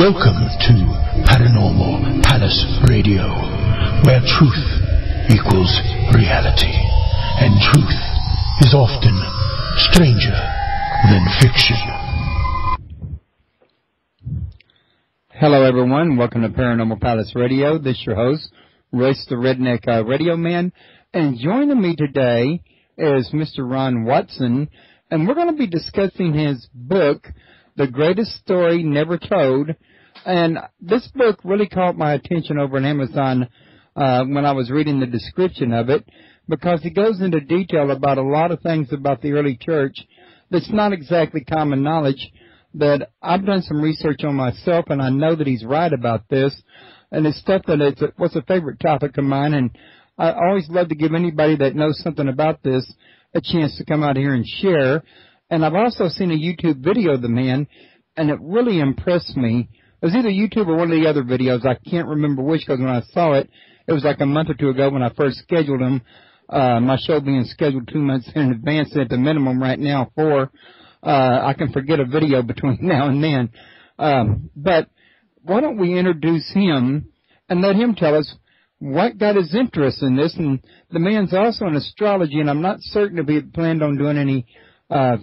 Welcome to Paranormal Palace Radio, where truth equals reality, and truth is often stranger than fiction. Hello, everyone. Welcome to Paranormal Palace Radio. This is your host, Royce the Redneck uh, Radio Man. And joining me today is Mr. Ron Watson, and we're going to be discussing his book, The Greatest Story Never Told. And this book really caught my attention over on Amazon uh, when I was reading the description of it, because he goes into detail about a lot of things about the early church that's not exactly common knowledge. That I've done some research on myself, and I know that he's right about this. And it's stuff that it's a, what's a favorite topic of mine, and I always love to give anybody that knows something about this a chance to come out here and share. And I've also seen a YouTube video of the man, and it really impressed me. It was either YouTube or one of the other videos. I can't remember which because when I saw it, it was like a month or two ago when I first scheduled him. Uh, my show being scheduled two months in advance at the minimum right now for, uh, I can forget a video between now and then. Um, but why don't we introduce him and let him tell us what got his interest in this? And the man's also in astrology, and I'm not certain if he planned on doing any uh,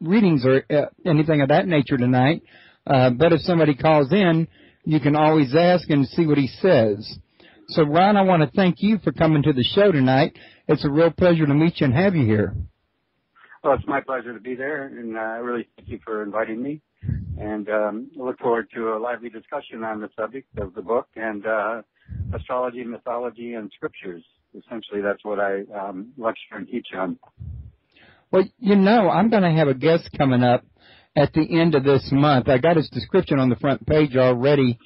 readings or uh, anything of that nature tonight. Uh, but if somebody calls in, you can always ask and see what he says. So, Ron, I want to thank you for coming to the show tonight. It's a real pleasure to meet you and have you here. Well, it's my pleasure to be there, and uh, I really thank you for inviting me. And um, I look forward to a lively discussion on the subject of the book and uh, astrology, mythology, and scriptures. Essentially, that's what I um, lecture and teach on. Well, you know, I'm going to have a guest coming up at the end of this month. I got his description on the front page already.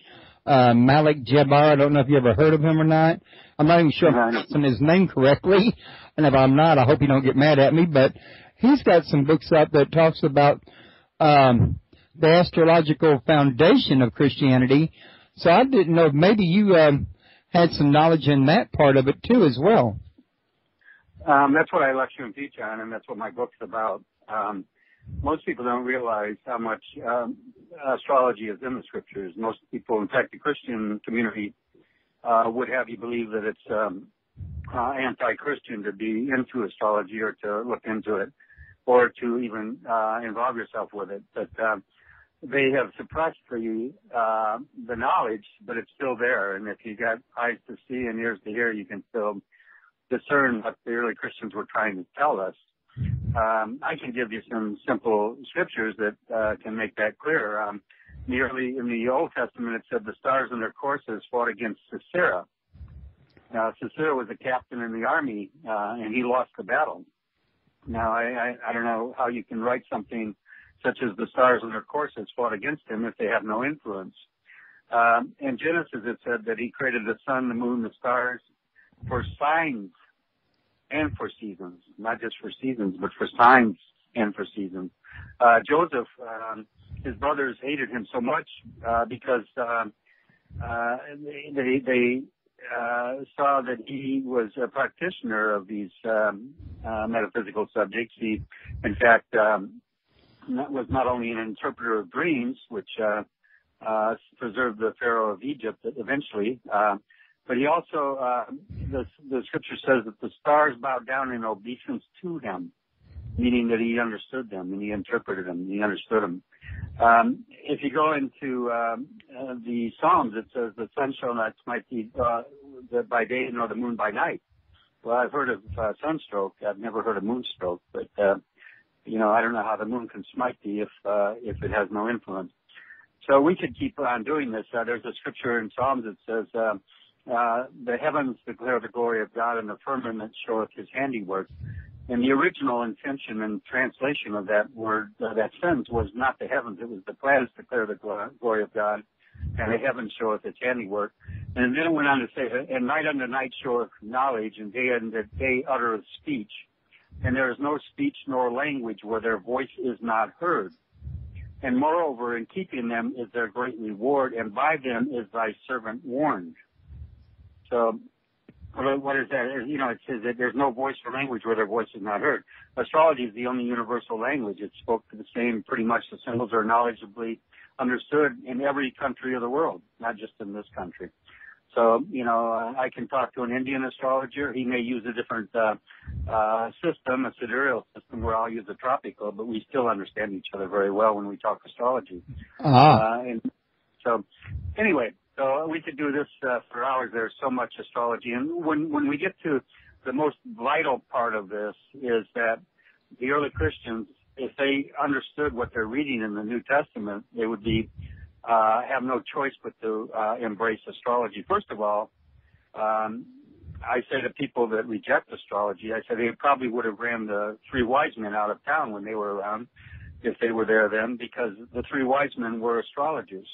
Uh, Malik Jabbar. I don't know if you ever heard of him or not. I'm not even sure if I'm pronouncing his name correctly. And if I'm not, I hope you don't get mad at me. But he's got some books up that talks about um, the astrological foundation of Christianity. So I didn't know maybe you um, had some knowledge in that part of it too as well. Um, that's what I lecture and teach on, and that's what my book's about. Um, most people don't realize how much um, astrology is in the scriptures. Most people, in fact, the Christian community uh, would have you believe that it's um, uh, anti-Christian to be into astrology or to look into it or to even uh, involve yourself with it. But um, they have suppressed the uh, the knowledge, but it's still there. And if you got eyes to see and ears to hear, you can still discern what the early Christians were trying to tell us. Um, I can give you some simple scriptures that uh, can make that clear. Um, in the in the Old Testament, it said the stars in their courses fought against Sisera. Now, Sisera was a captain in the army, uh, and he lost the battle. Now, I, I, I don't know how you can write something such as the stars in their courses fought against him if they have no influence. Um, in Genesis, it said that he created the sun, the moon, the stars for signs and for seasons, not just for seasons, but for signs and for seasons. Uh, Joseph, um, his brothers hated him so much uh, because um, uh, they, they uh, saw that he was a practitioner of these um, uh, metaphysical subjects. He, in fact, um, was not only an interpreter of dreams, which uh, uh, preserved the Pharaoh of Egypt eventually, uh, but he also, uh, the, the scripture says that the stars bowed down in obeisance to him, meaning that he understood them and he interpreted them, he understood them. Um, if you go into um, uh, the Psalms, it says the sun shall not smite thee uh, by day nor the moon by night. Well, I've heard of uh, sunstroke. I've never heard of moonstroke, but uh, you know, I don't know how the moon can smite thee if uh, if it has no influence. So we could keep on doing this. Uh, there's a scripture in Psalms that says, uh, uh, "The heavens declare the glory of God, and the firmament showeth His handiwork." And the original intention and translation of that word, uh, that sentence, was not the heavens; it was the planets declare the glory of God, and the heavens showeth His handiwork. And then it went on to say, "And night unto night showeth knowledge, and day unto day uttereth speech." and there is no speech nor language where their voice is not heard. And moreover, in keeping them is their great reward, and by them is thy servant warned. So, what is that? You know, it says that there's no voice or language where their voice is not heard. Astrology is the only universal language. It's spoke to the same, pretty much the symbols are knowledgeably understood in every country of the world, not just in this country. So, you know, I can talk to an Indian astrologer. He may use a different uh, uh, system, a sidereal system, where I'll use a tropical, but we still understand each other very well when we talk astrology. Ah. Uh, and so, anyway, so we could do this uh, for hours. There's so much astrology, and when when we get to the most vital part of this is that the early Christians, if they understood what they're reading in the New Testament, they would be uh, have no choice but to uh, embrace astrology. First of all, um, I say to people that reject astrology, I say they probably would have ran the three wise men out of town when they were around, if they were there then, because the three wise men were astrologers.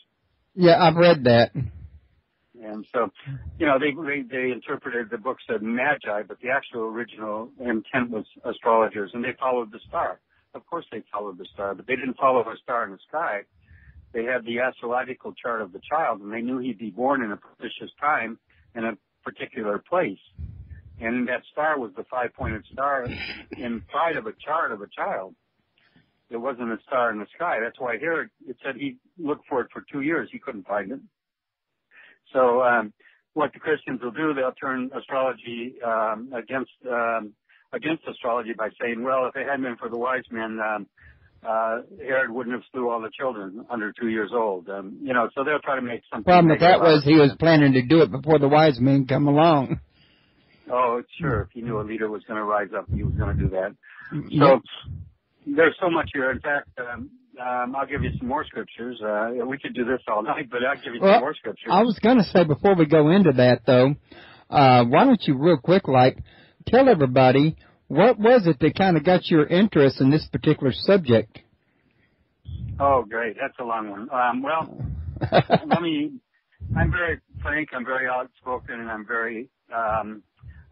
Yeah, I've read that. And so, you know, they, they they interpreted the books as magi, but the actual original intent was astrologers, and they followed the star. Of course, they followed the star, but they didn't follow a star in the sky. They had the astrological chart of the child, and they knew he'd be born in a propitious time in a particular place. And that star was the five-pointed star inside of a chart of a child. It wasn't a star in the sky. That's why here it said he looked for it for two years. He couldn't find it. So um, what the Christians will do, they'll turn astrology um, against um, against astrology by saying, well, if it hadn't been for the wise men, um, uh, Herod wouldn't have slew all the children under two years old. Um, you know, so they'll try to make something. Problem with that was he was planning to do it before the wise men come along. Oh, sure. If he knew a leader was going to rise up, he was going to do that. So there's so much here. In fact, um, um, I'll give you some more scriptures. Uh, we could do this all night, but I'll give you Well, some more scriptures. I was going to say before we go into that though, uh, why don't you real quick, like, tell everybody what was it that kind of got your interest in this particular subject? Oh, great. That's a long one. Um, well, let me. I'm very frank. I'm very outspoken, and I'm very um,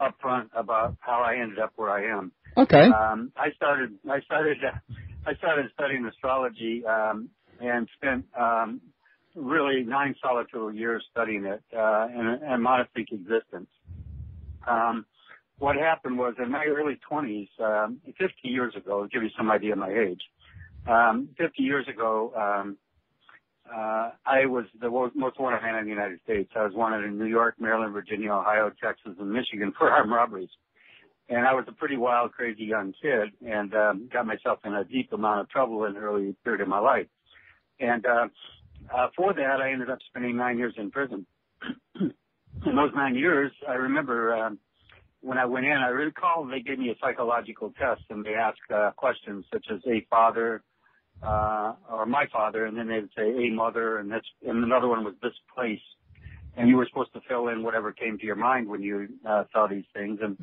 upfront about how I ended up where I am. Okay. Um, I started. I started. I started studying astrology um, and spent um, really nine solitary years studying it uh, in a, a monastic existence. Um, what happened was in my early 20s, um, 50 years ago, to give you some idea of my age, um, 50 years ago, um, uh, I was the most wanted man in the United States. I was wanted in New York, Maryland, Virginia, Ohio, Texas, and Michigan for armed robberies. And I was a pretty wild, crazy young kid and um, got myself in a deep amount of trouble in the early period of my life. And uh, uh, for that, I ended up spending nine years in prison. in those nine years, I remember um, when I went in, I recall they gave me a psychological test and they asked uh, questions such as a father uh, or my father, and then they would say a mother, and that's and another one was this place, and you were supposed to fill in whatever came to your mind when you uh, saw these things. And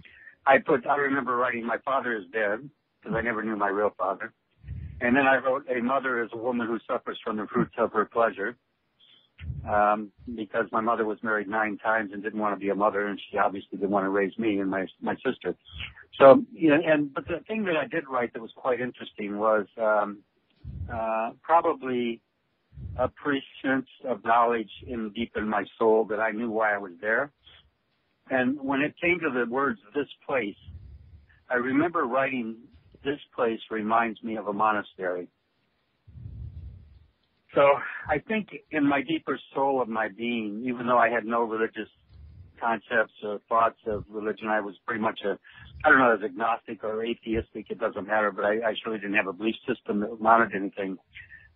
I put, I remember writing, my father is dead because I never knew my real father. And then I wrote, a mother is a woman who suffers from the fruits of her pleasure. Um, because my mother was married nine times and didn't want to be a mother, and she obviously didn't want to raise me and my my sister. So, you know, and but the thing that I did write that was quite interesting was um, uh, probably a prescience of knowledge in deep in my soul that I knew why I was there. And when it came to the words "this place," I remember writing, "This place reminds me of a monastery." So I think in my deeper soul of my being, even though I had no religious concepts or thoughts of religion, I was pretty much a, I don't know, as agnostic or atheistic, it doesn't matter, but I, I surely didn't have a belief system that mounted anything.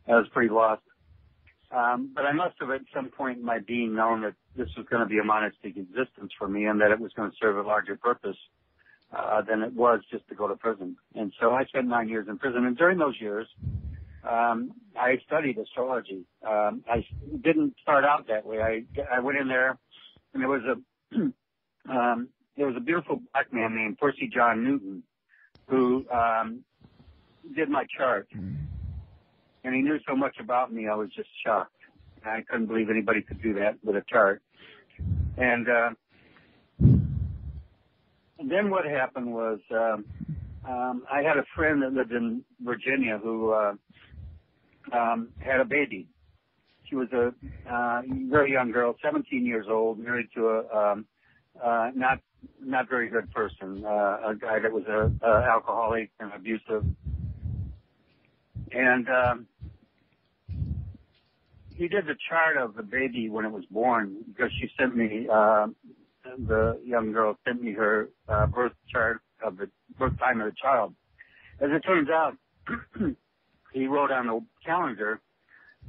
I was pretty lost. Um, but I must have at some point in my being known that this was going to be a monastic existence for me and that it was going to serve a larger purpose uh, than it was just to go to prison. And so I spent nine years in prison. And during those years, um, I studied astrology. Um, I didn't start out that way. I I went in there, and there was a um, there was a beautiful black man named Percy John Newton who um, did my chart, and he knew so much about me. I was just shocked. I couldn't believe anybody could do that with a chart. And, uh, then what happened was um, um, I had a friend that lived in Virginia who uh, um, had a baby. She was a uh, very young girl, 17 years old, married to a um, uh, not not very good person, uh, a guy that was a, a alcoholic and abusive. And um, she did the chart of the baby when it was born because she sent me uh, the young girl sent me her uh, birth chart of the birth time of the child. As it turns out, he wrote on the calendar,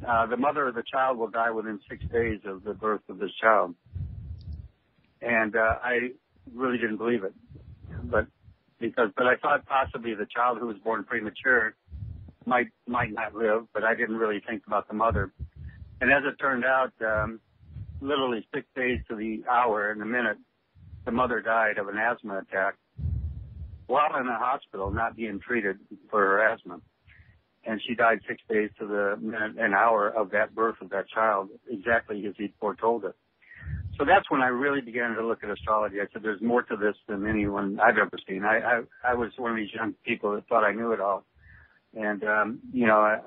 uh, the mother of the child will die within six days of the birth of this child. And uh, I really didn't believe it, but because but I thought possibly the child who was born premature might might not live, but I didn't really think about the mother. And as it turned out, um, literally six days to the hour and the minute, the mother died of an asthma attack while in the hospital, not being treated for her asthma. And she died six days to the minute and hour of that birth of that child, exactly as he foretold it. So that's when I really began to look at astrology. I said, "There's more to this than anyone I've ever seen." I I, I was one of these young people that thought I knew it all, and, um, you know, I,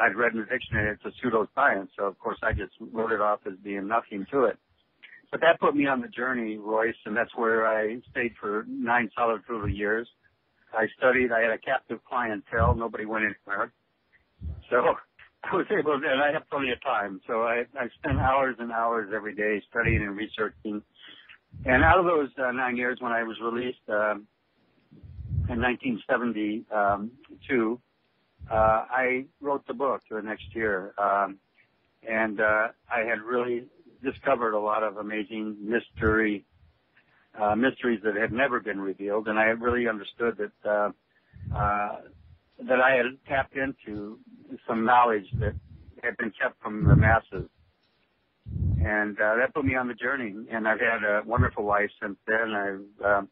I'd read in the dictionary it's a pseudoscience, so of course I just wrote it off as being nothing to it. But that put me on the journey, Royce, and that's where I stayed for nine solid years. I studied, I had a captive clientele, nobody went anywhere. So I was able to, and I have plenty of time, so I, I spent hours and hours every day studying and researching. And out of those uh, nine years when I was released, uh, in 1972, uh, I wrote the book the next year, um, and uh, I had really discovered a lot of amazing mystery uh, mysteries that had never been revealed, and I really understood that uh, uh, that I had tapped into some knowledge that had been kept from the masses, and uh, that put me on the journey. And I've had a wonderful life since then. I've uh,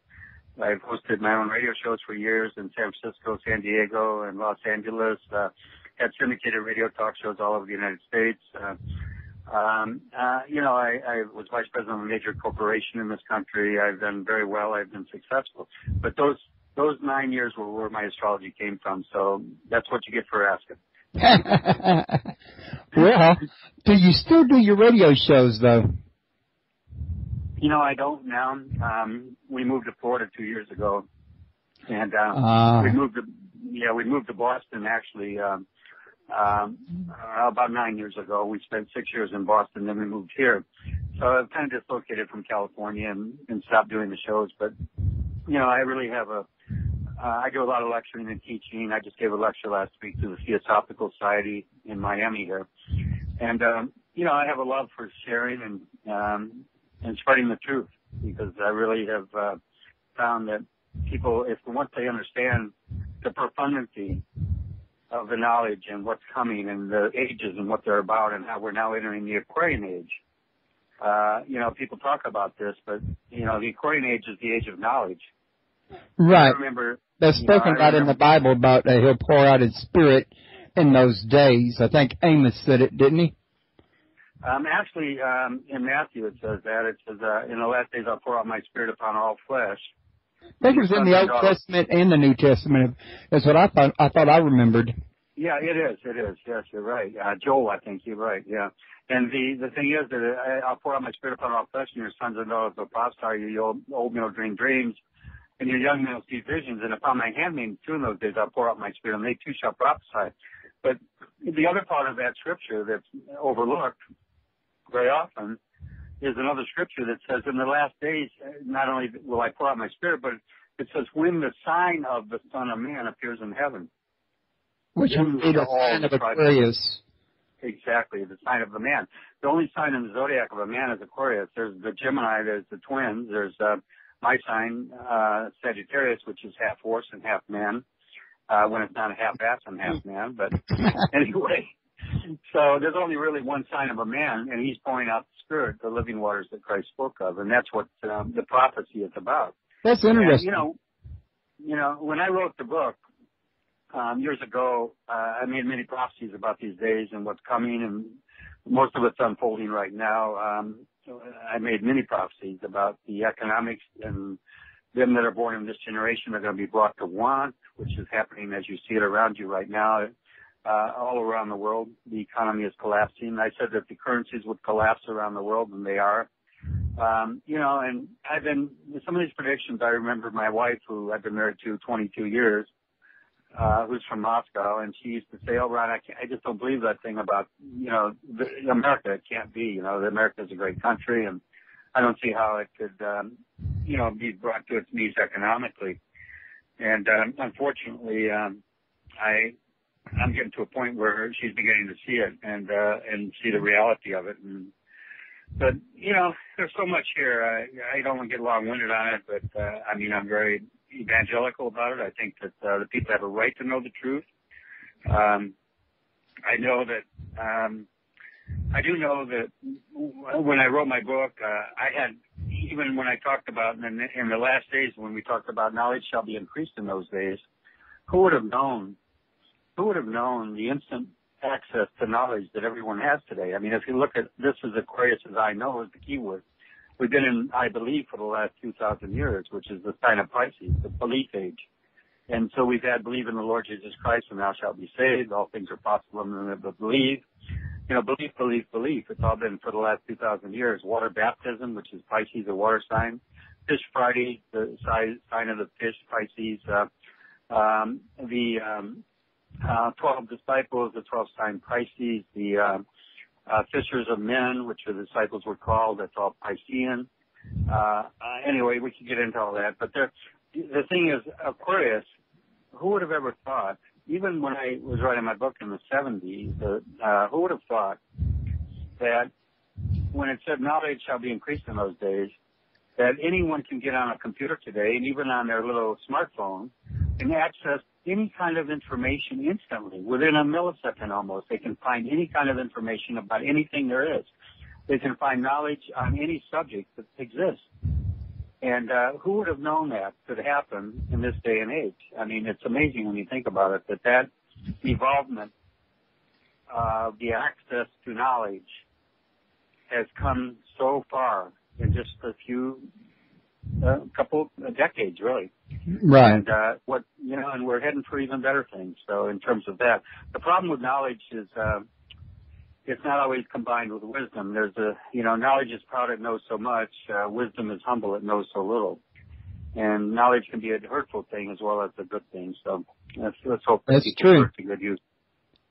I've hosted my own radio shows for years in San Francisco, San Diego, and Los Angeles. Uh, had syndicated radio talk shows all over the United States. Uh, um, uh, you know, I, I was vice president of a major corporation in this country. I've done very well. I've been successful. But those those nine years were where my astrology came from. So that's what you get for asking. well, do you still do your radio shows though? You know, I don't now. Um, we moved to Florida two years ago, and uh, uh, we moved to yeah, we moved to Boston actually um, um, about nine years ago. We spent six years in Boston, then we moved here. So I've kind of dislocated from California and, and stopped doing the shows. But you know, I really have a uh, I do a lot of lecturing and teaching. I just gave a lecture last week to the Theosophical Society in Miami here, and um, you know, I have a love for sharing and um, and spreading the truth because I really have uh, found that people, if once they understand the profundity of the knowledge and what's coming and the ages and what they're about and how we're now entering the Aquarian age. Uh, you know, people talk about this, but you know, the Aquarian age is the age of knowledge. Right. I remember That's spoken know, about in the Bible about uh, he'll pour out his spirit in those days. I think Amos said it, didn't he? Um, actually, um, in Matthew it says that. It says, uh, in the last days I'll pour out my spirit upon all flesh. I think it was in the Old Testament and the New Testament. That's what I thought. I thought I remembered. Yeah, it is. It is. Yes, you're right. Uh, Joel, I think you're right. Yeah. And the the thing is that I, I'll pour out my spirit upon all flesh, and your sons and daughters will prophesy. Your old, old men will dream dreams, and your young men will see visions. And upon my handmaidens too in those days I'll pour out my spirit, and they too shall prophesy. But the other part of that scripture that's overlooked very often is another scripture that says, in the last days, not only will I pour out my spirit, but it says, when the sign of the Son of Man appears in heaven. Which would be the sign of Aquarius. Exactly, the sign of the man. The only sign in the zodiac of a man is Aquarius. There's the Gemini, there's the twins, there's uh, my sign, uh, Sagittarius, which is half horse and half man. Uh, when it's not a half ass and half man, but anyway. So there's only really one sign of a man, and he's pouring out the Spirit, the living waters that Christ spoke of, and that's what um, the prophecy is about. That's interesting. And, you know, you know, when I wrote the book um, years ago, uh, I made many prophecies about these days and what's coming, and most of it's unfolding right now. Um, I made many prophecies about the economics and them that are born in this generation are going to be brought to want, which is happening as you see it around you right now uh, all around the world. The economy is collapsing. I said that the currencies would collapse around the world, and they are. Um, you know, and I've been some of these predictions. I remember my wife, who I've been married to 22 years. uh, who's from Moscow, and she used to say, "Oh, Ron, I, can't, I just don't believe that thing about you know the, America. It can't be. You know, America is a great country, and I don't see how it could, um, you know, be brought to its knees economically." And um, unfortunately, um, I I'm getting to a point where she's beginning to see it and uh, and see the reality of it. And but you know, there's so much here. I, I don't want to get long-winded on it, but uh, I mean, I'm very evangelical about it. I think that uh, the people have a right to know the truth. Um, I know that um, I do know that when I wrote my book, uh, I had even when I talked about in the, in the last days when we talked about knowledge shall be increased in those days. Who would have known who would have known the instant access to knowledge that everyone has today? I mean, if you look at this as Aquarius as I know is the key word. We've been in, I believe, for the last 2,000 years, which is the sign of Pisces, the belief age. And so we've had believe in the Lord Jesus Christ and thou shalt be saved. All things are possible in them that believe. You know, belief, belief, belief. It's all been for the last 2,000 years. Water baptism, which is Pisces, a water sign. Fish Friday, the sign of the fish, Pisces. Uh, um, the um, 12 disciples, the 12 sign Pisces, the uh, uh, fishers of men, which the disciples were called, that's all Piscean. Uh, uh, anyway, we could get into all that, but there, the thing is, Aquarius, who would have ever thought, even when I was writing my book in the 70s, uh, who would have thought that when it said knowledge shall be increased in those days, that anyone can get on a computer today and even on their little smartphone and access any kind of information instantly. Within a millisecond almost, they can find any kind of information about anything there is. They can find knowledge on any subject that exists. And uh, who would have known that could happen in this day and age? I mean, it's amazing when you think about it that that evolvement of uh, the access to knowledge has come so far in just a few, a uh, couple of decades, really. Right. And uh, what you know, and we're heading for even better things. So in terms of that, the problem with knowledge is uh, it's not always combined with wisdom. There's a you know, knowledge is proud it knows so much. Uh, wisdom is humble it knows so little. And knowledge can be a hurtful thing as well as a good thing. So let's, let's hope that's true. To good use.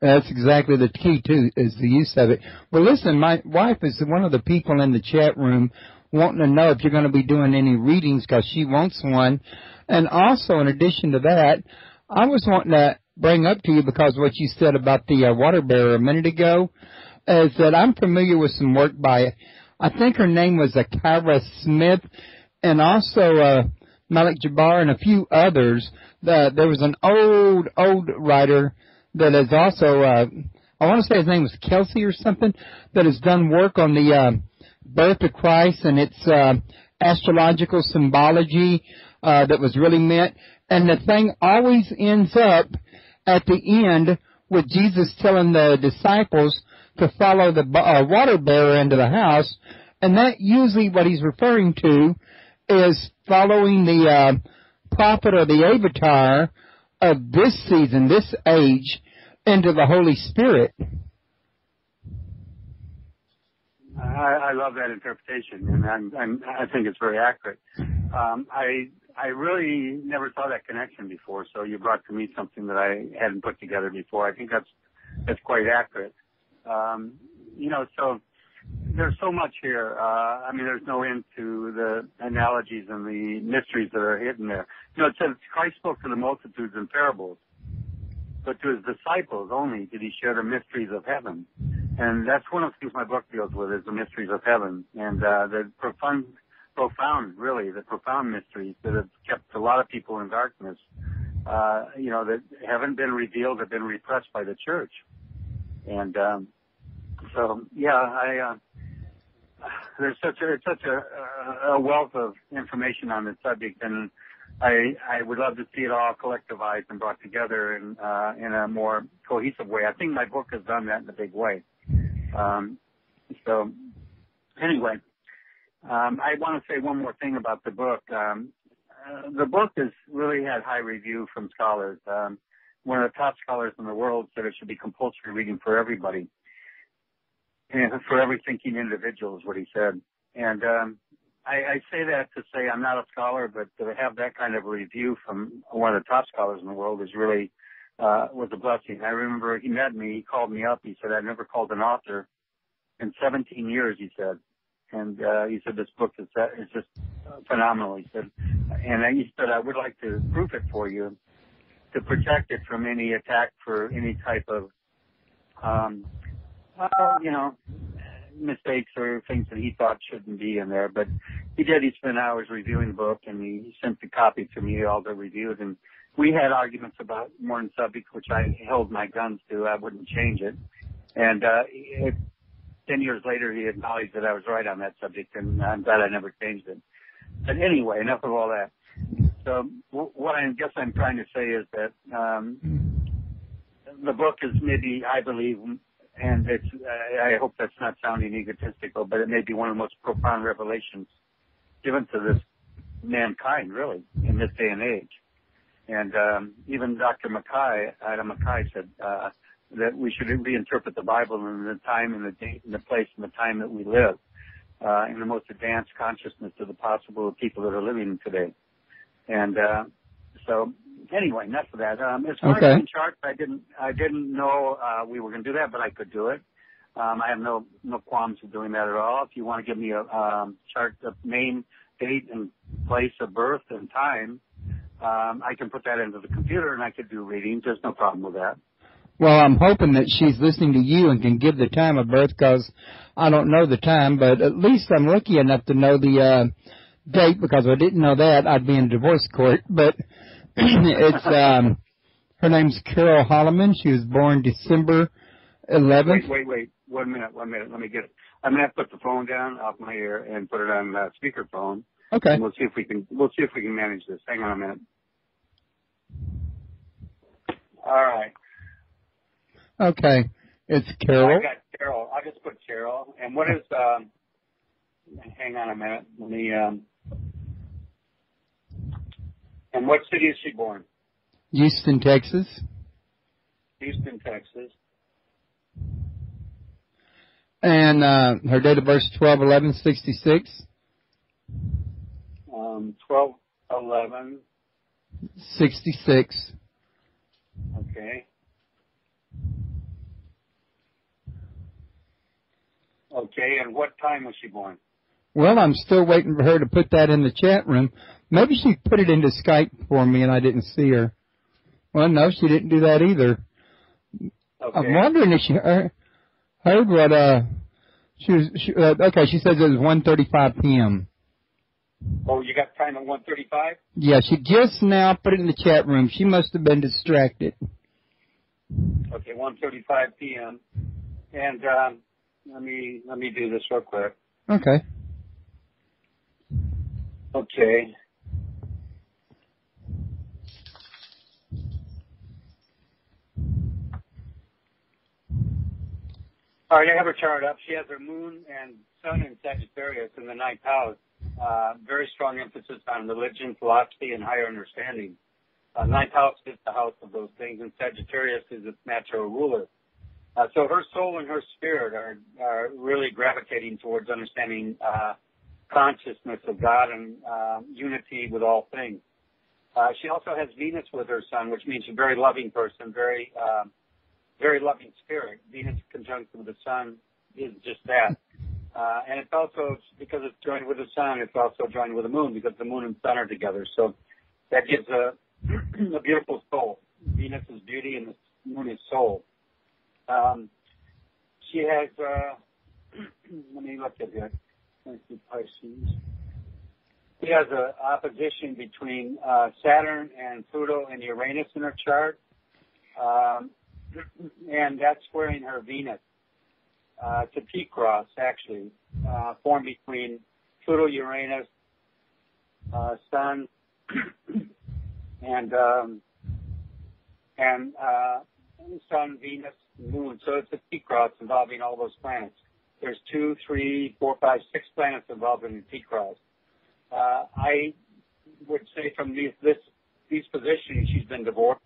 That's exactly the key too, is the use of it. Well, listen, my wife is one of the people in the chat room wanting to know if you're going to be doing any readings because she wants one. And also, in addition to that, I was wanting to bring up to you because what you said about the uh, water bearer a minute ago is that I'm familiar with some work by, I think her name was Akira Smith, and also uh, Malik Jabbar and a few others. The, there was an old, old writer that is also, uh, I want to say his name was Kelsey or something, that has done work on the uh, birth of Christ and its uh, astrological symbology uh, that was really meant. And the thing always ends up at the end with Jesus telling the disciples to follow the uh, water bearer into the house. And that usually what he's referring to is following the uh, prophet or the avatar of this season, this age, into the Holy Spirit. I, I love that interpretation, and I'm, I'm, I think it's very accurate. Um, I I really never saw that connection before, so you brought to me something that I hadn't put together before. I think that's that's quite accurate. Um, you know, so there's so much here. Uh, I mean, there's no end to the analogies and the mysteries that are hidden there. You know, it says Christ spoke to the multitudes in parables, but to his disciples only did he share the mysteries of heaven. And that's one of the things my book deals with is the mysteries of heaven and uh, the profound, profound, really, the profound mysteries that have kept a lot of people in darkness. Uh, you know, that haven't been revealed, have been repressed by the church. And um, so, yeah, I. Uh, there's such a such a, a wealth of information on this subject, and I I would love to see it all collectivized and brought together in uh, in a more cohesive way. I think my book has done that in a big way. Um, so anyway, um, I want to say one more thing about the book. Um, uh, the book has really had high review from scholars. Um, one of the top scholars in the world said it should be compulsory reading for everybody and for every thinking individual is what he said. And um, I, I say that to say I'm not a scholar, but to have that kind of review from one of the top scholars in the world is really uh, was a blessing. I remember he met me, he called me up, he said, I've never called an author in 17 years, he said. And, uh, he said, this book is, is just phenomenal, he said. And he said, I would like to proof it for you to protect it from any attack for any type of, um, uh, you know, mistakes or things that he thought shouldn't be in there. But he did. He spent hours reviewing the book, and he sent the copy to me, all the reviewed. And we had arguments about morning subjects, which I held my guns to. I wouldn't change it. And uh, it, ten years later, he acknowledged that I was right on that subject, and I'm glad I never changed it. But anyway, enough of all that. So what I guess I'm trying to say is that um, the book is maybe, I believe, and it's, I hope that's not sounding egotistical, but it may be one of the most profound revelations given to this mankind, really, in this day and age. And um, even Dr. Mackay, Adam Mackay, said uh, that we should reinterpret the Bible in the time and the date and the place and the time that we live, uh, in the most advanced consciousness of the possible people that are living today. And uh, so anyway, enough of that. Um, as far Okay. as the charts, I didn't I didn't know uh, we were going to do that, but I could do it. Um, I have no no qualms with doing that at all. If you want to give me a um, chart the name, date, and place of birth and time, um, I can put that into the computer and I could do readings. There's no problem with that. Well, I'm hoping that she's listening to you and can give the time of birth because I don't know the time, but at least I'm lucky enough to know the uh, date because if I didn't know that, I'd be in divorce court. But it's um, her name's Carol Holloman. She was born December 11th. Wait, wait, wait. One minute, one minute. Let me get it. I'm gonna have to put the phone down off my ear and put it on uh, speakerphone. Okay. And we'll see if we can. We'll see if we can manage this. Hang on a minute. All right. Okay. It's Carol. I got Carol. I'll just put Carol. And what is? Um, hang on a minute. Let me. Um, and what city is she born? Houston, Texas. Houston, Texas. And uh, her date of birth is 12 11 66. Um, twelve eleven. 66. Okay. Okay. And what time was she born? Well, I'm still waiting for her to put that in the chat room. Maybe she put it into Skype for me and I didn't see her. Well, no, she didn't do that either. Okay. I'm wondering if she heard, heard what, uh, she was, she, uh, okay, she says it was 1.35 p.m. Oh, you got time at one thirty-five. Yeah, she just now put it in the chat room. She must have been distracted. Okay, 1:35 p.m. And um, let me let me do this real quick. Okay. Okay. All right, I have her chart up. She has her moon and sun in Sagittarius in the ninth house. Uh, very strong emphasis on religion, philosophy, and higher understanding. Uh, ninth house is the house of those things, and Sagittarius is its natural ruler. Uh, so her soul and her spirit are, are really gravitating towards understanding uh, consciousness of God and uh, unity with all things. Uh, she also has Venus with her sun, which means she's a very loving person, very, uh, very loving spirit. Venus conjunct with the sun is just that. Uh, and it's also, because it's joined with the sun, it's also joined with the moon because the moon and sun are together. So that gives a, beautiful soul. Venus is beauty and the moon is soul. Um, she has, uh, let me look at it. Let's see, Pisces. She has an opposition between uh, Saturn and Pluto and Uranus in her chart, um, and that's squaring her Venus. Uh, it's a T cross, actually, uh, formed between Pluto, Uranus, uh, Sun, and um, and uh, Sun, Venus, Moon. So it's a T cross involving all those planets. There's two, three, four, five, six planets involved in the T cross. Uh, I would say from these positions, she's been divorced.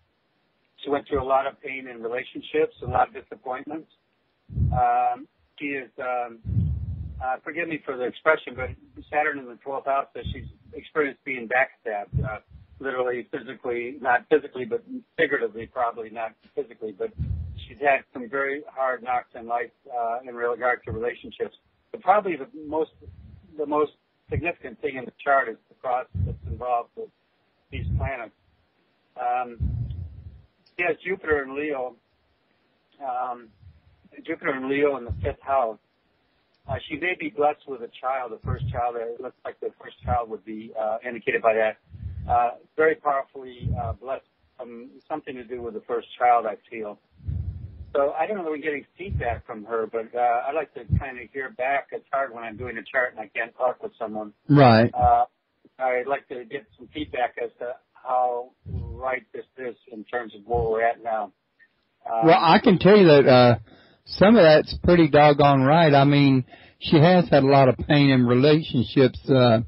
She went through a lot of pain in relationships, a lot of disappointments. Um, she is, um, uh, forgive me for the expression, but Saturn in the 12th house says she's experienced being backstabbed. Uh, literally, physically, not physically, but figuratively, probably not physically, but she's had some very hard knocks in life uh, in regard to relationships. But probably the most the most significant thing in the chart is the cross that's involved with these planets. Um, she has Jupiter and Leo. Um, Jupiter and Leo in the fifth house. Uh, she may be blessed with a child, the first child. It looks like the first child would be uh, indicated by that. Uh, very powerfully uh, blessed, um, something to do with the first child, I feel. So I don't know if we're getting feedback from her, but uh, I'd like to kind of hear back. It's hard when I'm doing a chart and I can't talk with someone. Right. Uh, I'd like to get some feedback as to how right this is in terms of where we're at now. Um, well, I can tell you that uh, some of that's pretty doggone right. I mean, she has had a lot of pain in relationships, uh,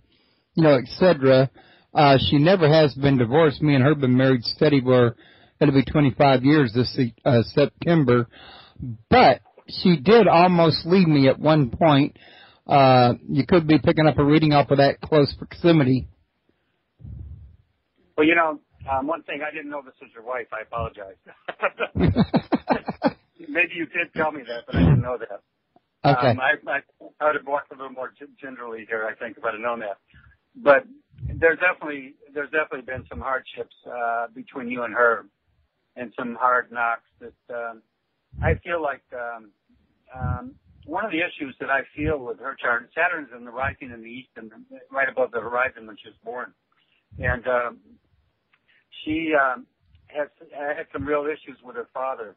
you know, etc. Uh, she never has been divorced. Me and her have been married steady for it'll be 25 years this uh, September. But she did almost leave me at one point. Uh, you could be picking up a reading off of that close proximity. Well, you know, um, one thing I didn't know this was your wife. I apologize. Maybe you did tell me that, but I didn't know that. Okay. Um, I, I, I would have walked a little more gingerly here, I think, if I'd have known that. But there's definitely there's definitely been some hardships uh, between you and her, and some hard knocks that um, I feel like um, um, one of the issues that I feel with her chart. Saturn's in the rising in the east and right above the horizon when she was born, and um, she um, has had some real issues with her father,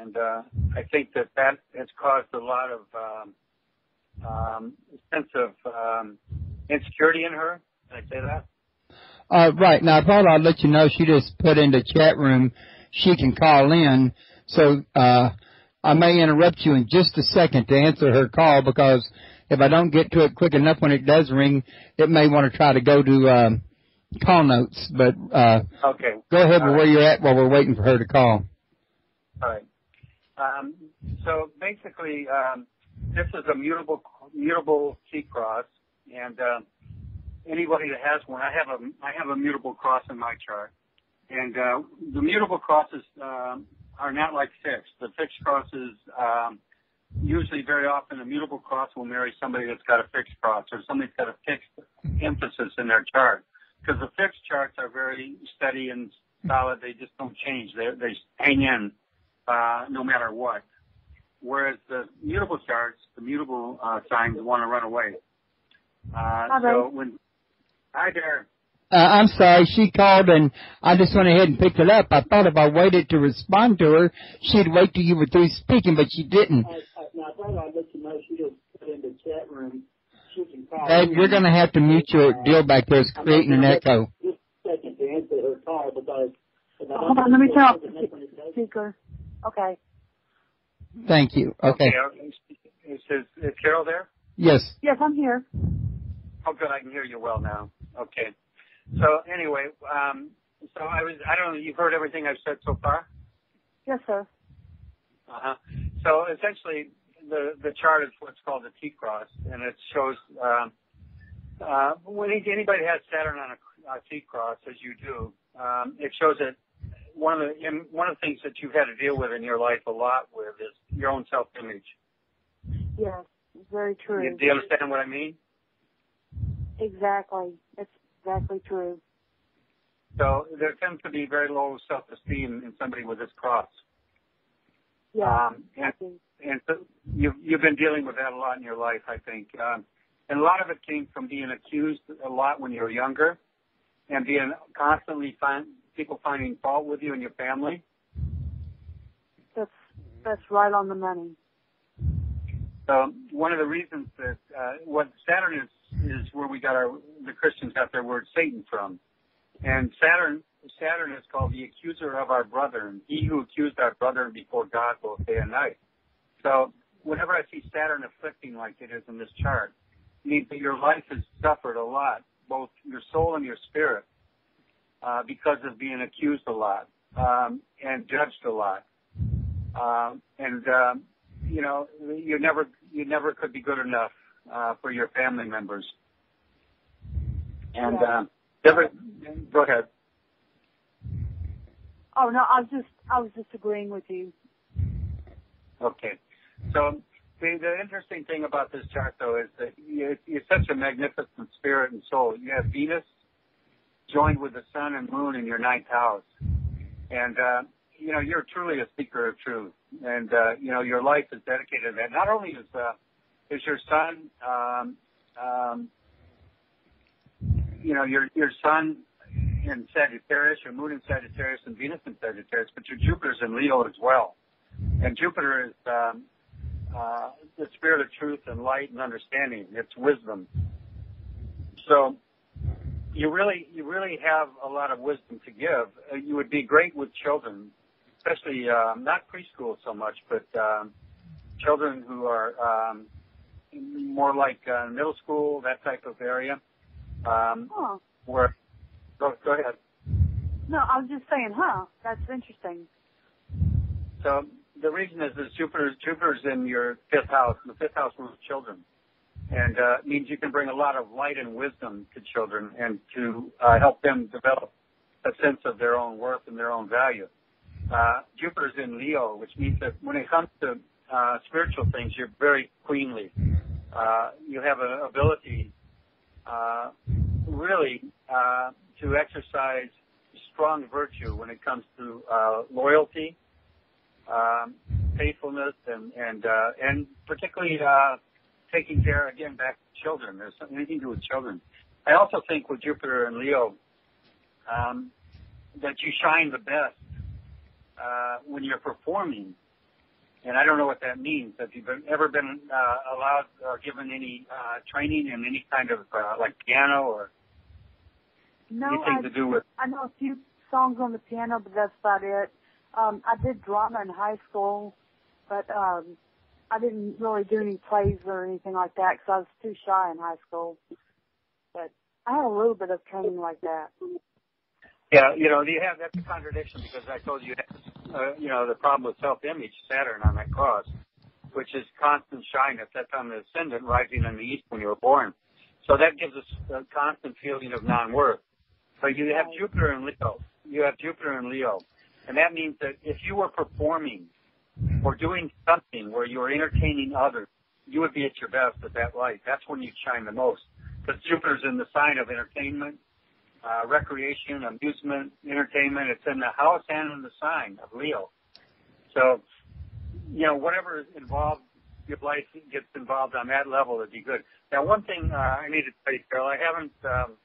and uh, I think that that has caused a lot of um, um, sense of um, insecurity in her. Can I say that? Uh, right. Now, I thought I'd let you know she just put in the chat room she can call in. So, uh, I may interrupt you in just a second to answer her call because if I don't get to it quick enough when it does ring, it may want to try to go to, um, call notes. But, uh, okay. go ahead All with right. where you're at while we're waiting for her to call. All right. Um, so basically, um, this is a mutable mutable T cross, and uh, anybody that has one, I have a I have a mutable cross in my chart, and uh, the mutable crosses um, are not like fixed. The fixed crosses um, usually very often a mutable cross will marry somebody that's got a fixed cross or somebody's got a fixed emphasis in their chart because the fixed charts are very steady and solid. They just don't change. They hang in uh, no matter what. Whereas the mutable charts, the mutable uh, signs want to run away. Uh, Hi, so when hi there, Uh, I'm sorry, she called and I just went ahead and picked it up. I thought if I waited to respond to her, she'd wait till you were through speaking, but she didn't. I, I, now, I thought I'd let you know she just put in the chat room. She can call. Dave, in. you're going to have to mute your deal back there. It's creating an echo. Just a second to answer her call because. I Hold on, let me turn off the it, when it does- speaker. Okay. Thank you. Okay. is, is, is Carol there? Yes. Yes, I'm here. Oh, good. I can hear you well now. Okay. So anyway, um, so I was, I don't know, you've heard everything I've said so far? Yes, sir. Uh-huh. So essentially, the, the chart is what's called a T-cross, and it shows, um, uh, when anybody has Saturn on a, a T-cross, as you do, um, it shows that one of the, and one of the things that you've had to deal with in your life a lot with is your own self-image. Yes, very true. You, do you understand what I mean? Exactly. It's exactly true. So there tends to be very low self-esteem in somebody with this cross. Yeah. Um, and, and so you've, you've been dealing with that a lot in your life, I think. Um, and a lot of it came from being accused a lot when you were younger and being constantly find, people finding fault with you and your family. That's that's right on the money. So one of the reasons that, uh, what Saturn is, is where we got our, the Christians got their word Satan from. And Saturn, Saturn is called the accuser of our brother, and he who accused our brother before God both day and night. So whenever I see Saturn afflicting like it is in this chart, it means that your life has suffered a lot, both your soul and your spirit, uh, because of being accused a lot, um, and judged a lot. Um, and, um, you know, you never, you never could be good enough, uh, for your family members. And, Yeah. uh, Different. Go ahead. Oh no, I was just I was just agreeing with you. Okay. So the, the interesting thing about this chart, though, is that you, you're such a magnificent spirit and soul. You have Venus joined with the sun and moon in your ninth house, and uh, you know you're truly a speaker of truth, and uh, you know your life is dedicated to that. Not only is uh, is your sun, um, um, you know your your sun in Sagittarius, your moon in Sagittarius, and Venus in Sagittarius, but your Jupiter's in Leo as well. And Jupiter is um, uh, the spirit of truth and light and understanding. It's wisdom. So you really, you really have a lot of wisdom to give. Uh, you would be great with children, especially uh, not preschool so much, but um, children who are um, more like uh, middle school, that type of area. Um, Huh. where go, go ahead. No, I was just saying, huh? That's interesting. So the reason is that Jupiter's Jupiter's in your fifth house, and the fifth house rules children, and uh, means you can bring a lot of light and wisdom to children, and to uh, help them develop a sense of their own worth and their own value. Uh, Jupiter's in Leo, which means that when it comes to uh, spiritual things, you're very queenly. Uh, you have an ability, uh, really, uh, to exercise strong virtue when it comes to uh, loyalty, um, faithfulness, and and uh, and particularly uh, taking care again back to children. There's something anything to do with children. I also think with Jupiter and Leo um, that you shine the best uh, when you're performing. And I don't know what that means. Have you been, ever been uh, allowed or given any uh, training in any kind of uh, like piano or No, anything I to do with? I know a few songs on the piano, but that's about it. Um, I did drama in high school, but um, I didn't really do any plays or anything like that because I was too shy in high school. But I had a little bit of training like that. Yeah, you know, you have that's a contradiction because I told you, uh, you know, the problem with self-image, Saturn on that cross, which is constant shyness. That's on the ascendant rising in the east when you were born. So that gives us a constant feeling of non-worth. But you have Jupiter and Leo. You have Jupiter and Leo. And that means that if you were performing or doing something where you were entertaining others, you would be at your best at that light. That's when you shine the most. Because Jupiter's in the sign of entertainment, uh, recreation, amusement, entertainment. It's in the house and in the sign of Leo. So, you know, whatever is involved, your life gets involved on that level, it'd be good. Now, one thing uh, I need to tell you, Carol, I haven't, um,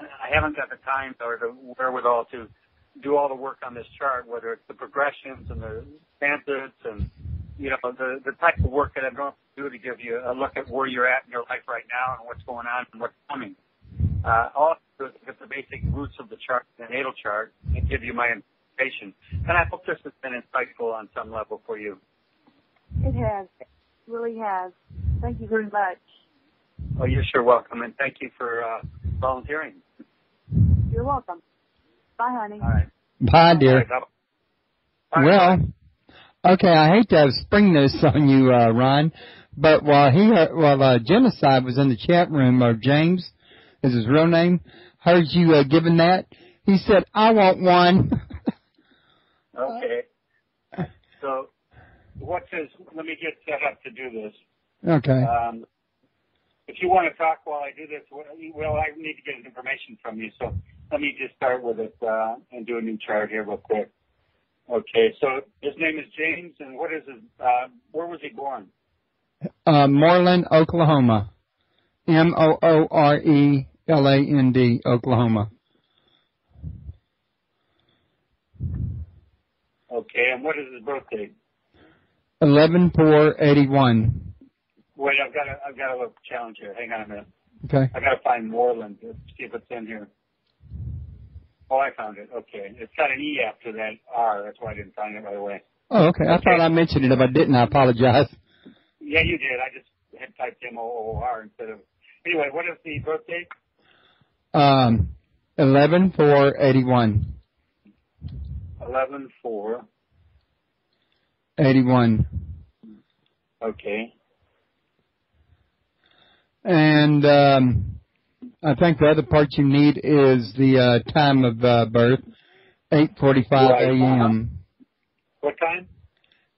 I haven't got the time or the wherewithal to do all the work on this chart, whether it's the progressions and the transits and you know the the type of work that I'm going to do to give you a look at where you're at in your life right now and what's going on and what's coming. Uh, all I do is get the basic roots of the chart, the natal chart, and give you my information. And I hope this has been insightful on some level for you. It has, it really has. Thank you very much. Oh, you're sure welcome, and thank you for uh, volunteering. You're welcome. Bye, honey. All right. Bye, dear. bye. Bye. Well, okay, I hate to have spring this on you, uh, Ron, but while he, heard, while uh, Genocide was in the chat room, or James is his real name, heard you uh, giving that, he said, "I want one." Okay. So, what's his? Let me get set up to do this. okay. Um, if you want to talk while I do this, well, I need to get information from you. So let me just start with it uh, and do a new chart here real quick. Okay, so his name is James, and what is his? Uh, where was he born? Uh, Mooreland, Oklahoma. M O O R E L A N D, Oklahoma. Okay, and what is his birthday? Eleven four eighty one. Wait, I've got a, I've got a little challenge here. Hang on a minute. Okay. I got to find Mooreland to see if it's in here. Oh, I found it. Okay, it's got an E after that R. That's why I didn't find it right away. Oh, okay. I thought I mentioned it. If I didn't, I apologize. Yeah, you did. I just had typed M O O R instead of. Anyway, what is the birthday? Um, eleven four eighty one. Eleven four. Eighty one. Okay. And um, I think the other part you need is the uh, time of uh, birth, 8:45 a.m. What time?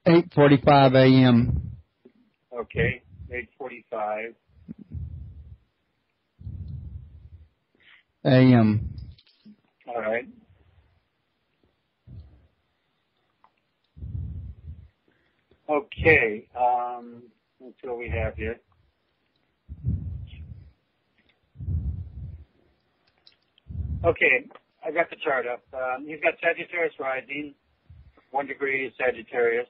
8:45 a.m. Okay, 8:45. a.m. All right. Okay. Um, see what we have here. Okay, I got the chart up. Um, he's got Sagittarius rising, one degree Sagittarius.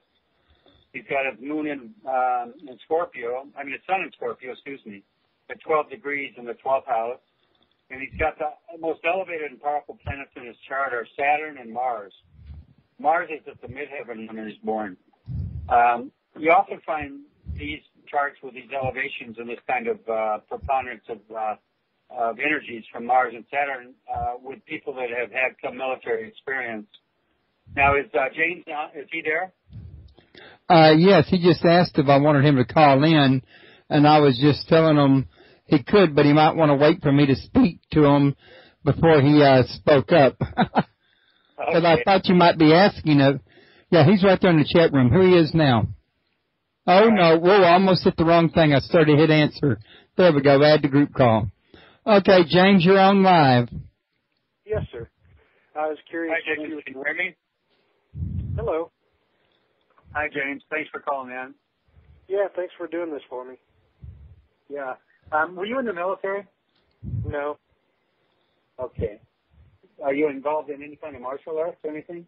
He's got his moon in, um, in Scorpio. I mean, his sun in Scorpio, excuse me, at 12 degrees in the 12th house. And he's got the most elevated and powerful planets in his chart are Saturn and Mars. Mars is at the midheaven when he's born. Um, you often find these charts with these elevations and this kind of uh, preponderance of, uh, of energies from Mars and Saturn uh, with people that have had some military experience. Now, is uh, James uh, is he there? Uh, yes, he just asked if I wanted him to call in, and I was just telling him he could, but he might want to wait for me to speak to him before he uh, spoke up. Because I thought you might be asking of. Yeah, he's right there in the chat room. Here he is now. Oh no! Whoa! I almost hit the wrong thing. I started to hit answer. There we go. Add to group call. Okay, James, you're on live. Yes, sir. I was curious. Hi, James. you Can you hear me? Hello. Hi, James. Thanks for calling in. Yeah, thanks for doing this for me. Yeah. Um, were you in the military? No, Okay. Are you involved in any kind of martial arts or anything?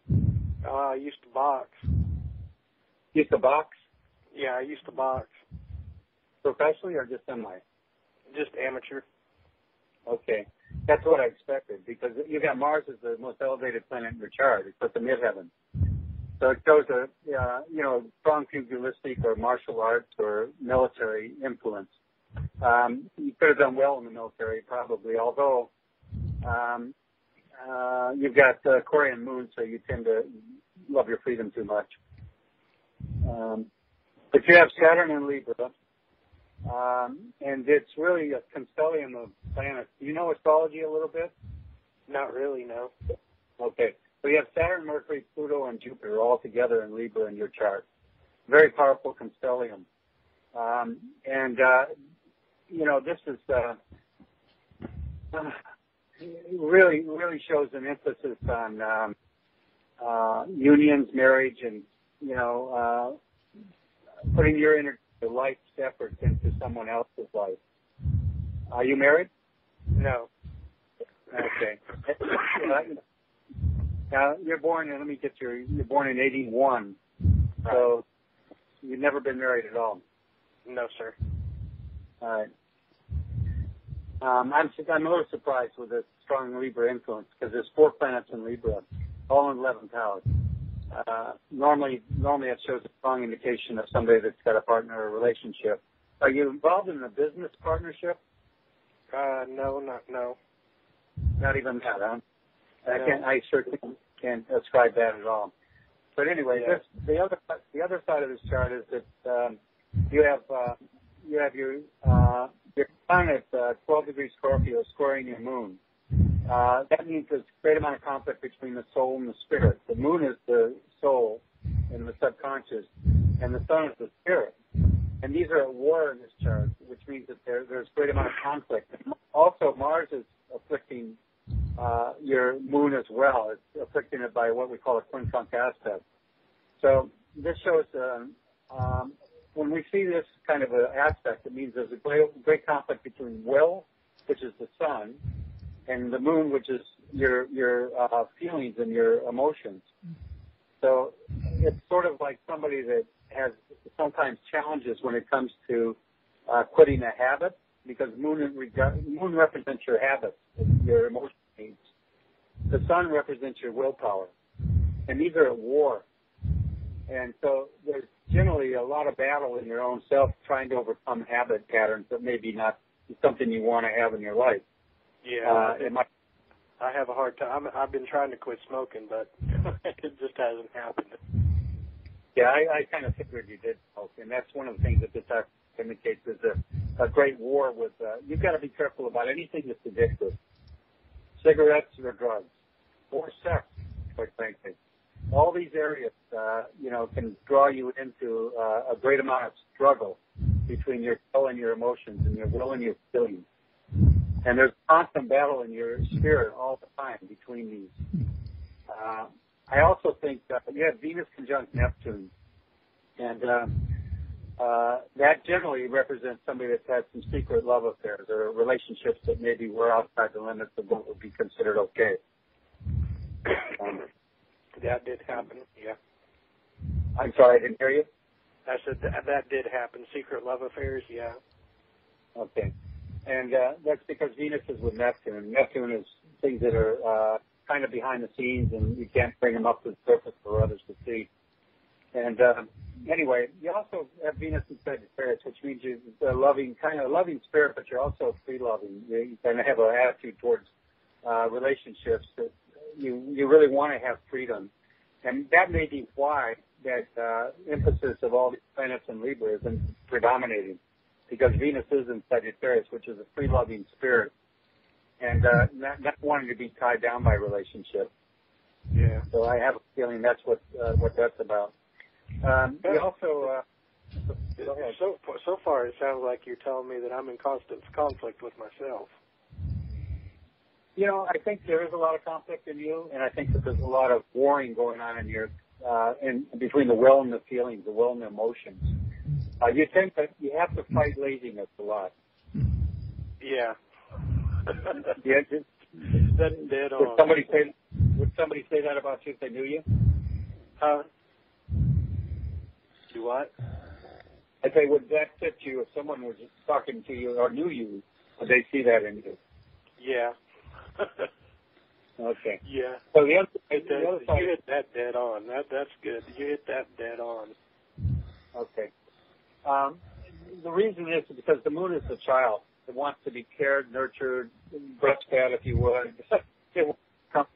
uh, I used to box. Used to box Yeah, I used to box. professionally or just semi? Just amateur. Okay. That's what I expected because you got Mars as the most elevated planet in your chart. It's at the midheaven. So it shows a, uh, you know, strong pugilistic or martial arts or military influence. Um, you could have done well in the military probably, although um, uh, you've got uh, Aquarian moon, so you tend to love your freedom too much. Um, but you have Saturn and Libra, um, and it's really a constellium of planets. Do you know astrology a little bit? Not really, no. Okay. So you have Saturn, Mercury, Pluto, and Jupiter all together in Libra in your chart. Very powerful constellium. Um, and, uh, you know, this is, uh, uh, really, really shows an emphasis on, um, uh, unions, marriage, and, you know, uh, putting your energy, life's efforts into someone else's life. Are you married? No. Okay. Now you're born. Let me get your. You're born in '81, so you've never been married at all. No, sir. All right. Um, I'm I'm a little surprised with the strong Libra influence because there's four planets in Libra, all in 11th house. Uh, normally, normally it shows a strong indication of somebody that's got a partner or relationship. Are you involved in a business partnership? Uh, no, not no. Not even that, huh? I can't. I certainly can't ascribe that at all. But anyway, Yeah. this, the other the other side of this chart is that um, you have uh, you have your uh, your at uh, 12 degrees Scorpio squaring your moon. Uh, that means there's a great amount of conflict between the soul and the spirit. The moon is the soul and the subconscious, and the sun is the spirit. And these are at war in this chart, which means that there, there's a great amount of conflict. Also, Mars is afflicting uh, your moon as well. It's afflicting it by what we call a quincunx aspect. So this shows um, um, when we see this kind of an aspect, it means there's a great, great conflict between will, which is the sun, and the moon, which is your your uh, feelings and your emotions. So it's sort of like somebody that has sometimes challenges when it comes to uh, quitting a habit because moon reg- moon represents your habits, your emotional needs. The sun represents your willpower, and these are at war. And so there's generally a lot of battle in your own self trying to overcome habit patterns that maybe not something you want to have in your life. Yeah, Uh, it might I have a hard time. I've been trying to quit smoking, but it just hasn't happened. Yeah, I, I kind of figured you did smoke, and that's one of the things that this article indicates is that a great war with. Uh, you've got to be careful about anything that's addictive, cigarettes or drugs, or sex, quite frankly. All these areas, uh, you know, can draw you into uh, a great amount of struggle between your will and your emotions, and your will and your feelings. And there's constant battle in your spirit all the time between these. Uh, I also think that you have Venus conjunct Neptune, and uh, uh, that generally represents somebody that's had some secret love affairs or relationships that maybe were outside the limits of what would be considered okay. Um, that did happen. Yeah. I'm sorry, I didn't hear you. I said that, that did happen. Secret love affairs. Yeah. Okay. And uh, that's because Venus is with Neptune. Neptune is things that are uh, kind of behind the scenes, and you can't bring them up to the surface for others to see. And uh, anyway, you also have Venus in Sagittarius, which means you're a loving, kind of a loving spirit, but you're also free loving. You kind of have an attitude towards uh, relationships that you you really want to have freedom, and that may be why that uh, emphasis of all these planets in Libra isn't predominating, because Venus is in Sagittarius, which is a free loving spirit, and uh, not, not wanting to be tied down by relationship. Yeah. So I have a feeling that's what uh, what that's about. Um, we also. Uh. So so far, it sounds like you're telling me that I'm in constant conflict with myself. You know, I think there is a lot of conflict in you, and I think that there's a lot of warring going on in your, uh, in between the will and the feelings, the will and the emotions. Uh, you think that you have to fight laziness a lot. Yeah. Yeah, just, That's dead would on. somebody say would somebody say that about you if they knew you? Huh? Do what? I say, would that fit you if someone was talking to you or knew you? Would they see that in you? Yeah. Okay. yeah. So the other, Hit the other side, you hit that dead on. That that's good. You hit that dead on. Okay. Um, the reason is because the moon is the child. It wants to be cared, nurtured, breastfed, if you would. it come.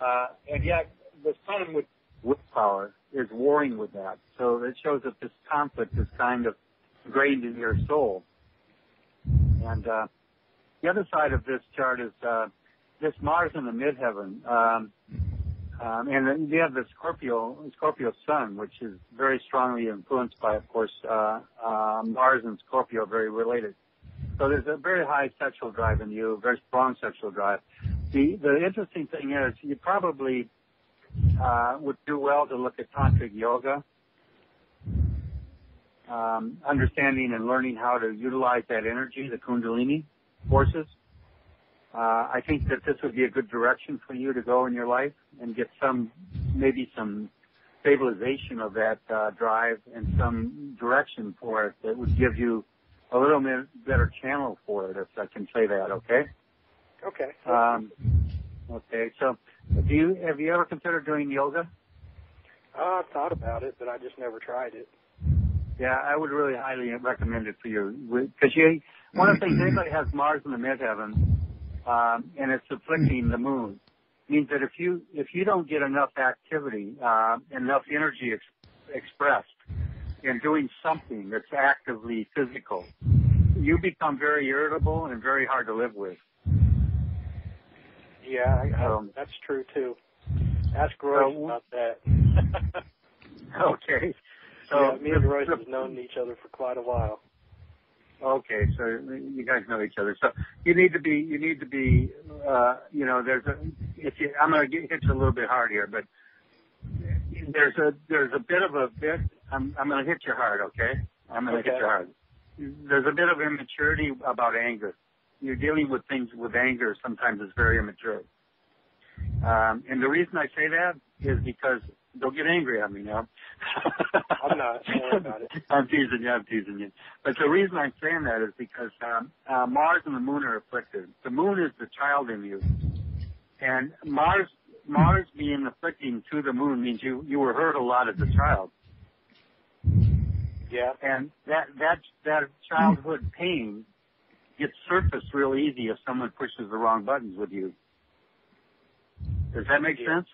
Uh, and yet, the sun with willpower is warring with that. So it shows that this conflict is kind of ingrained in your soul. And uh, the other side of this chart is uh, this Mars in the midheaven. Um, um, and then you have the Scorpio, Scorpio Sun, which is very strongly influenced by, of course, uh, uh, Mars and Scorpio very related. So there's a very high sexual drive in you, very strong sexual drive. The the interesting thing is you probably uh, would do well to look at tantric yoga, um, understanding and learning how to utilize that energy, the Kundalini forces. Uh, I think that this would be a good direction for you to go in your life and get some, maybe some stabilization of that uh, drive and some direction for it that would give you a little bit better channel for it, if I can say that. Okay. Okay. Um, okay. So, do you have you ever considered doing yoga? Uh, I thought about it, but I just never tried it. Yeah, I would really highly recommend it for you because you. One of the things anybody has Mars in the midheaven, um, and it's afflicting the moon, means that if you if you don't get enough activity, uh, enough energy ex- expressed in doing something that's actively physical, you become very irritable and very hard to live with. Yeah, I, I, Um, that's true too. Ask Royce So- about that. Okay. So yeah, me and Royce have known each other for quite a while. Okay, so you guys know each other. So you need to be, you need to be, uh, you know, there's a, if you, I'm going to hit you a little bit hard here, but there's a, there's a bit of a bit, I'm, I'm going to hit you hard, okay? I'm going to hit you hard. There's a bit of immaturity about anger. You're dealing with things with anger sometimes it's very immature. Um, and the reason I say that is because don't get angry at me now. I'm not. Don't worry about it. I'm teasing you. I'm teasing you. But the reason I'm saying that is because um, uh, Mars and the Moon are afflicted. The Moon is the child in you, and Mars Mars being afflicting to the Moon means you you were hurt a lot as a child, Yeah. and that that that childhood pain gets surfaced real easy if someone pushes the wrong buttons with you. Does that make Yeah. sense?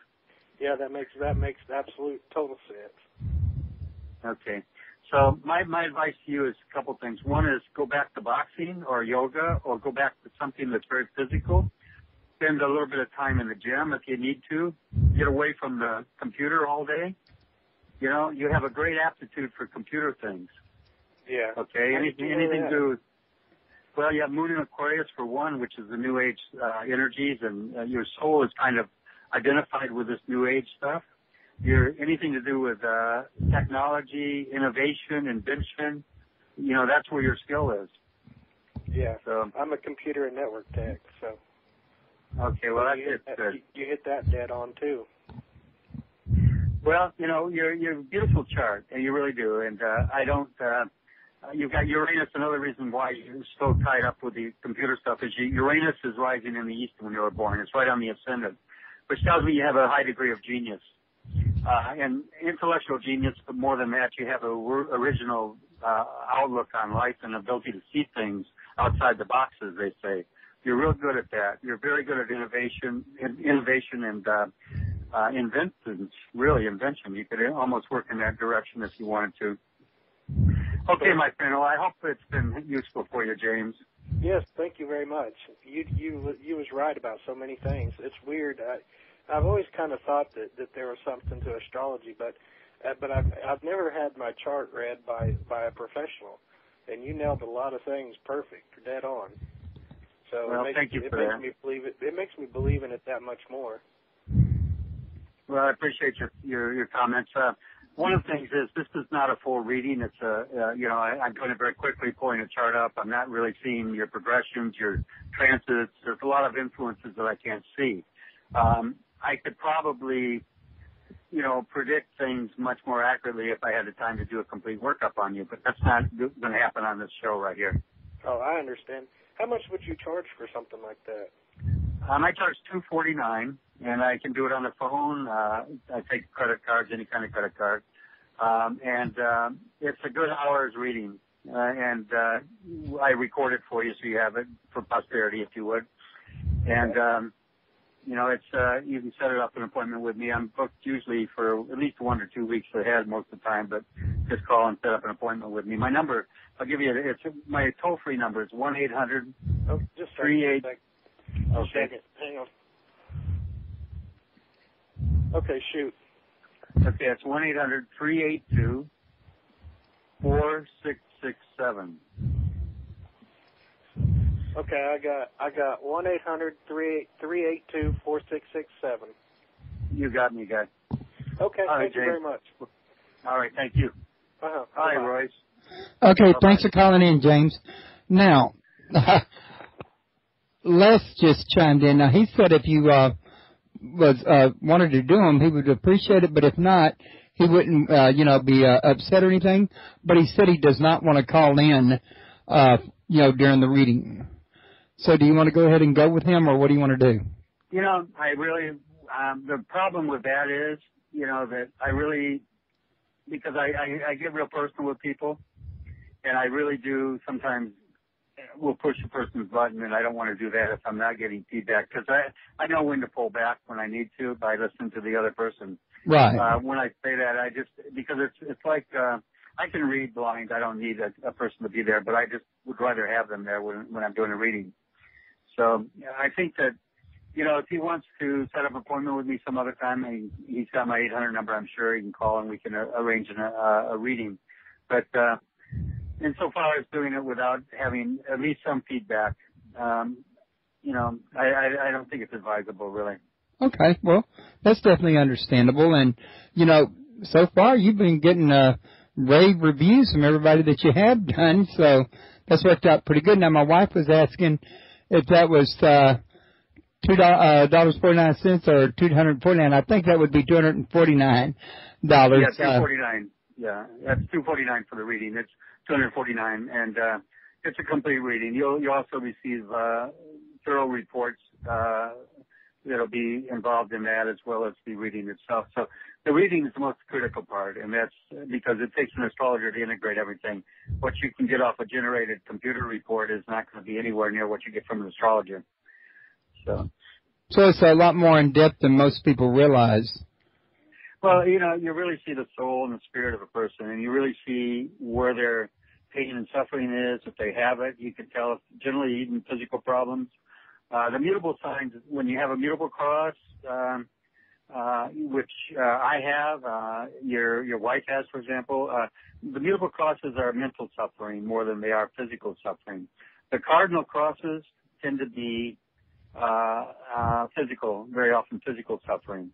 Yeah, that makes that makes absolute total sense. Okay. So my my advice to you is a couple things. One is go back to boxing or yoga, or go back to something that's very physical. Spend a little bit of time in the gym if you need to. Get away from the computer all day. You know, you have a great aptitude for computer things. Yeah. Okay, anything did you know anything to do. Well, you have Moon in Aquarius for one, which is the New Age uh, energies, and uh, your soul is kind of identified with this New Age stuff. You're anything to do with uh, technology, innovation, invention, you know, that's where your skill is. Yeah. So, I'm a computer and network tech, so okay, well that's you, hit it. that, you, you hit that dead on too. Well, you know, you're you're a beautiful chart, and you really do. And uh, I don't. Uh, uh, you've got Uranus. Another reason why you're so tied up with the computer stuff is you, Uranus is rising in the east when you were born. It's right on the ascendant, which tells me you have a high degree of genius, uh, and intellectual genius. But more than that, you have a original uh, outlook on life and ability to see things outside the boxes. They say you're real good at that. You're very good at innovation, in, innovation and uh, uh, inventions, really invention. You could almost work in that direction if you wanted to. Okay, my friend. Well, I hope it's been useful for you, James. Yes, thank you very much. You you you was right about so many things. It's weird. I I've always kind of thought that that there was something to astrology, but uh, but I've I've never had my chart read by by a professional, and you nailed a lot of things perfect, dead on. So Well, it makes, thank you it for makes that. me believe it. It makes me believe in it that much more. Well, I appreciate your your, your comments. Uh, one of the things is this is not a full reading. It's a uh, you know I, I'm doing it very quickly, pulling a chart up. I'm not really seeing your progressions, your transits. There's a lot of influences that I can't see. Um, I could probably you know predict things much more accurately if I had the time to do a complete workup on you, but that's not going to happen on this show right here. Oh, I understand. How much would you charge for something like that? Um, I charge two forty nine, and I can do it on the phone. Uh, I take credit cards, any kind of credit card, um, and um, it's a good hour's reading. Uh, and uh, I record it for you, so you have it for posterity, if you would. And um, you know, it's uh, you can set it up an appointment with me. I'm booked usually for at least one or two weeks ahead most of the time, but just call and set up an appointment with me. My number, I'll give you. It's my toll free number. It's one eight hundred. Oh, just Three second, eight- Okay. Hang on. Okay, shoot. Okay, it's one eight hundred three eight two four six six seven. Okay, I got I got one eight hundred three three eight two four six six seven. You got me, guy. Okay, All right, thank you James. very much. All right, thank you. Uh-huh. Hi, Bye-bye. Royce. Okay, Bye-bye. thanks for calling in, James. Now, Les just chimed in. Now he said if you uh, was uh, wanted to do them, he would appreciate it, but if not, he wouldn't, uh, you know, be uh, upset or anything. But he said he does not want to call in, uh, you know, during the reading. So, do you want to go ahead and go with him, or what do you want to do? You know, I really um, the problem with that is, you know, that I really because I, I I get real personal with people, and I really do sometimes will push a person's button, and I don't want to do that if I'm not getting feedback because I I know when to pull back when I need to by listening to the other person. Right. Uh, when I say that, I just because it's it's like uh, I can read blind. I don't need a, a person to be there, but I just would rather have them there when when I'm doing a reading. So I think that you know if he wants to set up an appointment with me some other time, he, he's got my 800 number. I'm sure he can call and we can uh, arrange an, uh, a reading. But uh, insofar as doing it without having at least some feedback, um, you know, I, I, I don't think it's advisable really. Okay, well, that's definitely understandable. And, you know, so far you've been getting uh, rave reviews from everybody that you have done, so that's worked out pretty good. Now, my wife was asking if that was uh, two uh, dollars forty nine cents or two hundred forty nine. I think that would be two hundred and forty nine dollars. Yeah, two forty nine. Yeah, that's two forty nine for the reading. It's two hundred forty nine, and uh, it's a complete reading. You'll you also receive uh, thorough reports uh, that'll be involved in that as well as the reading itself. So the reading is the most critical part, and that's because it takes an astrologer to integrate everything. What you can get off a generated computer report is not going to be anywhere near what you get from an astrologer. So. So it's a lot more in depth than most people realize. Well, you know, you really see the soul and the spirit of a person, and you really see where their pain and suffering is. If they have it, you can tell. Generally, even physical problems. Uh, the mutable signs, when you have a mutable cross, um, uh, which uh, I have, uh, your your wife has, for example, uh, the mutable crosses are mental suffering more than they are physical suffering. The cardinal crosses tend to be uh, uh, physical, very often physical suffering.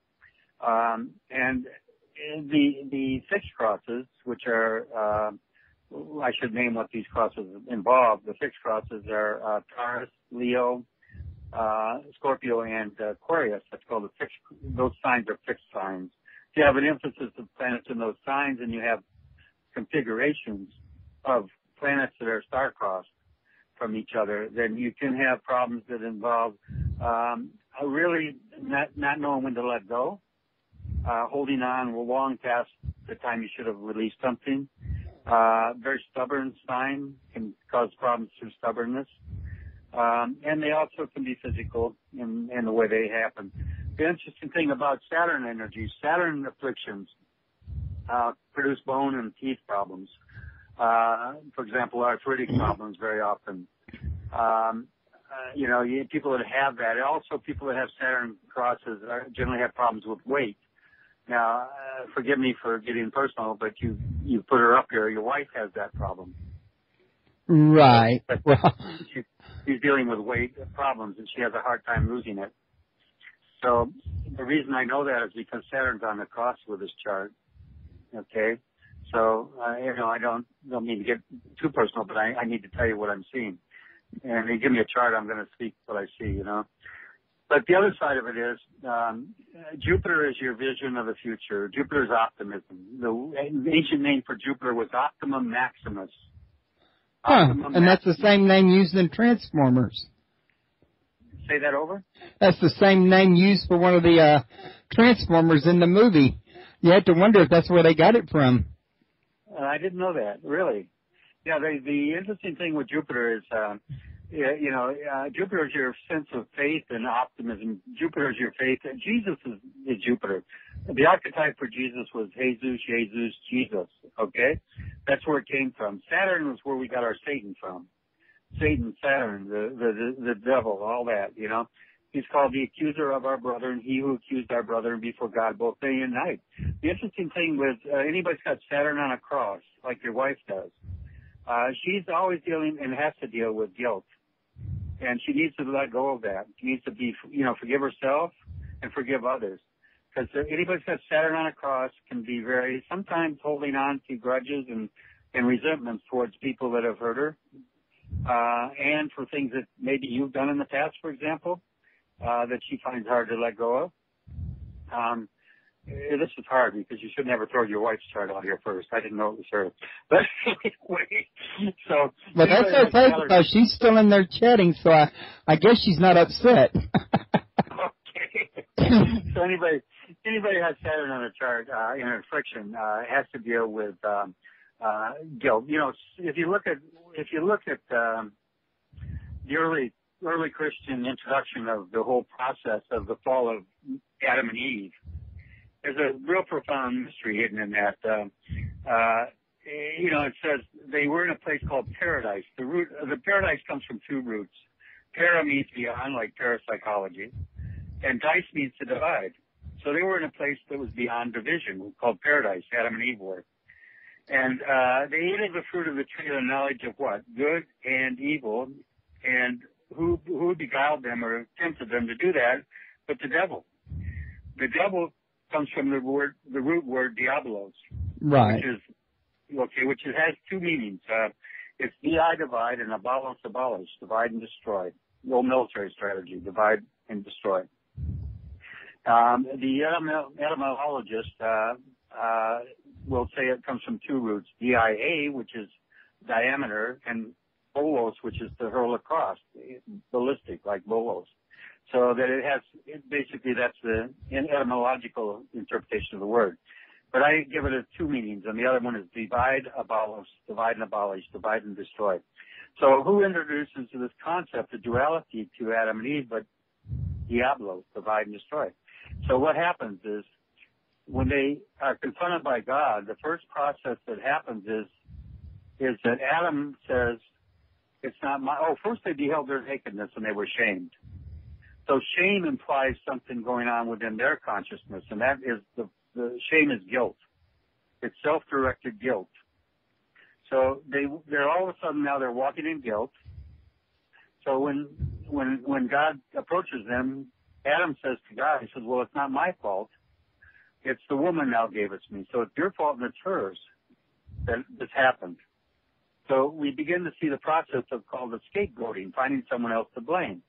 Um, and the the fixed crosses, which are uh, I should name what these crosses involve. The fixed crosses are uh, Taurus, Leo, uh, Scorpio, and uh, Aquarius. That's called the fixed. Those signs are fixed signs. If you have an emphasis of planets in those signs, and you have configurations of planets that are star crossed from each other, then you can have problems that involve um, really not not knowing when to let go uh, holding on long past the time you should have released something. Uh, very stubborn sign can cause problems through stubbornness. Um, and they also can be physical in, in the way they happen. The interesting thing about Saturn energy, Saturn afflictions uh, produce bone and teeth problems. Uh, for example, arthritic problems very often. Um, uh, you know, you, people that have that. Also, people that have Saturn crosses are, generally have problems with weight. Now, uh, forgive me for getting personal, but you you put her up here. Your wife has that problem. Right. Well, she, she's dealing with weight problems, and she has a hard time losing it. So the reason I know that is because Saturn's on the cross with this chart. Okay. So uh, you know, I don't don't mean to get too personal, but I, I need to tell you what I'm seeing. And you give me a chart, I'm going to speak what I see. You know. But the other side of it is um, Jupiter is your vision of the future. Jupiter is optimism. The ancient name for Jupiter was Optimum Maximus. Optimum huh, and that's the same name used in Transformers. Say that over. That's the same name used for one of the uh, Transformers in the movie. You have to wonder if that's where they got it from. Uh, I didn't know that. Really? Yeah. The the interesting thing with Jupiter is. Uh, you know, uh, Jupiter is your sense of faith and optimism. Jupiter is your faith. Jesus is, Jupiter. The archetype for Jesus was Jesus, Jesus, Jesus. Okay, that's where it came from. Saturn was where we got our Satan from. Satan, Saturn, the the the, the devil, all that. You know, he's called the accuser of our brother, and he who accused our brother before God both day and night. The interesting thing with uh, anybody's got Saturn on a cross, like your wife does. Uh, she's always dealing and has to deal with guilt and she needs to let go of that. She needs to be, you know, forgive herself and forgive others. Because anybody that's Saturn on a cross can be very, sometimes holding on to grudges and, and resentments towards people that have hurt her, uh, and for things that maybe you've done in the past, for example, uh, that she finds hard to let go of. Um, this is hard because you should never throw your wife's chart out here first. I didn't know it was her. But anyway, so. But that's okay because she's still in there chatting, so I, I guess she's not upset. okay. so anybody, anybody has Saturn on a chart uh, in affliction uh, has to deal with um, uh, guilt. You know, if you look at if you look at um, the early early Christian introduction of the whole process of the fall of Adam and Eve there's a real profound mystery hidden in that. Uh, uh, you know, it says they were in a place called paradise. The root, the paradise comes from two roots. Para means beyond, like parapsychology, and dice means to divide. So they were in a place that was beyond division, called paradise. Adam and Eve were, and uh, they ate of the fruit of the tree of the knowledge of what good and evil, and who who beguiled them or tempted them to do that, but the devil. The devil comes from the word, the root word diabolos. Right. Which is, okay, which has two meanings. Uh, it's di divide and abolos abolish, divide and destroy. The old military strategy, divide and destroy. Um, the etymologist uh, uh, will say it comes from two roots: dia, which is diameter, and bolos, which is to hurl across, ballistic, like bolos. So that it has, it basically that's the etymological interpretation of the word. But I give it two meanings, and the other one is divide, abolish, divide and abolish, divide and destroy. So who introduces this concept of duality to Adam and Eve, but Diablo, divide and destroy. So what happens is when they are confronted by God, the first process that happens is is that Adam says, "It's not my." Oh, first they beheld their nakedness and they were shamed. So shame implies something going on within their consciousness, and that is the the shame is guilt. It's self-directed guilt. So they they're all of a sudden now they're walking in guilt. So when when when God approaches them, Adam says to God, he says, "Well, it's not my fault. It's the woman now gave it to me. So it's your fault and it's hers that this happened." So we begin to see the process of called the scapegoating, finding someone else to blame.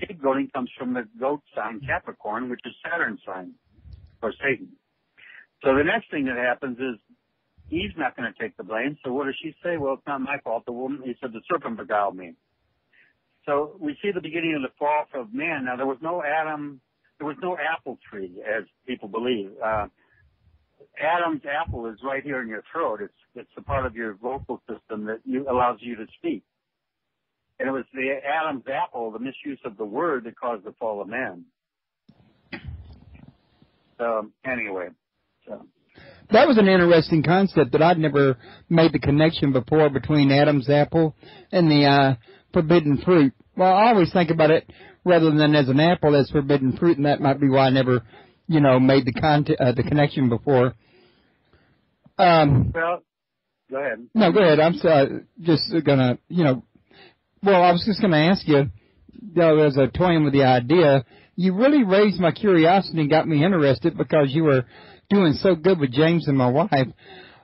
Scapegoating comes from the goat sign Capricorn, which is Saturn's sign, or Satan. So the next thing that happens is Eve's not going to take the blame. So what does she say? Well, it's not my fault. The woman, he said, the serpent beguiled me. So we see the beginning of the fall of man. Now there was no Adam, there was no apple tree, as people believe. Uh, Adam's apple is right here in your throat. It's it's a part of your vocal system that you, allows you to speak. And it was the Adam's apple, the misuse of the word, that caused the fall of man. So anyway, so. That was an interesting concept that I'd never made the connection before between Adam's apple and the uh, forbidden fruit. Well, I always think about it rather than as an apple as forbidden fruit, and that might be why I never, you know, made the con- uh, the connection before. Um, well, go ahead. No, go ahead. I'm uh, just gonna, you know, well, I was just gonna ask you, know, as a toying with the idea, you really raised my curiosity and got me interested because you were doing so good with James and my wife,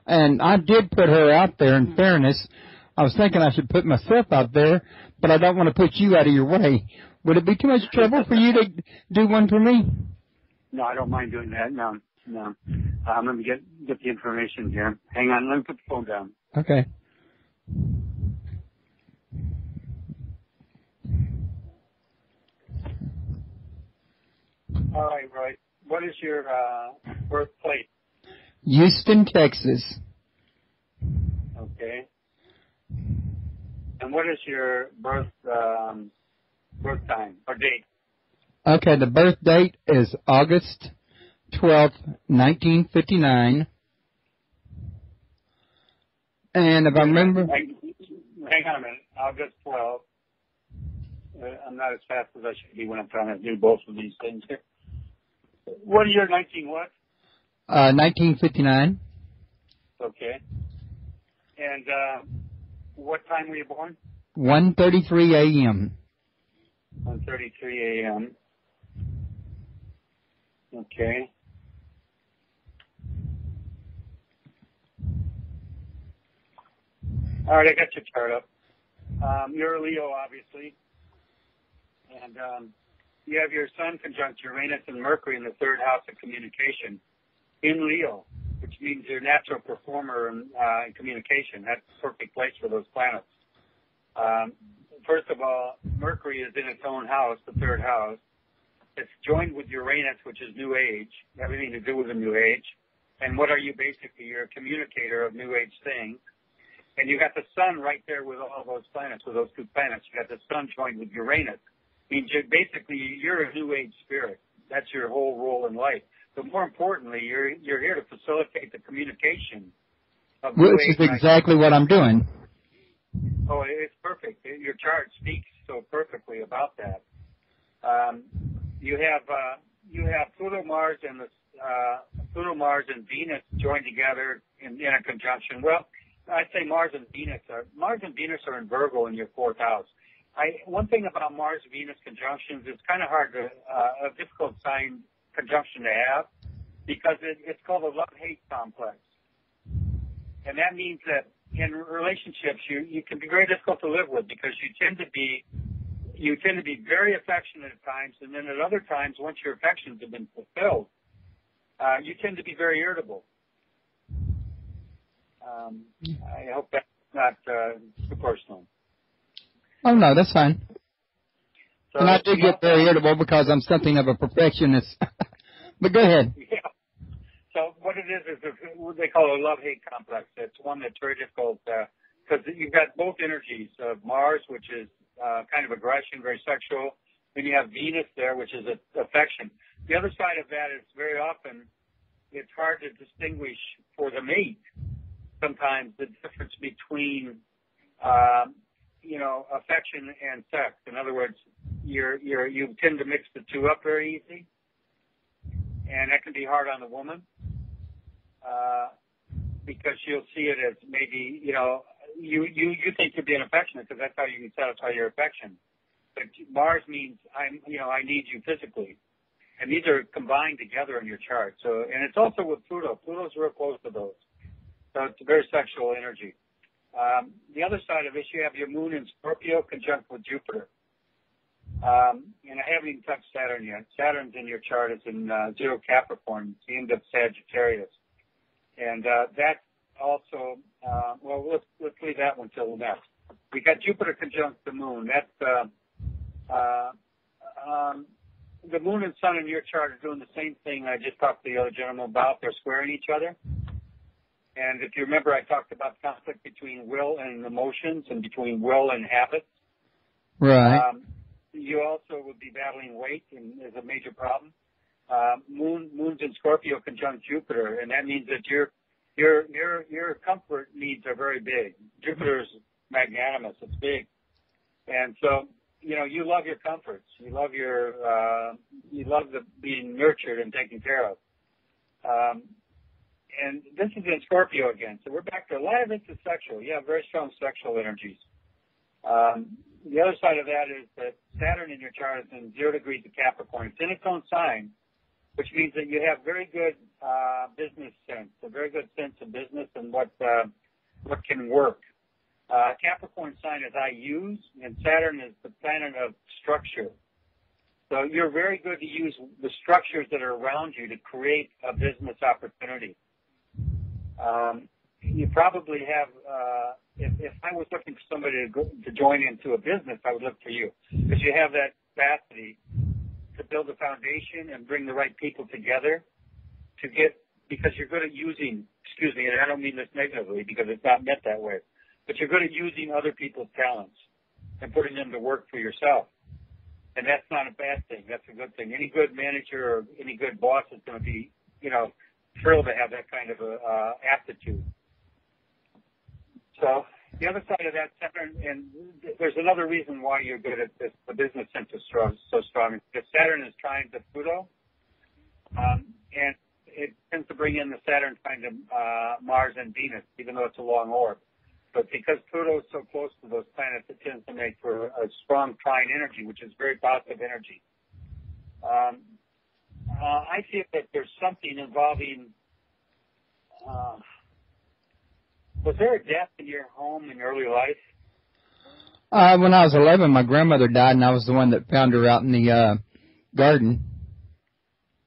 and I did put her out there. In fairness, I was thinking I should put myself out there, but I don't want to put you out of your way. Would it be too much trouble for you to do one for me? No, I don't mind doing that. No, no. Um, let me get get the information here. Hang on, let me put the phone down. Okay. All right, Roy. What is your uh, birthplace? Houston, Texas. Okay. And what is your birth um, birth time or date? Okay, the birth date is August twelfth, 1959. And if I remember. Hang, on a minute. August 12th. Uh, I'm not as fast as I should be when I'm trying to do both of these things here. What year, 19 what? Uh, 1959. Okay. And uh, what time were you born? 1:33 a.m. 1:33 a.m. Okay. All right, I got your chart up. Um, you're a Leo, obviously, and um, you have your Sun conjunct Uranus and Mercury in the third house of communication in Leo, which means you're a natural performer in, uh, in communication. That's the perfect place for those planets. Um, first of all, Mercury is in its own house, the third house. It's joined with Uranus, which is New Age, everything to do with the New Age. And what are you basically? You're a communicator of New Age things. And you got the sun right there with all those planets, with those two planets. You got the sun joined with Uranus. Means you're basically you're a new age spirit. That's your whole role in life. But more importantly, you're you're here to facilitate the communication of new Which age. is exactly what I'm doing. Oh, it's perfect. Your chart speaks so perfectly about that. Um, you have uh, you have Pluto, Mars, and the uh, Pluto, Mars, and Venus joined together in, in a conjunction. Well, I'd say Mars and Venus are Mars and Venus are in Virgo in your fourth house. I one thing about Mars Venus conjunctions it's kind of hard to uh, a difficult sign conjunction to have because it, it's called a love hate complex, and that means that in relationships you you can be very difficult to live with because you tend to be you tend to be very affectionate at times, and then at other times once your affections have been fulfilled, uh, you tend to be very irritable. Um, I hope that's not uh, too personal. Oh no, that's fine. So, and I do get very irritable because I'm something of a perfectionist. but go ahead. Yeah. So what it is is a, what they call a love-hate complex. It's one that's very difficult because you've got both energies of Mars, which is uh, kind of aggression, very sexual. Then you have Venus there, which is a, affection. The other side of that is very often it's hard to distinguish for the mate sometimes the difference between, um, you know, affection and sex. In other words, you're, you're, you tend to mix the two up very easy, and that can be hard on the woman, uh, because she'll see it as maybe, you know, you, you, you think you're being affectionate because that's how you can satisfy your affection. But Mars means I'm, you know, I need you physically. And these are combined together in your chart. So, and it's also with Pluto. Pluto's real close to those. So it's very sexual energy. Um, the other side of this, you have your moon in Scorpio conjunct with Jupiter. Um, and I haven't even touched Saturn yet. Saturn's in your chart. It's in uh, zero Capricorn. It's the end of Sagittarius. And uh, that also, uh, well, let's, let's leave that one till next. We got Jupiter conjunct the moon. That's uh, uh, um, the moon and sun in your chart are doing the same thing I just talked to the other gentleman about. They're squaring each other. And if you remember, I talked about conflict between will and emotions and between will and habits. Right. Um, you also would be battling weight and is a major problem. Uh, moon, moon's in Scorpio conjunct Jupiter, and that means that your your your your comfort needs are very big. Jupiter's magnanimous; it's big, and so you know you love your comforts. You love your uh, you love the being nurtured and taken care of. Um, and this is in Scorpio again, so we're back to a lot of this is sexual. Yeah, very strong sexual energies. Um, the other side of that is that Saturn in your chart is in zero degrees of Capricorn. It's in its own sign, which means that you have very good uh, business sense, a very good sense of business and what uh, what can work. Uh, Capricorn sign is I use, and Saturn is the planet of structure. So you're very good to use the structures that are around you to create a business opportunity. Um, you probably have, uh, if, if I was looking for somebody to, go, to join into a business, I would look for you because you have that capacity to build a foundation and bring the right people together to get, because you're good at using, excuse me, and I don't mean this negatively because it's not meant that way, but you're good at using other people's talents and putting them to work for yourself. And that's not a bad thing. That's a good thing. Any good manager or any good boss is going to be, you know, thrilled to have that kind of a, uh, aptitude. So the other side of that, Saturn, and there's another reason why you're good at this, the business sense is strong, so strong, because Saturn is trine to Pluto, um, and it tends to bring in the Saturn kind of uh, Mars and Venus, even though it's a long orb. But because Pluto is so close to those planets, it tends to make for a strong trine energy, which is very positive energy. Um, uh, I feel that there's something involving. Uh, was there a death in your home in early life? Uh, when I was 11, my grandmother died, and I was the one that found her out in the uh, garden.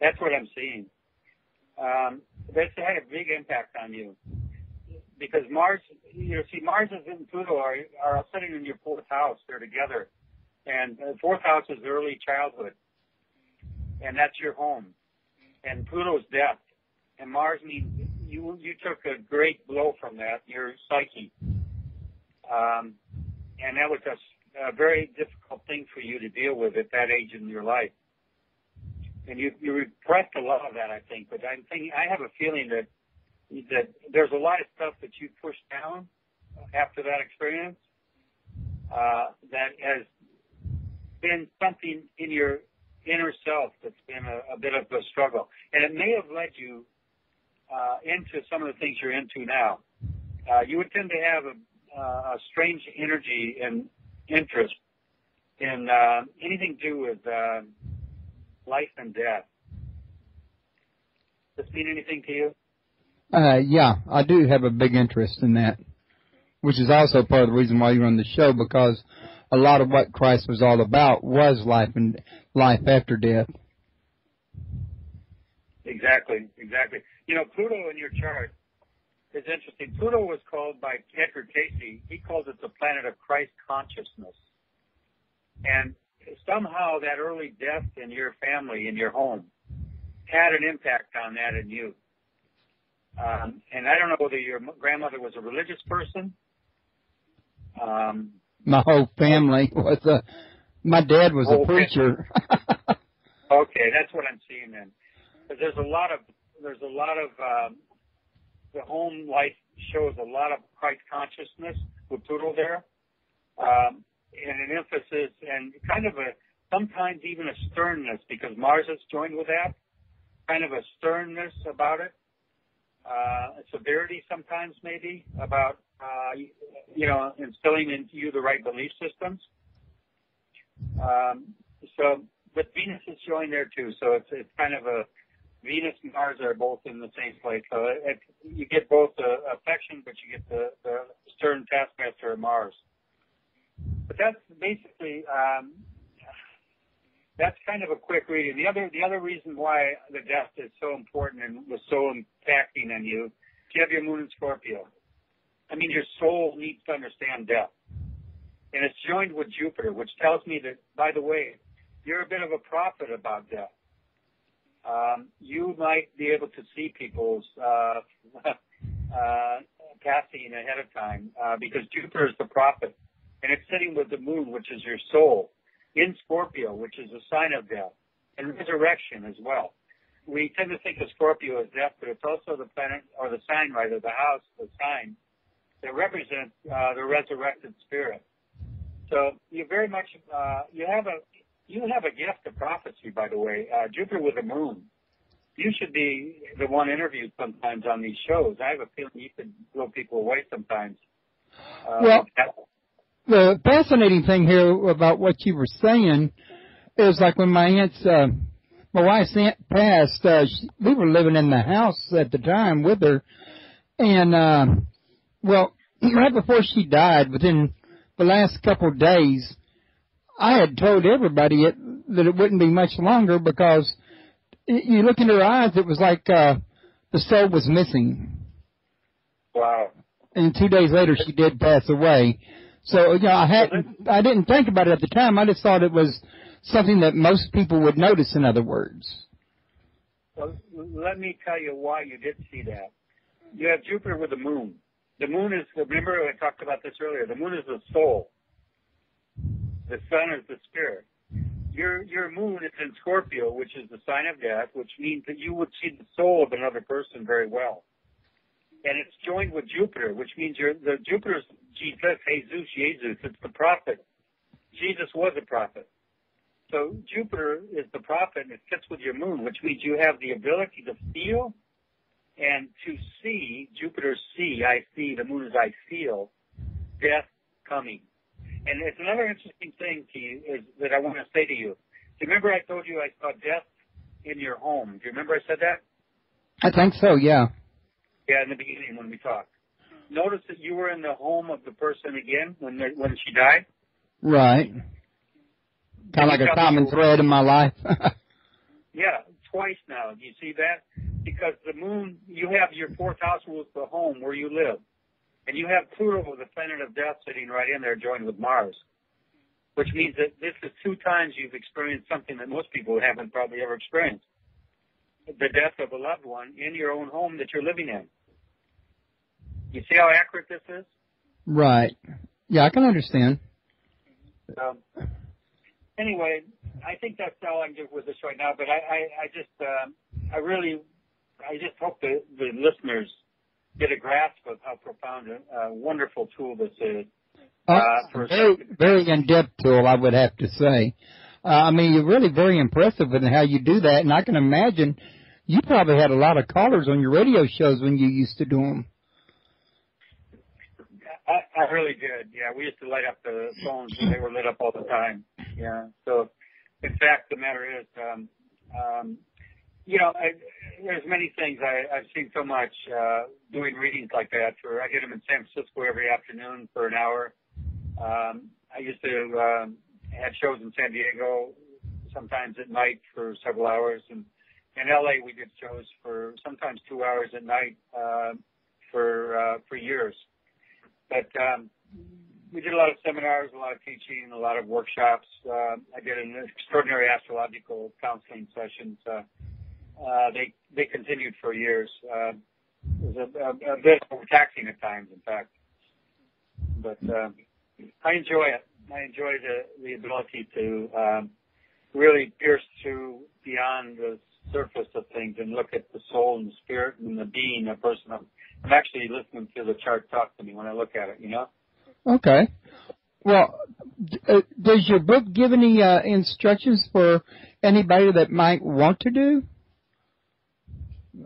That's what I'm seeing. Um, that's had a big impact on you because Mars, you know, see, Mars and Pluto are are sitting in your fourth house. They're together, and the fourth house is early childhood, and that's your home. And Pluto's death, and Mars means you you took a great blow from that, your psyche, um, and that was a, a very difficult thing for you to deal with at that age in your life. And you you repressed a lot of that, I think. But I'm thinking, I have a feeling that that there's a lot of stuff that you pushed down after that experience uh, that has been something in your inner self that's been a, a bit of a struggle, and it may have led you uh, into some of the things you're into now. Uh, you would tend to have a, uh, a strange energy and interest in uh, anything to do with uh, life and death. Does this mean anything to you? Uh, yeah, I do have a big interest in that, which is also part of the reason why you're on the show because a lot of what Christ was all about was life and life after death. Exactly, exactly. You know, Pluto in your chart is interesting. Pluto was called by Edgar Cayce, he calls it the planet of Christ consciousness. And somehow that early death in your family, in your home, had an impact on that in you. Um, and I don't know whether your grandmother was a religious person. Um, My whole family was a. My dad was a preacher. okay, that's what I'm seeing then. Because there's a lot of there's a lot of um, the home life shows a lot of Christ consciousness with Pluto there, um, and an emphasis and kind of a sometimes even a sternness because Mars is joined with that, kind of a sternness about it, uh, a severity sometimes maybe about uh, you know instilling into you the right belief systems. Um, so, but Venus is showing there too, so it's it's kind of a Venus and Mars are both in the same place, so you get both the affection, but you get the, stern taskmaster of Mars. But that's basically um, that's kind of a quick reading. The other the other reason why the death is so important and was so impacting on you, if you have your moon in Scorpio. I mean, your soul needs to understand death, and it's joined with Jupiter, which tells me that, by the way, you're a bit of a prophet about death. Um, you might be able to see people's uh, uh, passing ahead of time uh, because Jupiter is the prophet, and it's sitting with the moon, which is your soul in Scorpio, which is a sign of death, and resurrection as well. We tend to think of Scorpio as death, but it's also the planet, or the sign rather, the house, the sign, that represents uh, the resurrected spirit. So you very much, uh, you have a, you have a gift of prophecy, by the way. Uh, Jupiter with the moon. You should be the one interviewed sometimes on these shows. I have a feeling you could blow people away sometimes. Uh, well, the fascinating thing here about what you were saying is like when my aunt's, uh, my wife's aunt passed, uh, she, we were living in the house at the time with her, and uh, well, right before she died, within the last couple of days, I had told everybody it, that it wouldn't be much longer because you look in her eyes, it was like uh, the soul was missing. Wow. And two days later, she did pass away. So, you know, I hadn't, I didn't think about it at the time. I just thought it was something that most people would notice, in other words. Well, let me tell you why you did see that. You have Jupiter with the moon. The moon is, remember I talked about this earlier, the moon is the soul. The sun is the spirit. Your, your moon is in Scorpio, which is the sign of death, which means that you would see the soul of another person very well and it's joined with Jupiter, which means you're, the Jupiter's Jesus, Jesus, Jesus. It's the prophet. Jesus was a prophet. So Jupiter is the prophet, and it fits with your moon, which means you have the ability to feel and to see. Jupiter see, I see. The moon is I feel death coming. And it's another interesting thing to you is that I want to say to you. Do you remember I told you I saw death in your home? Do you remember I said that? I think so. Yeah. Yeah, in the beginning when we talked. Notice that you were in the home of the person again when they, when she died. Right. Kind of like a common thread in my life. yeah, twice now. Do you see that? Because the moon, you have your fourth house rules the home where you live, and you have Pluto, the planet of death, sitting right in there, joined with Mars, which means that this is two times you've experienced something that most people haven't probably ever experienced: the death of a loved one in your own home that you're living in. You see how accurate this is? Right. Yeah, I can understand. Um, anyway, I think that's all I can do with this right now. But I, I, I just, um, I really, I just hope that the listeners get a grasp of how profound a, a wonderful tool this is. Uh, uh, very, very in-depth tool, I would have to say. Uh, I mean, you're really very impressive in how you do that, and I can imagine you probably had a lot of callers on your radio shows when you used to do them. I, I really did. Yeah, we used to light up the phones and they were lit up all the time. Yeah. So, in fact, the matter is, um, um, you know, I, there's many things I, I've seen so much uh, doing readings like that. For I did them in San Francisco every afternoon for an hour. Um, I used to um, had shows in San Diego sometimes at night for several hours, and in LA we did shows for sometimes two hours at night uh, for uh, for years. But um, we did a lot of seminars, a lot of teaching, a lot of workshops. Uh, I did an extraordinary astrological counseling sessions. Uh, they they continued for years. Uh, it was a, a, a bit overtaxing at times, in fact. But uh, I enjoy it. I enjoy the the ability to um, really pierce through beyond the surface of things and look at the soul and the spirit and the being of a person. I'm, actually listening to the chart talk to me when I look at it. You know. Okay. Well, uh, does your book give any uh, instructions for anybody that might want to do?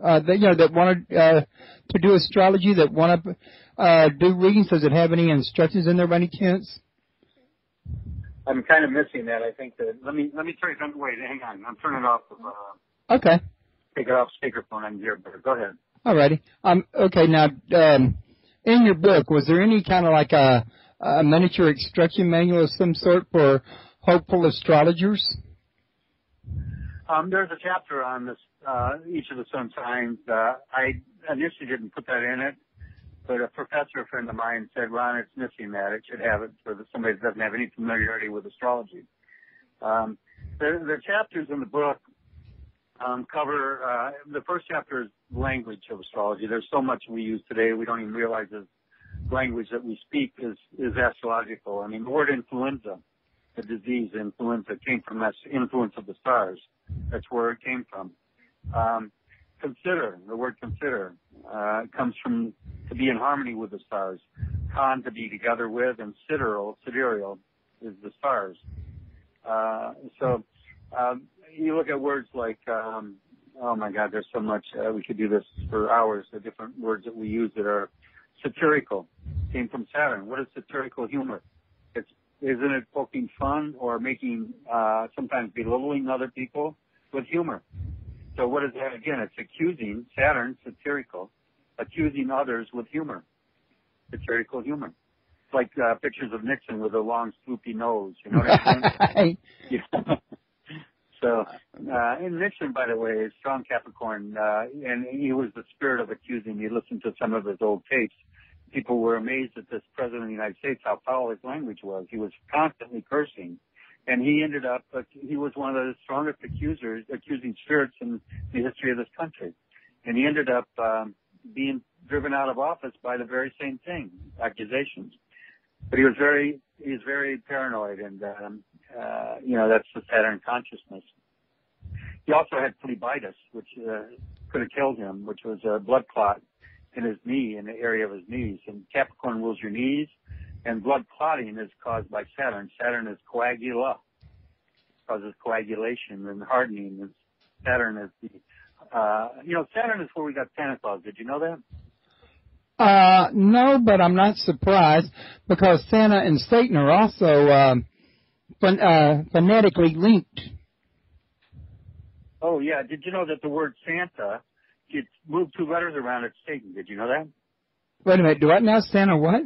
Uh, that you know that want to uh, to do astrology, that want to uh, do readings. Does it have any instructions in there by any chance? I'm kind of missing that. I think that let me let me turn it. Wait, hang on. I'm turning it off. Uh, Okay. take it off speakerphone. I'm here, but go ahead. Alrighty. Um, okay, now, um, in your book, was there any kind of like a, a miniature instruction manual of some sort for hopeful astrologers? Um, there's a chapter on this, uh, each of the sun signs. Uh, I initially didn't put that in it, but a professor friend of mine said, Ron, it's missing that. It should have it for somebody that doesn't have any familiarity with astrology. Um, the, the chapters in the book um, cover, uh, the first chapter is language of astrology. There's so much we use today we don't even realize is language that we speak is, is astrological. I mean, the word influenza, the disease influenza came from that influence of the stars. That's where it came from. Um, consider, the word consider, uh, comes from to be in harmony with the stars. Con to be together with, and sidereal, sidereal is the stars. Uh, so, um, you look at words like, um, oh my God, there's so much, uh, we could do this for hours, the different words that we use that are satirical, came from Saturn. What is satirical humor? It's, isn't it poking fun or making, uh, sometimes belittling other people with humor? So what is that again? It's accusing, Saturn, satirical, accusing others with humor. Satirical humor. It's like, uh, pictures of Nixon with a long swoopy nose, you know what I'm saying? Yeah. so, uh, and Nixon, by the way, is strong Capricorn, uh, and he was the spirit of accusing. You listen to some of his old tapes. People were amazed at this president of the United States, how foul his language was. He was constantly cursing. And he ended up, uh, he was one of the strongest accusers, accusing spirits in the history of this country. And he ended up, um, being driven out of office by the very same thing, accusations. But he was very, he was very paranoid and, um, uh, you know, that's the Saturn consciousness. He also had phlebitis, which, uh, could have killed him, which was a blood clot in his knee, in the area of his knees. And Capricorn rules your knees, and blood clotting is caused by Saturn. Saturn is coagula, causes coagulation and hardening. And Saturn is the, uh, you know, Saturn is where we got Santa Claus. Did you know that? Uh, no, but I'm not surprised because Santa and Satan are also, um, uh, phonetically linked. Oh yeah. Did you know that the word Santa, it's moved two letters around, it's Satan. Did you know that? Wait a minute, do I know Santa what?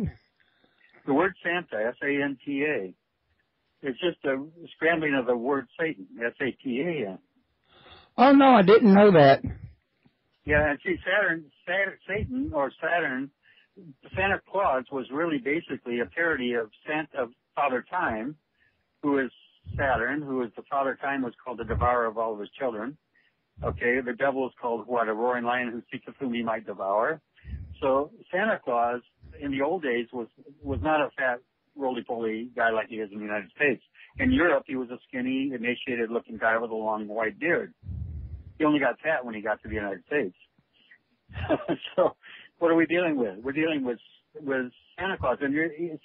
The word Santa, S-A-N-T-A, It's just a scrambling of the word Satan, S-A-T-A-N. Oh no, I didn't know that. Yeah, and see, Saturn, Saturn, Satan or Saturn, Santa Claus was really basically a parody of Santa, of Father Time, who is Saturn, who is the Father Time was called the devourer of all of his children. Okay, the devil is called what? A roaring lion who seeketh whom he might devour. So Santa Claus in the old days was was not a fat roly-poly guy like he is in the United States. In Europe, he was a skinny, emaciated-looking guy with a long white beard. He only got fat when he got to the United States. so, what are we dealing with? We're dealing with with Santa Claus, and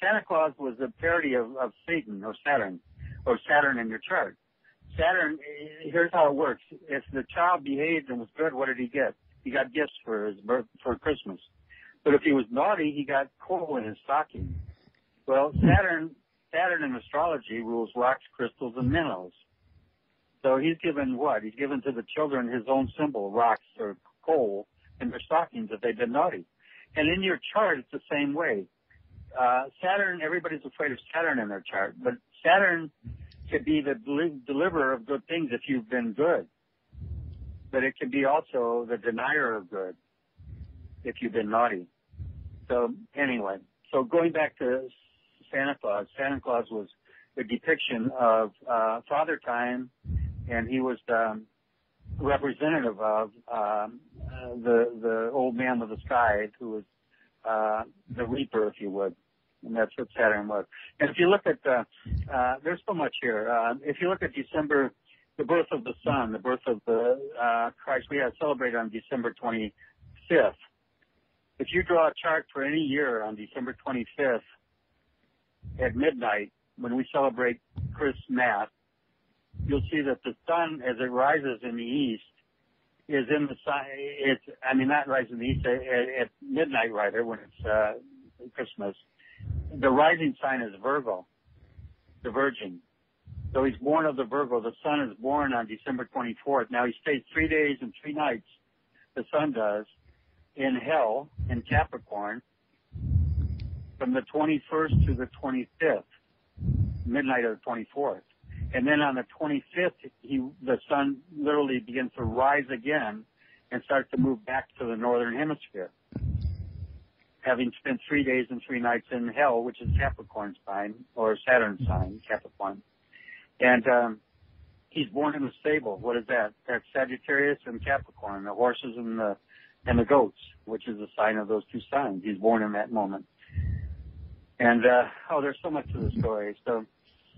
Santa Claus was a parody of, of Satan or Saturn, or Saturn in your chart. Saturn, here's how it works: if the child behaved and was good, what did he get? He got gifts for his birth for Christmas. But if he was naughty, he got coal in his stocking. Well, Saturn, Saturn in astrology rules rocks, crystals, and minerals. So he's given what? He's given to the children his own symbol, rocks or coal, in their stockings if they've been naughty. And in your chart, it's the same way. Uh, Saturn, everybody's afraid of Saturn in their chart, but Saturn could be the deliverer of good things if you've been good. But it can be also the denier of good if you've been naughty. So anyway, so going back to Santa Claus, Santa Claus was the depiction of uh, Father Time, and he was the representative of um, the the old man of the sky, who was uh, the reaper, if you would. And that's what Saturn was. And if you look at, uh, uh, there's so much here. Uh, if you look at December the birth of the sun, the birth of the uh, Christ. We have celebrated on December 25th. If you draw a chart for any year on December 25th at midnight, when we celebrate Christmas, you'll see that the sun, as it rises in the east, is in the sun. It's, I mean, not rising in the east at, at midnight, rather, when it's uh, Christmas. The rising sign is Virgo, the Virgin. So he's born of the Virgo. The sun is born on December 24th. Now he stays three days and three nights. The sun does in hell in Capricorn from the 21st to the 25th, midnight of the 24th. And then on the 25th, he, the sun literally begins to rise again and starts to move back to the northern hemisphere. Having spent three days and three nights in hell, which is Capricorn sign, or Saturn sign, Capricorn. And, um, he's born in the stable. What is that? That's Sagittarius and Capricorn, the horses and the, and the goats, which is a sign of those two signs. He's born in that moment. And, uh, oh, there's so much to the story. So,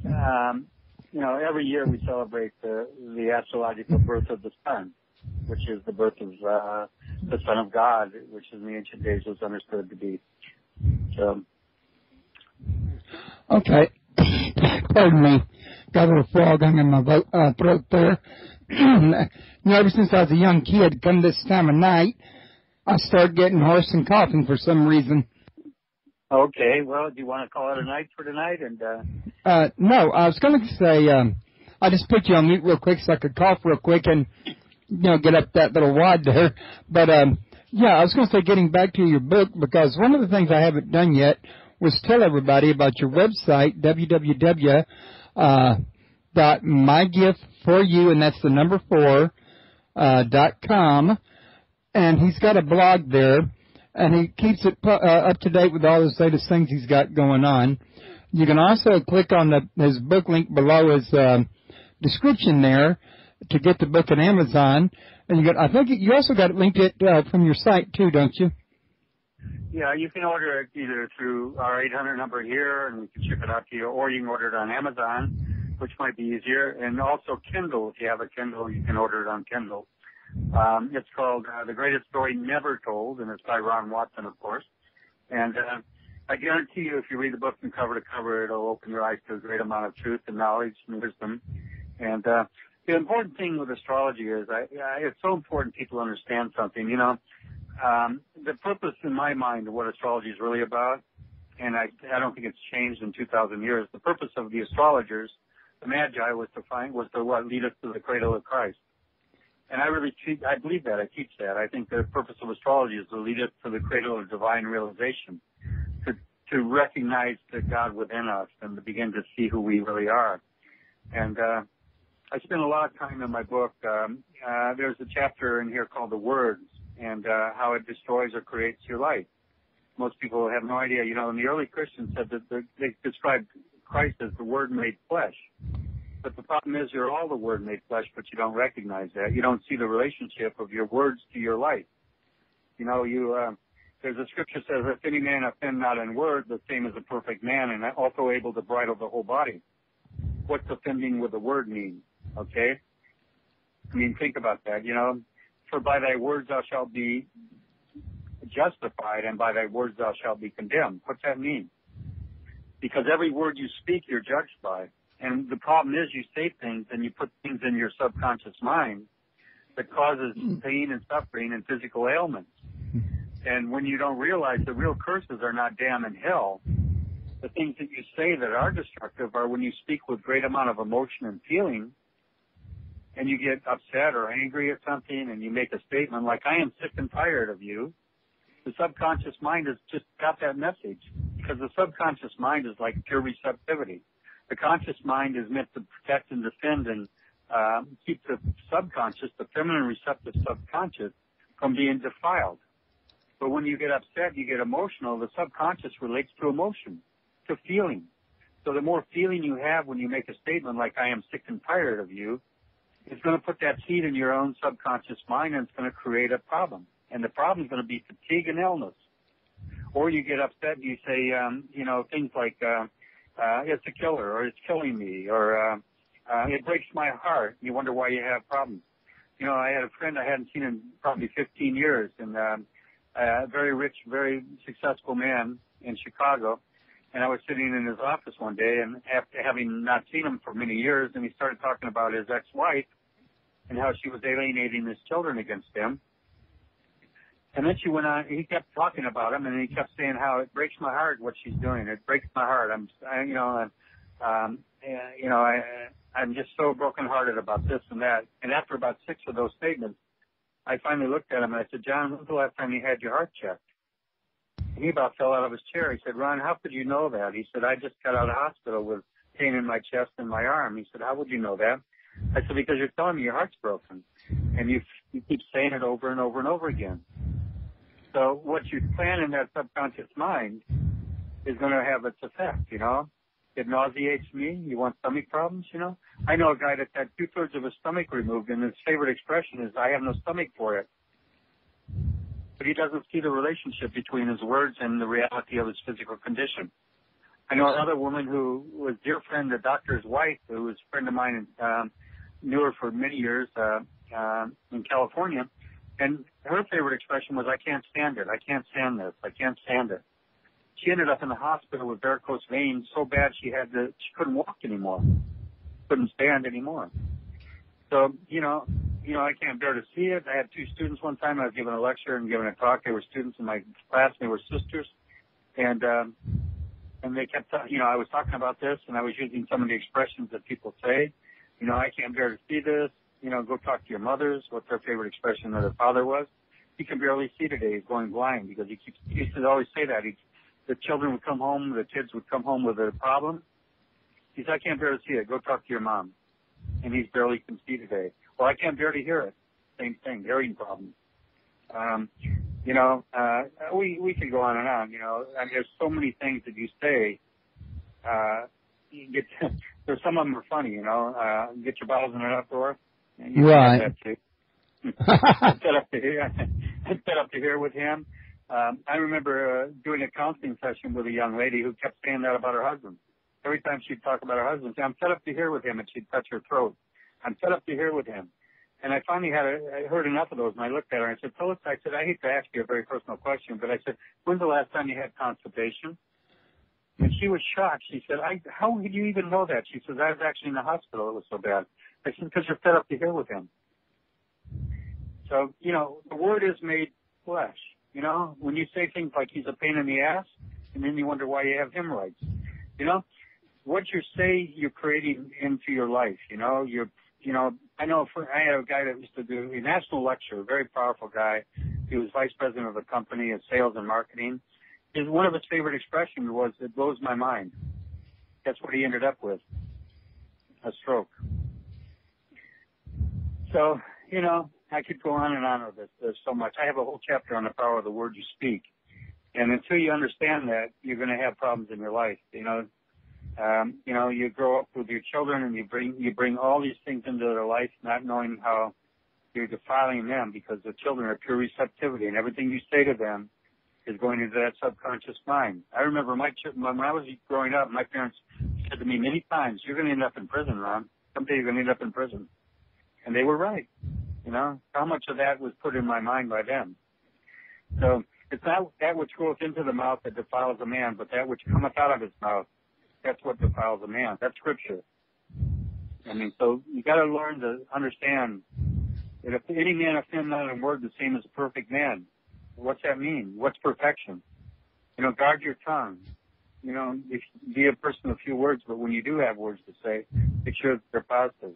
um, you know, every year we celebrate the, the astrological birth of the sun, which is the birth of uh, the Son of God, which in the ancient days was understood to be. So. Okay. Pardon me. Got a little frog in my uh, throat there. you know, ever since I was a young kid, come this time of night, I start getting hoarse and coughing for some reason. Okay, well, do you want to call it a night for tonight? And uh, Uh, no, I was going to say, um, I just put you on mute real quick so I could cough real quick and, you know, get up that little wad there. But, um, yeah, I was going to say getting back to your book because one of the things I haven't done yet was tell everybody about your website, www. Uh, dot mygiftforyou, and that's the number four, uh, dot com. And he's got a blog there, and he keeps it pu- uh, up to date with all his latest things he's got going on. You can also click on the, his book link below his um, description there to get the book at Amazon. And you got, I think you also got it linked it uh, from your site too, don't you? yeah, you can order it either through our 800 number here, and we can ship it out to you, or you can order it on Amazon, which might be easier, and also Kindle. If you have a Kindle, you can order it on Kindle. Um, it's called uh, The Greatest Story Never Told, and it's by Ron Watson, of course. And uh, I guarantee you, if you read the book from cover to cover, it'll open your eyes to a great amount of truth and knowledge and wisdom. And uh, the important thing with astrology is, I, I, it's so important people understand something. You know, um, the purpose in my mind of what astrology is really about, and I, I don't think it's changed in 2,000 years. The purpose of the astrologers, the Magi, was to find was to what lead us to the cradle of Christ. And I really, I believe that. I teach that. I think the purpose of astrology is to lead us to the cradle of divine realization, to to recognize the God within us and to begin to see who we really are. And uh, I spend a lot of time in my book. Um, uh, there's a chapter in here called the Words and uh, how it destroys or creates your life. Most people have no idea. You know, and the early Christians said that the, they described Christ as the Word made flesh. But the problem is you're all the Word made flesh, but you don't recognize that. You don't see the relationship of your words to your life. You know, you, uh, there's a scripture says, if any man offend not in word, the same as a perfect man, and also able to bridle the whole body. What's offending with the word mean? Okay? I mean, think about that, you know. For by thy words thou shalt be justified, and by thy words thou shalt be condemned. What's that mean? Because every word you speak, you're judged by. And the problem is you say things and you put things in your subconscious mind that causes pain and suffering and physical ailments. And when you don't realize the real curses are not damn and hell, the things that you say that are destructive are when you speak with great amount of emotion and feeling and you get upset or angry at something and you make a statement like, I am sick and tired of you. The subconscious mind has just got that message because the subconscious mind is like pure receptivity. The conscious mind is meant to protect and defend and uh, keep the subconscious, the feminine receptive subconscious, from being defiled. But when you get upset, you get emotional, the subconscious relates to emotion, to feeling. So the more feeling you have when you make a statement like, I am sick and tired of you, it's going to put that seed in your own subconscious mind and it's going to create a problem. And the problem is going to be fatigue and illness. Or you get upset and you say, um, you know, things like, uh, uh, it's a killer or it's killing me or, uh, Uh, it breaks my heart. You wonder why you have problems. You know, I had a friend I hadn't seen in probably 15 years, and um, a very rich, very successful man in Chicago. And I was sitting in his office one day, and after having not seen him for many years, and he started talking about his ex-wife and how she was alienating his children against him. And then she went on. He kept talking about him, and he kept saying how it breaks my heart what she's doing. It breaks my heart. I'm, I, you know, um, you know, I, I'm just so brokenhearted about this and that. And after about six of those statements, I finally looked at him and I said, John, when's the last time you had your heart checked? And he about fell out of his chair. He said, Ron, how could you know that? He said, I just got out of hospital with pain in my chest and my arm. He said, how would you know that? I said, because you're telling me your heart's broken. And you, you keep saying it over and over and over again. So what you plan in that subconscious mind is going to have its effect, you know? It nauseates me. You want stomach problems, you know? I know a guy that had two thirds of his stomach removed and his favorite expression is, I have no stomach for it but he doesn't see the relationship between his words and the reality of his physical condition. I know another woman who was dear friend, the doctor's wife, who was a friend of mine and um, knew her for many years uh, uh, in California, and her favorite expression was, "I can't stand it. I can't stand this. I can't stand it." She ended up in the hospital with varicose veins so bad she had to, she couldn't walk anymore, couldn't stand anymore. So you know, you know, I can't bear to see it. I had two students one time. I was giving a lecture and giving a talk. They were students in my class. They were sisters, and um, and they kept, you know, I was talking about this, and I was using some of the expressions that people say. You know, I can't bear to see this. You know, go talk to your mothers. What their favorite expression of their father was. He can barely see today. He's going blind because he keeps. He used to always say that. He, the children would come home. The kids would come home with a problem. He said, "I can't bear to see it. Go talk to your mom." And he's barely can see today. Well, I can't bear to hear it. Same thing, hearing problem. Um, you know, uh, we we could go on and on. You know, I mean, there's so many things that you say. Uh, you get there's some of them are funny. You know, uh, get your balls in an uproar. You right. That set up to hear, set up to hear with him. Um, I remember uh, doing a counseling session with a young lady who kept saying that about her husband. Every time she'd talk about her husband, say, I'm set up to hear with him, and she'd touch her throat. I'm set up to hear with him. And I finally had a, I heard enough of those and I looked at her and I said, Phyllis, I said, I hate to ask you a very personal question, but I said, when's the last time you had constipation? And she was shocked. She said, I, how did you even know that? She says, I was actually in the hospital. It was so bad. I said, because you're fed up to hear with him. So, you know, the word is made flesh. You know, when you say things like he's a pain in the ass, and then you wonder why you have hemorrhoids. You know, what you say you're creating into your life. You know, you're you know, I know for, I had a guy that used to do a national lecture, a very powerful guy. He was vice president of a company of sales and marketing. His one of his favorite expressions was "It blows my mind." That's what he ended up with, a stroke. So, you know, I could go on and on with this. There's so much. I have a whole chapter on the power of the word you speak. And until you understand that, you're going to have problems in your life. You know, um, you know, you grow up with your children and you bring you bring all these things into their life, not knowing how you're defiling them because the children are pure receptivity and everything you say to them is going into that subconscious mind. I remember my when I was growing up, my parents said to me many times, "You're going to end up in prison, Ron. Someday you're going to end up in prison," and they were right. You know, how much of that was put in my mind by them. So it's not that which goeth into the mouth that defiles a man, but that which cometh out of his mouth that's what defiles a man. That's scripture. I mean, so you got to learn to understand that if any man offend not in word, the same as a perfect man. What's that mean? What's perfection? You know, guard your tongue. You know, if, be a person of few words, but when you do have words to say, make sure they're positive.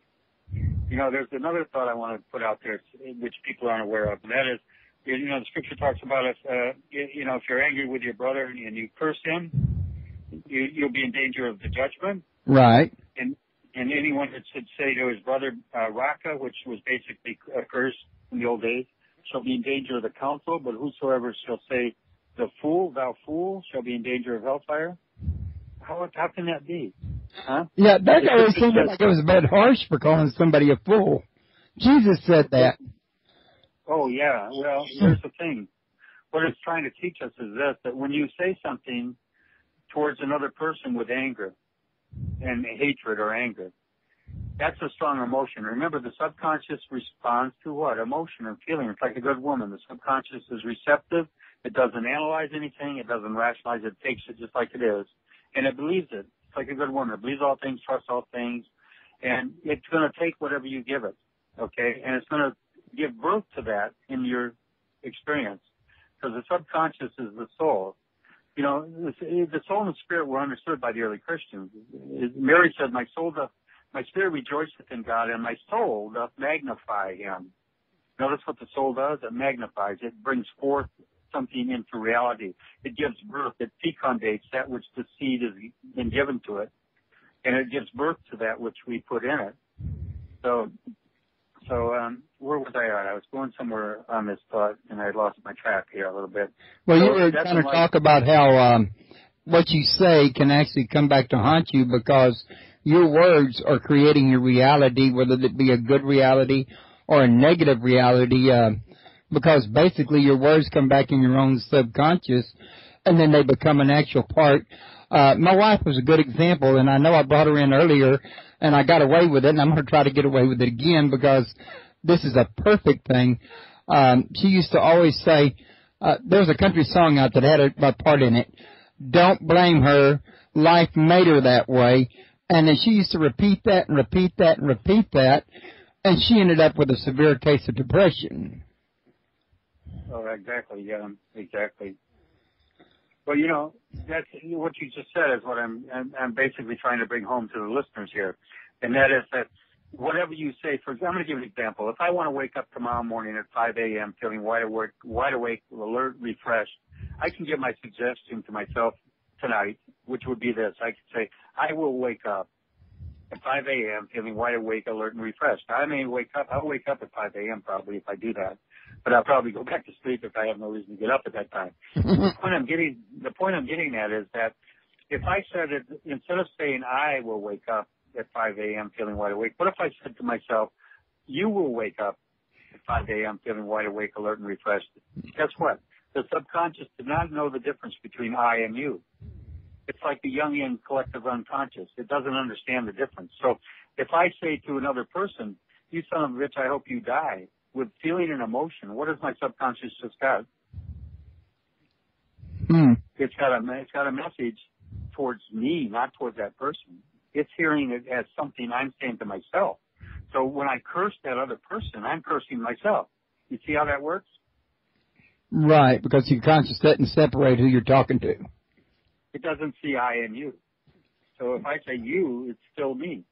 You know, there's another thought I want to put out there, which people aren't aware of, and that is, you know, the scripture talks about if, uh, you know, if you're angry with your brother and you curse him, you, you'll be in danger of the judgment. Right. And and anyone that should say to his brother uh, Raca, which was basically a curse in the old days, shall be in danger of the council. But whosoever shall say, "The fool, thou fool," shall be in danger of hellfire. How how can that be? Huh? Yeah, that always seemed like it was a bit harsh for calling somebody a fool. Jesus said that. Oh yeah. Well, here's the thing. What it's trying to teach us is this: that when you say something towards another person with anger and hatred or anger. That's a strong emotion. Remember, the subconscious responds to what? Emotion and feeling. It's like a good woman. The subconscious is receptive. It doesn't analyze anything. It doesn't rationalize. It takes it just like it is, and it believes it. It's like a good woman. It believes all things, trusts all things, and it's going to take whatever you give it. Okay, and it's going to give birth to that in your experience, because the subconscious is the soul. You know, the soul and the spirit were understood by the early Christians. Mary said, "My soul doth my spirit rejoiceth in God, and my soul doth magnify him. Notice what the soul does? It magnifies. It brings forth something into reality. It gives birth. It fecundates that which the seed has been given to it. And it gives birth to that which we put in it. So, so, um, where was I at? I was going somewhere on this thought and I lost my track here a little bit. Well, so you were kind of talk about how, um, what you say can actually come back to haunt you because your words are creating your reality, whether it be a good reality or a negative reality, uh, because basically your words come back in your own subconscious and then they become an actual part. Uh, my wife was a good example and I know I brought her in earlier and I got away with it and I'm going to try to get away with it again because this is a perfect thing. Um, she used to always say, uh, there was a country song out that had a, a part in it. Don't blame her. Life made her that way. And then she used to repeat that and repeat that and repeat that, and she ended up with a severe case of depression. Oh, exactly. Yeah, exactly. Well, you know, that's what you just said is what I'm, I'm, I'm basically trying to bring home to the listeners here, and that is that whatever you say. For example, I'm going to give an example. If I want to wake up tomorrow morning at 5 a.m. feeling wide awake, wide awake, alert, refreshed, I can give my suggestion to myself tonight, which would be this. I could say, I will wake up at 5 a.m. feeling wide awake, alert, and refreshed. I may wake up, I'll wake up at 5 a.m. probably if I do that, but I'll probably go back to sleep if I have no reason to get up at that time. the point I'm getting, the point I'm getting at is that if I said it, instead of saying I will wake up at 5 a.m. feeling wide awake, what if I said to myself, you will wake up at 5 a.m. feeling wide awake, alert, and refreshed? Guess what? The subconscious did not know the difference between I and you. It's like the Jungian collective unconscious. It doesn't understand the difference. So if I say to another person, you son of a bitch, I hope you die, with feeling and emotion, what has my subconscious just got? Hmm. It's got a, it's got a message towards me, not towards that person. It's hearing it as something I'm saying to myself. So when I curse that other person, I'm cursing myself. You see how that works? Right, because your conscious doesn't separate who you're talking to. It doesn't see I and you. So if I say you, it's still me.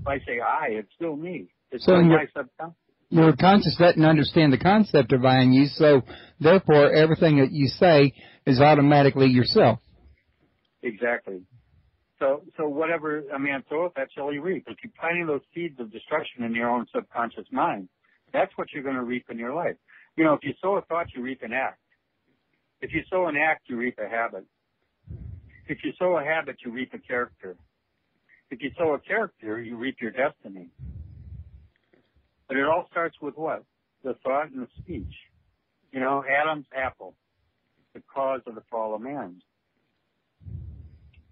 If I say I, it's still me. It's So still my subconscious. Your conscious doesn't understand the concept of I and you, so therefore everything that you say is automatically yourself. Exactly. So, so whatever a man soweth, that shall he reap. If you're planting those seeds of destruction in your own subconscious mind, that's what you're going to reap in your life. You know, if you sow a thought, you reap an act. If you sow an act, you reap a habit. If you sow a habit, you reap a character. If you sow a character, you reap your destiny. But it all starts with what? The thought and the speech. You know, Adam's apple, the cause of the fall of man.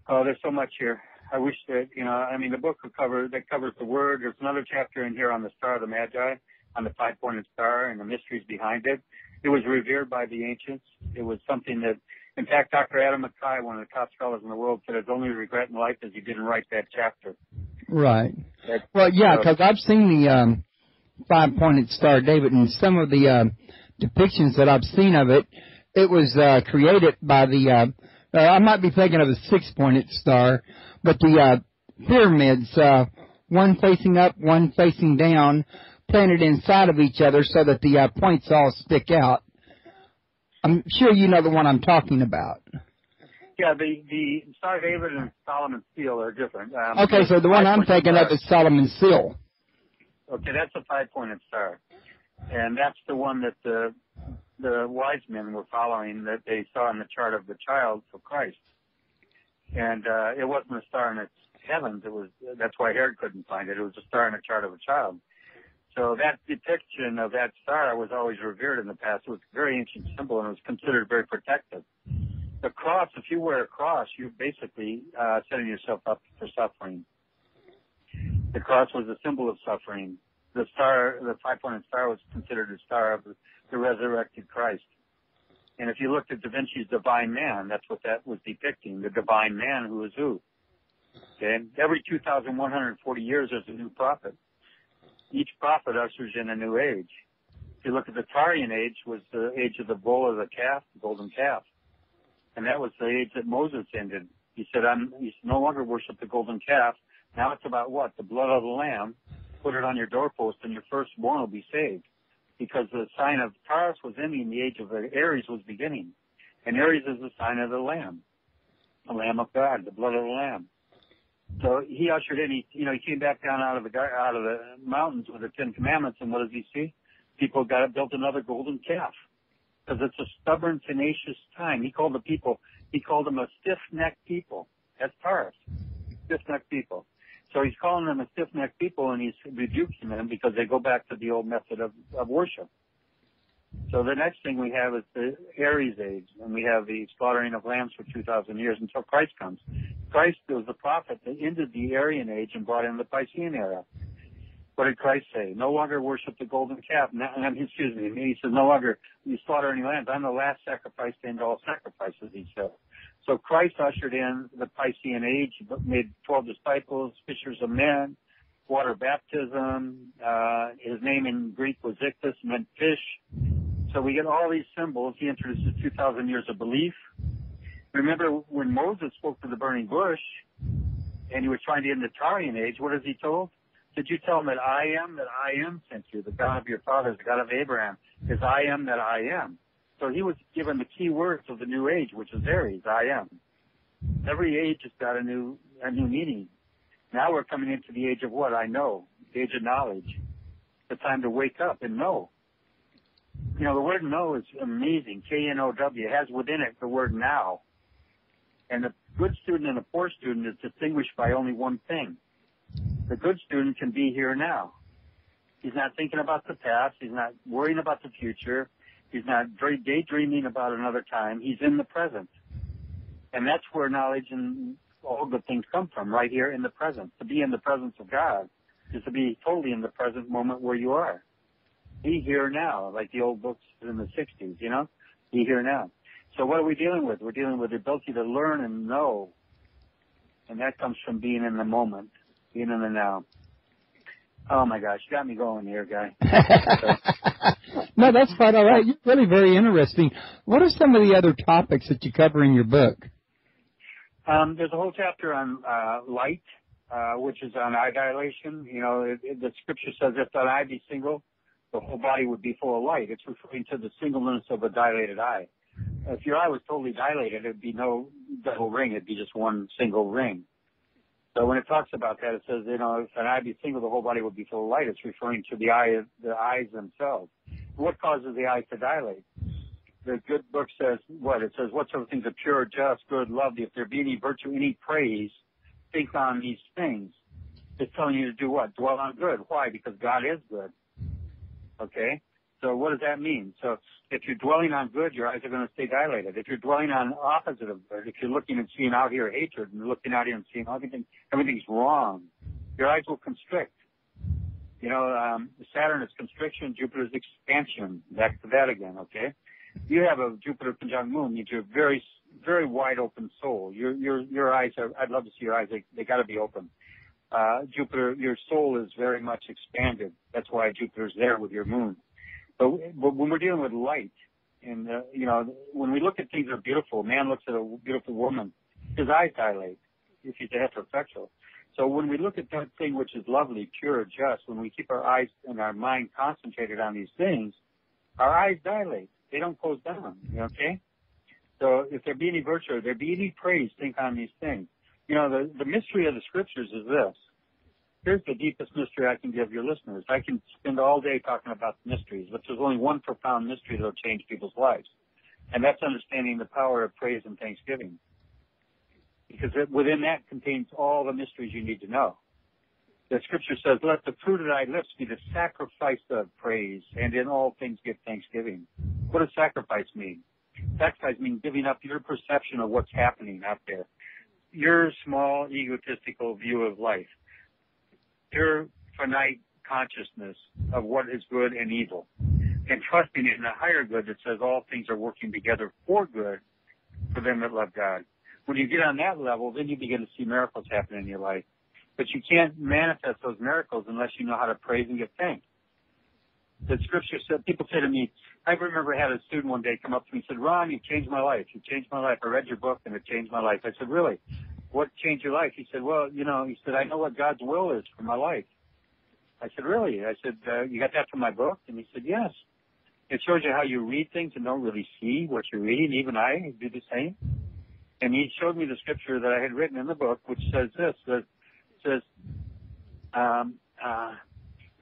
Oh, there's so much here. I wish that, you know, I mean, the book cover, that covers the word. There's another chapter in here on the star of the Magi, on the five-pointed star and the mysteries behind it. It was revered by the ancients. It was something that, in fact, Dr. Adam McKay, one of the top scholars in the world, said his only regret in life is he didn't write that chapter. Right. That, Well, yeah, because I've seen the um, five-pointed star, David, and some of the uh, depictions that I've seen of it, it was uh, created by the. Uh, uh, I might be thinking of a six-pointed star, but the uh, pyramids, uh, one facing up, one facing down, planted inside of each other so that the uh, points all stick out. I'm sure you know the one I'm talking about. yeah, the, the Star David and Solomon's seal are different. Um, Okay, so the one I'm thinking of is Solomon's Seal. Okay, that's a five-pointed star, and that's the one that the the wise men were following that they saw in the chart of the child for Christ. And uh, it wasn't a star in its heavens. It was that's why Herod couldn't find it. It was a star in the chart of a child. So that depiction of that star was always revered in the past. It was a very ancient symbol and it was considered very protective. The cross, if you wear a cross, you're basically uh, setting yourself up for suffering. The cross was a symbol of suffering. The star, the five-pointed star was considered a star of the resurrected Christ. And if you looked at Da Vinci's Divine Man, that's what that was depicting, the divine man who is who. Okay? Every 2,140 years there's a new prophet. Each prophet ushers in a new age. If you look at the Taurean age was the age of the bull or the calf, the golden calf. And that was the age that Moses ended. He said, I'm, he no longer worship the golden calf. Now it's about what? The blood of the lamb. Put it on your doorpost and your firstborn will be saved because the sign of Taurus was ending, the age of Aries was beginning. And Aries is the sign of the Lamb, the Lamb of God, the blood of the Lamb. So he ushered in. He, you know, he came back down out of the out of the mountains with the Ten Commandments, and what does he see? People got built another golden calf because it's a stubborn, tenacious time. He called the people. He called them a stiff-necked people. That's Taurus, stiff-necked people. So he's calling them a stiff-necked people and he's rebuking them because they go back to the old method of, of worship. So the next thing we have is the Aries age, and we have the slaughtering of lambs for 2,000 years until Christ comes. Christ was the prophet that ended the Arian age and brought in the Piscean era. What did Christ say? No longer worship the golden calf. No, excuse me. He says, no longer you slaughter any lambs. I'm the last sacrifice to end all sacrifices, he said. So Christ ushered in the Piscean age, made 12 disciples, fishers of men, water baptism. Uh, his name in Greek was Ichthus, meant fish. So we get all these symbols. He introduces 2,000 years of belief. Remember when Moses spoke to the burning bush and he was trying to end the Taurean age, what is he told? Did you tell him that I am, that I am sent you, the God of your fathers, the God of Abraham, is I am that I am. So he was given the key words of the new age, which is Aries, I am. Every age has got a new, a new meaning. Now we're coming into the age of what? I know. The age of knowledge. The time to wake up and know. You know, the word know is amazing. K-N-O-W has within it the word now. And a good student and a poor student is distinguished by only one thing. The good student can be here now. He's not thinking about the past. He's not worrying about the future. He's not daydreaming about another time. He's in the present. And that's where knowledge and all good things come from, right here in the present. To be in the presence of God is to be totally in the present moment where you are. Be here now, like the old books in the 60s, you know? Be here now. So what are we dealing with? We're dealing with the ability to learn and know. And that comes from being in the moment, being in the now. Oh my gosh, you got me going here, guy. no, that's quite all right. You're really very interesting. What are some of the other topics that you cover in your book? Um, there's a whole chapter on uh, light, uh, which is on eye dilation. You know, it, it, the scripture says if that eye be single, the whole body would be full of light. It's referring to the singleness of a dilated eye. If your eye was totally dilated, it'd be no double ring. It'd be just one single ring. So when it talks about that, it says, you know, if an eye be single, the whole body would be full of light. It's referring to the eye, the eyes themselves. What causes the eyes to dilate? The good book says what? It says, what sort of things are pure, just, good, lovely? If there be any virtue, any praise, think on these things. It's telling you to do what? Dwell on good. Why? Because God is good. Okay? So what does that mean? So if you're dwelling on good, your eyes are going to stay dilated. If you're dwelling on opposite of good, if you're looking and seeing out here hatred and looking out here and seeing everything, everything's wrong, your eyes will constrict. You know, um, Saturn is constriction, Jupiter is expansion. Back to that again, okay? You have a Jupiter conjunct moon means you're very, very wide open soul. Your, your, your eyes are, I'd love to see your eyes. They, they gotta be open. Uh, Jupiter, your soul is very much expanded. That's why Jupiter's there with your moon. But, but when we're dealing with light, and uh, you know, when we look at things that are beautiful, man looks at a beautiful woman, his eyes dilate if he's heterosexual. So when we look at that thing which is lovely, pure, just, when we keep our eyes and our mind concentrated on these things, our eyes dilate. They don't close down. Okay? So if there be any virtue, if there be any praise, think on these things. You know, the, the mystery of the scriptures is this here's the deepest mystery I can give your listeners. I can spend all day talking about mysteries, but there's only one profound mystery that'll change people's lives. And that's understanding the power of praise and thanksgiving. Because it, within that contains all the mysteries you need to know. The scripture says, let the fruit of thy lips be the sacrifice of praise, and in all things give thanksgiving. What does sacrifice mean? Sacrifice means giving up your perception of what's happening out there. Your small egotistical view of life your finite consciousness of what is good and evil and trusting in a higher good that says all things are working together for good for them that love God. When you get on that level, then you begin to see miracles happen in your life. But you can't manifest those miracles unless you know how to praise and give thanks. The scripture said, people say to me, I remember I had a student one day come up to me and said, Ron, you've changed my life. You've changed my life. I read your book and it changed my life. I said, really? What changed your life? He said, well, you know, he said, I know what God's will is for my life. I said, really? I said, uh, you got that from my book? And he said, yes. It shows you how you read things and don't really see what you're reading. Even I do the same. And he showed me the scripture that I had written in the book, which says this, that says, um, uh,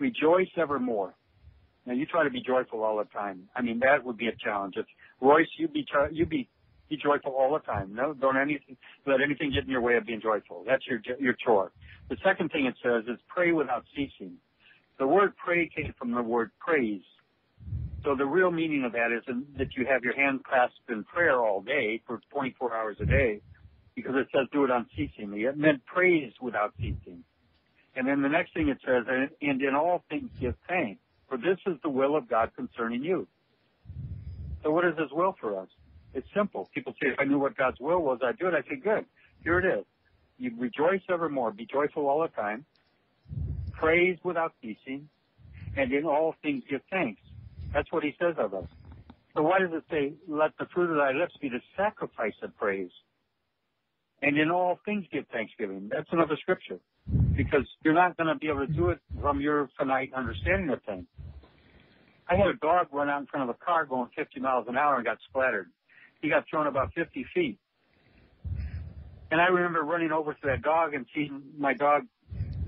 rejoice evermore. Now you try to be joyful all the time. I mean, that would be a challenge. If Royce, you be, you be, be joyful all the time. No, don't anything, let anything get in your way of being joyful. That's your, your chore. The second thing it says is pray without ceasing. The word pray came from the word praise. So the real meaning of that is that you have your hands clasped in prayer all day for 24 hours a day because it says do it unceasingly. It meant praise without ceasing. And then the next thing it says, and in all things give thanks, for this is the will of God concerning you. So what is His will for us? It's simple. People say, if I knew what God's will was, I'd do it. I say, good. Here it is. You rejoice evermore. Be joyful all the time. Praise without ceasing. And in all things give thanks. That's what he says of us. So why does it say, let the fruit of thy lips be the sacrifice of praise? And in all things give thanksgiving. That's another scripture. Because you're not going to be able to do it from your finite understanding of things. I had a dog run out in front of a car going 50 miles an hour and got splattered. He got thrown about 50 feet. And I remember running over to that dog and seeing my dog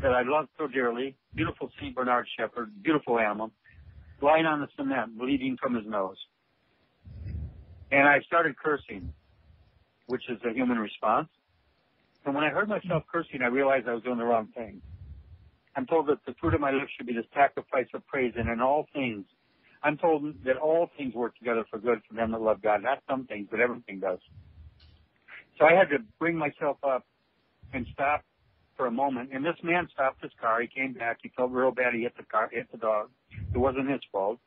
that I loved so dearly, beautiful St. Bernard Shepherd, beautiful animal, lying on the cement, bleeding from his nose. And I started cursing, which is a human response. And when I heard myself cursing, I realized I was doing the wrong thing. I'm told that the fruit of my lips should be the sacrifice of praise, and in all things, I'm told that all things work together for good for them that love God. Not some things, but everything does. So I had to bring myself up and stop for a moment. And this man stopped his car. He came back. He felt real bad. He hit the car, hit the dog. It wasn't his fault.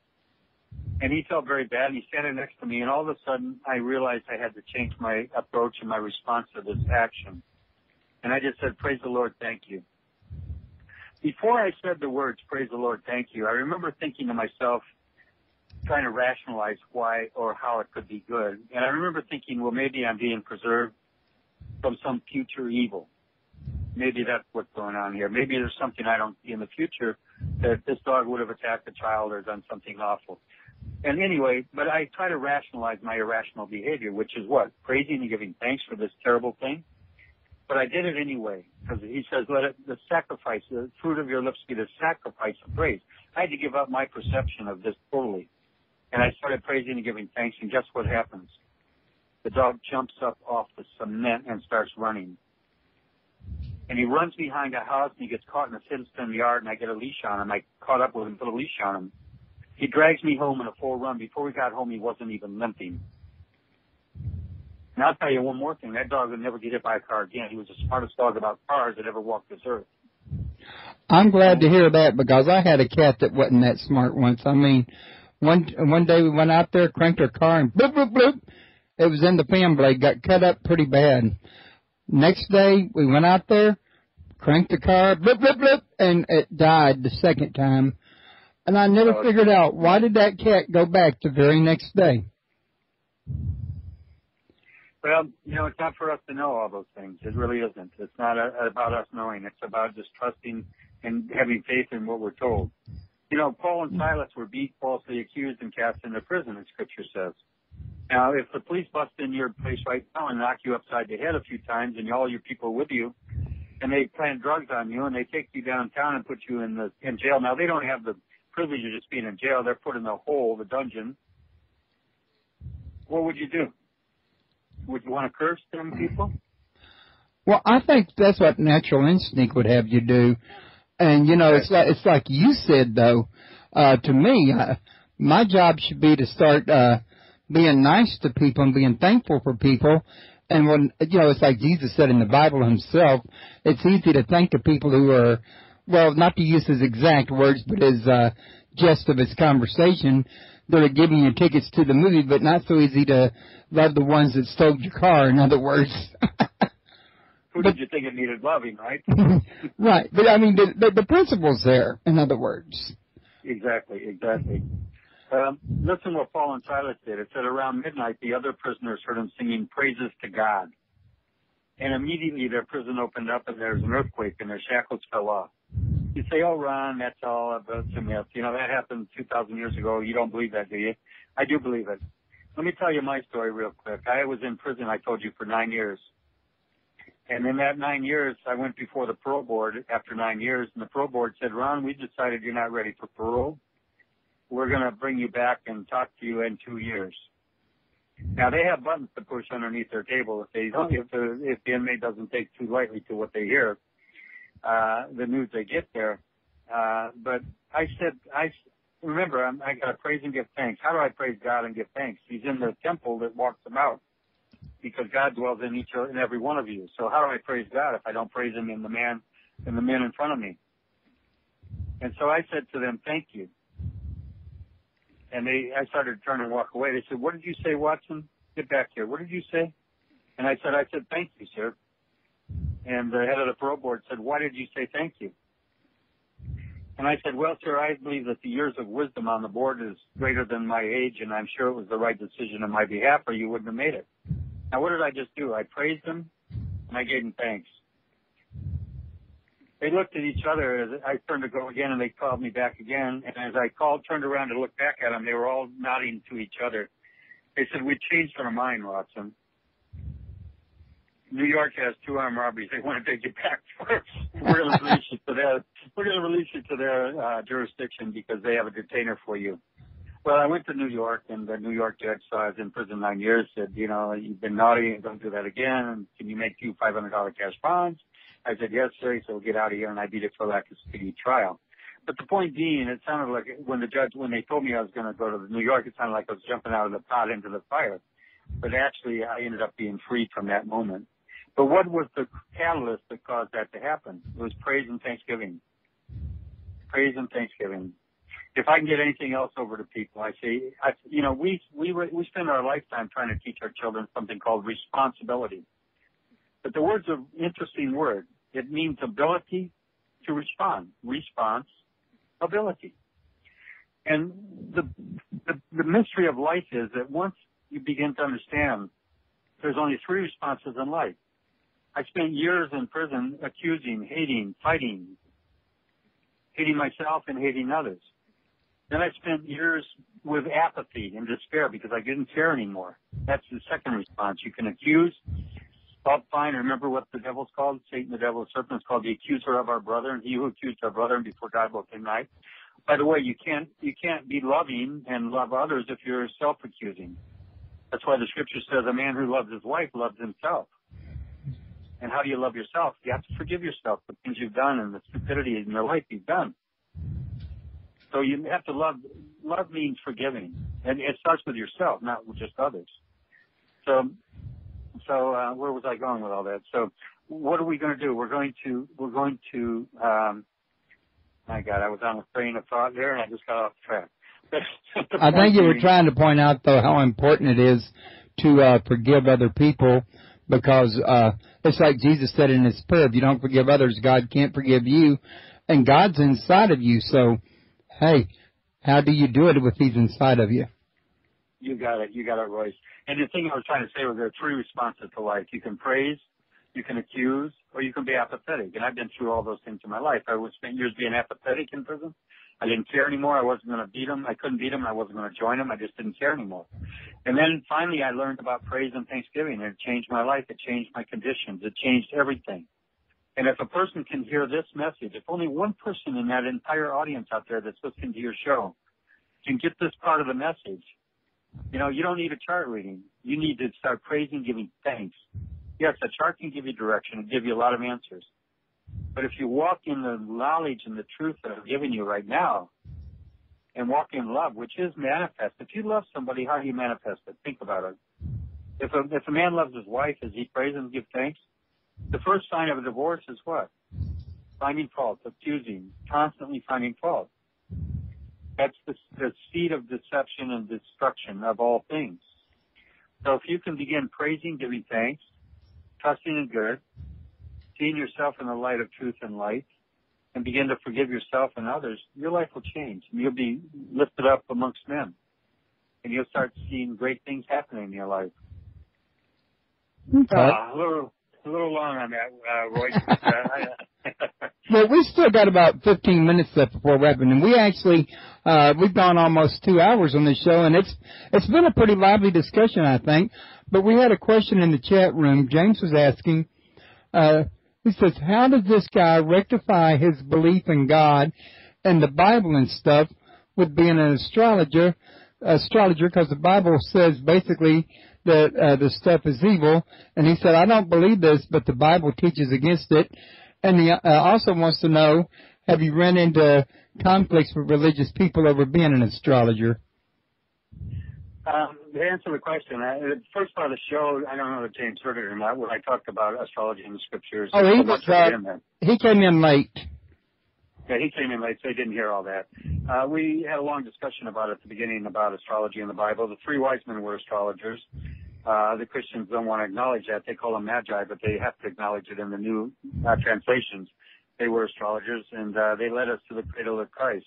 And he felt very bad. And he sat next to me, and all of a sudden, I realized I had to change my approach and my response to this action. And I just said, "Praise the Lord, thank you." Before I said the words "Praise the Lord, thank you," I remember thinking to myself, trying to rationalize why or how it could be good. And I remember thinking, well, maybe I'm being preserved from some future evil. Maybe that's what's going on here. Maybe there's something I don't see in the future that this dog would have attacked a child or done something awful. And anyway, but I try to rationalize my irrational behavior, which is what? Praising and giving thanks for this terrible thing. But I did it anyway, because he says, let it, the sacrifice, the fruit of your lips be the sacrifice of praise. I had to give up my perception of this totally. And I started praising and giving thanks, and guess what happens? The dog jumps up off the cement and starts running. And he runs behind a house and he gets caught in a fenced-in yard and I get a leash on him. I caught up with him, put a leash on him. He drags me home in a full run. Before we got home, he wasn't even limping. And I'll tell you one more thing. That dog would never get hit by a car again. He was the smartest dog about cars that ever walked this earth. I'm glad to hear that because I had a cat that wasn't that smart once. I mean, one one day we went out there, cranked our car, and bloop bloop bloop. It was in the fan blade, got cut up pretty bad. Next day we went out there, cranked the car, bloop bloop bloop, and it died the second time. And I never oh, figured out why did that cat go back the very next day. Well, you know, it's not for us to know all those things. It really isn't. It's not a, about us knowing. It's about just trusting and having faith in what we're told. You know, Paul and mm. Silas were beat, falsely accused, and cast into prison, as Scripture says. Now, if the police bust in your place right now and knock you upside the head a few times, and all your people with you, and they plant drugs on you, and they take you downtown and put you in the in jail. Now, they don't have the privilege of just being in jail; they're put in the hole, the dungeon. What would you do? Would you want to curse them people? Well, I think that's what natural instinct would have you do. And you know, it's like it's like you said though. Uh, to me, uh, my job should be to start uh, being nice to people and being thankful for people. And when you know, it's like Jesus said in the Bible Himself. It's easy to thank the people who are well, not to use his exact words, but his uh, gist of his conversation, they're giving you tickets to the movie, but not so easy to love the ones that stole your car. In other words. Who But- did you think it needed loving, right? right, but I mean the, the the principle's there. In other words. exactly, exactly. Um, listen what Paul and Silas did. It said around midnight, the other prisoners heard him singing praises to God. And immediately their prison opened up and there was an earthquake and their shackles fell off. You say, oh, Ron, that's all, that's a myth. You know, that happened 2,000 years ago. You don't believe that, do you? I do believe it. Let me tell you my story real quick. I was in prison, I told you, for nine years. And in that nine years, I went before the parole board after nine years, and the parole board said, Ron, we decided you're not ready for parole. We're going to bring you back and talk to you in two years. Now they have buttons to push underneath their table if they don't, if the if the inmate doesn't take too lightly to what they hear, uh, the news they get there. Uh, but I said, I remember I'm, I got to praise and give thanks. How do I praise God and give thanks? He's in the temple that walks about because God dwells in each and every one of you. So how do I praise God if I don't praise Him in the man, in the men in front of me? And so I said to them, thank you. And they, I started to turn and walk away. They said, what did you say, Watson? Get back here. What did you say? And I said, I said, thank you, sir. And the head of the parole board said, why did you say thank you? And I said, well, sir, I believe that the years of wisdom on the board is greater than my age, and I'm sure it was the right decision on my behalf, or you wouldn't have made it. Now, what did I just do? I praised him, and I gave him thanks. They looked at each other as I turned to go again, and they called me back again. And as I called, turned around to look back at them, they were all nodding to each other. They said, "We changed our mind, Watson. New York has two armed robberies. They want to take you back first. We're going to release you to their we're going to release you to their uh, jurisdiction because they have a detainer for you." Well, I went to New York, and the New York judge saw I was in prison nine years. Said, "You know, you've been naughty, and don't do that again. Can you make two five hundred dollar cash bonds?" I said, yes, sir. He said, well, get out of here. And I beat it for lack of speedy trial. But the point being, it sounded like when the judge, when they told me I was going to go to New York, it sounded like I was jumping out of the pot into the fire. But actually, I ended up being freed from that moment. But what was the catalyst that caused that to happen? It was praise and thanksgiving. Praise and thanksgiving. If I can get anything else over to people, I say, I, you know, we we we spend our lifetime trying to teach our children something called responsibility. But the word's an interesting word. It means ability to respond. Response, ability. And the, the, the mystery of life is that once you begin to understand there's only three responses in life. I spent years in prison accusing, hating, fighting, hating myself and hating others. Then I spent years with apathy and despair because I didn't care anymore. That's the second response. You can accuse, felt fine. Remember what the devil's called? Satan, the devil, the serpent called the accuser of our brother, and he who accused our brother, and before God will night. By the way, you can't you can't be loving and love others if you're self-accusing. That's why the scripture says a man who loves his wife loves himself. And how do you love yourself? You have to forgive yourself for things you've done and the stupidity in your life you've done. So you have to love. Love means forgiving, and it starts with yourself, not with just others. So so uh, where was I going with all that? So what are we going to do? We're going to we're going to. Um, my God, I was on a train of thought there, and I just got off track. I think you were trying to point out though how important it is to uh, forgive other people because uh, it's like Jesus said in his prayer, if you don't forgive others, God can't forgive you, and God's inside of you. So, hey, how do you do it with He's inside of you? You got it. You got it, Royce. And the thing I was trying to say was there are three responses to life. You can praise, you can accuse, or you can be apathetic. And I've been through all those things in my life. I was spent years being apathetic in prison. I didn't care anymore. I wasn't going to beat them. I couldn't beat them. I wasn't going to join them. I just didn't care anymore. And then finally I learned about praise and thanksgiving. And it changed my life. It changed my conditions. It changed everything. And if a person can hear this message, if only one person in that entire audience out there that's listening to your show can get this part of the message, you know, you don't need a chart reading. You need to start praising, giving thanks. Yes, a chart can give you direction and give you a lot of answers. But if you walk in the knowledge and the truth that I'm giving you right now, and walk in love, which is manifest. If you love somebody, how do you manifest it? Think about it. If a, if a man loves his wife, does he praise and give thanks? The first sign of a divorce is what? finding fault, accusing, constantly finding fault. That's the, the seed of deception and destruction of all things. So if you can begin praising, giving thanks, trusting in good, seeing yourself in the light of truth and light, and begin to forgive yourself and others, your life will change. You'll be lifted up amongst men. And you'll start seeing great things happening in your life. Okay. Uh, a little, long on that, uh, Roy. uh, Well, we still got about 15 minutes left before wrapping, and we actually uh, we've gone almost two hours on this show, and it's it's been a pretty lively discussion, I think. But we had a question in the chat room. James was asking. Uh, he says, "How does this guy rectify his belief in God and the Bible and stuff with being an astrologer? Astrologer, because the Bible says basically that uh, the stuff is evil." And he said, "I don't believe this, but the Bible teaches against it." And he uh, also wants to know, have you run into conflicts with religious people over being an astrologer? Um, to answer the question, uh, the first part of the show, I don't know if James heard it or not, where I talked about astrology in the scriptures. Oh, he was, uh, it in there. He came in late. Yeah, he came in late, so he didn't hear all that. Uh, we had a long discussion about at the beginning about astrology in the Bible. The three wise men were astrologers. Uh, the Christians don't want to acknowledge that. They call them magi, but they have to acknowledge it in the new uh, translations. They were astrologers, and uh, they led us to the cradle of Christ.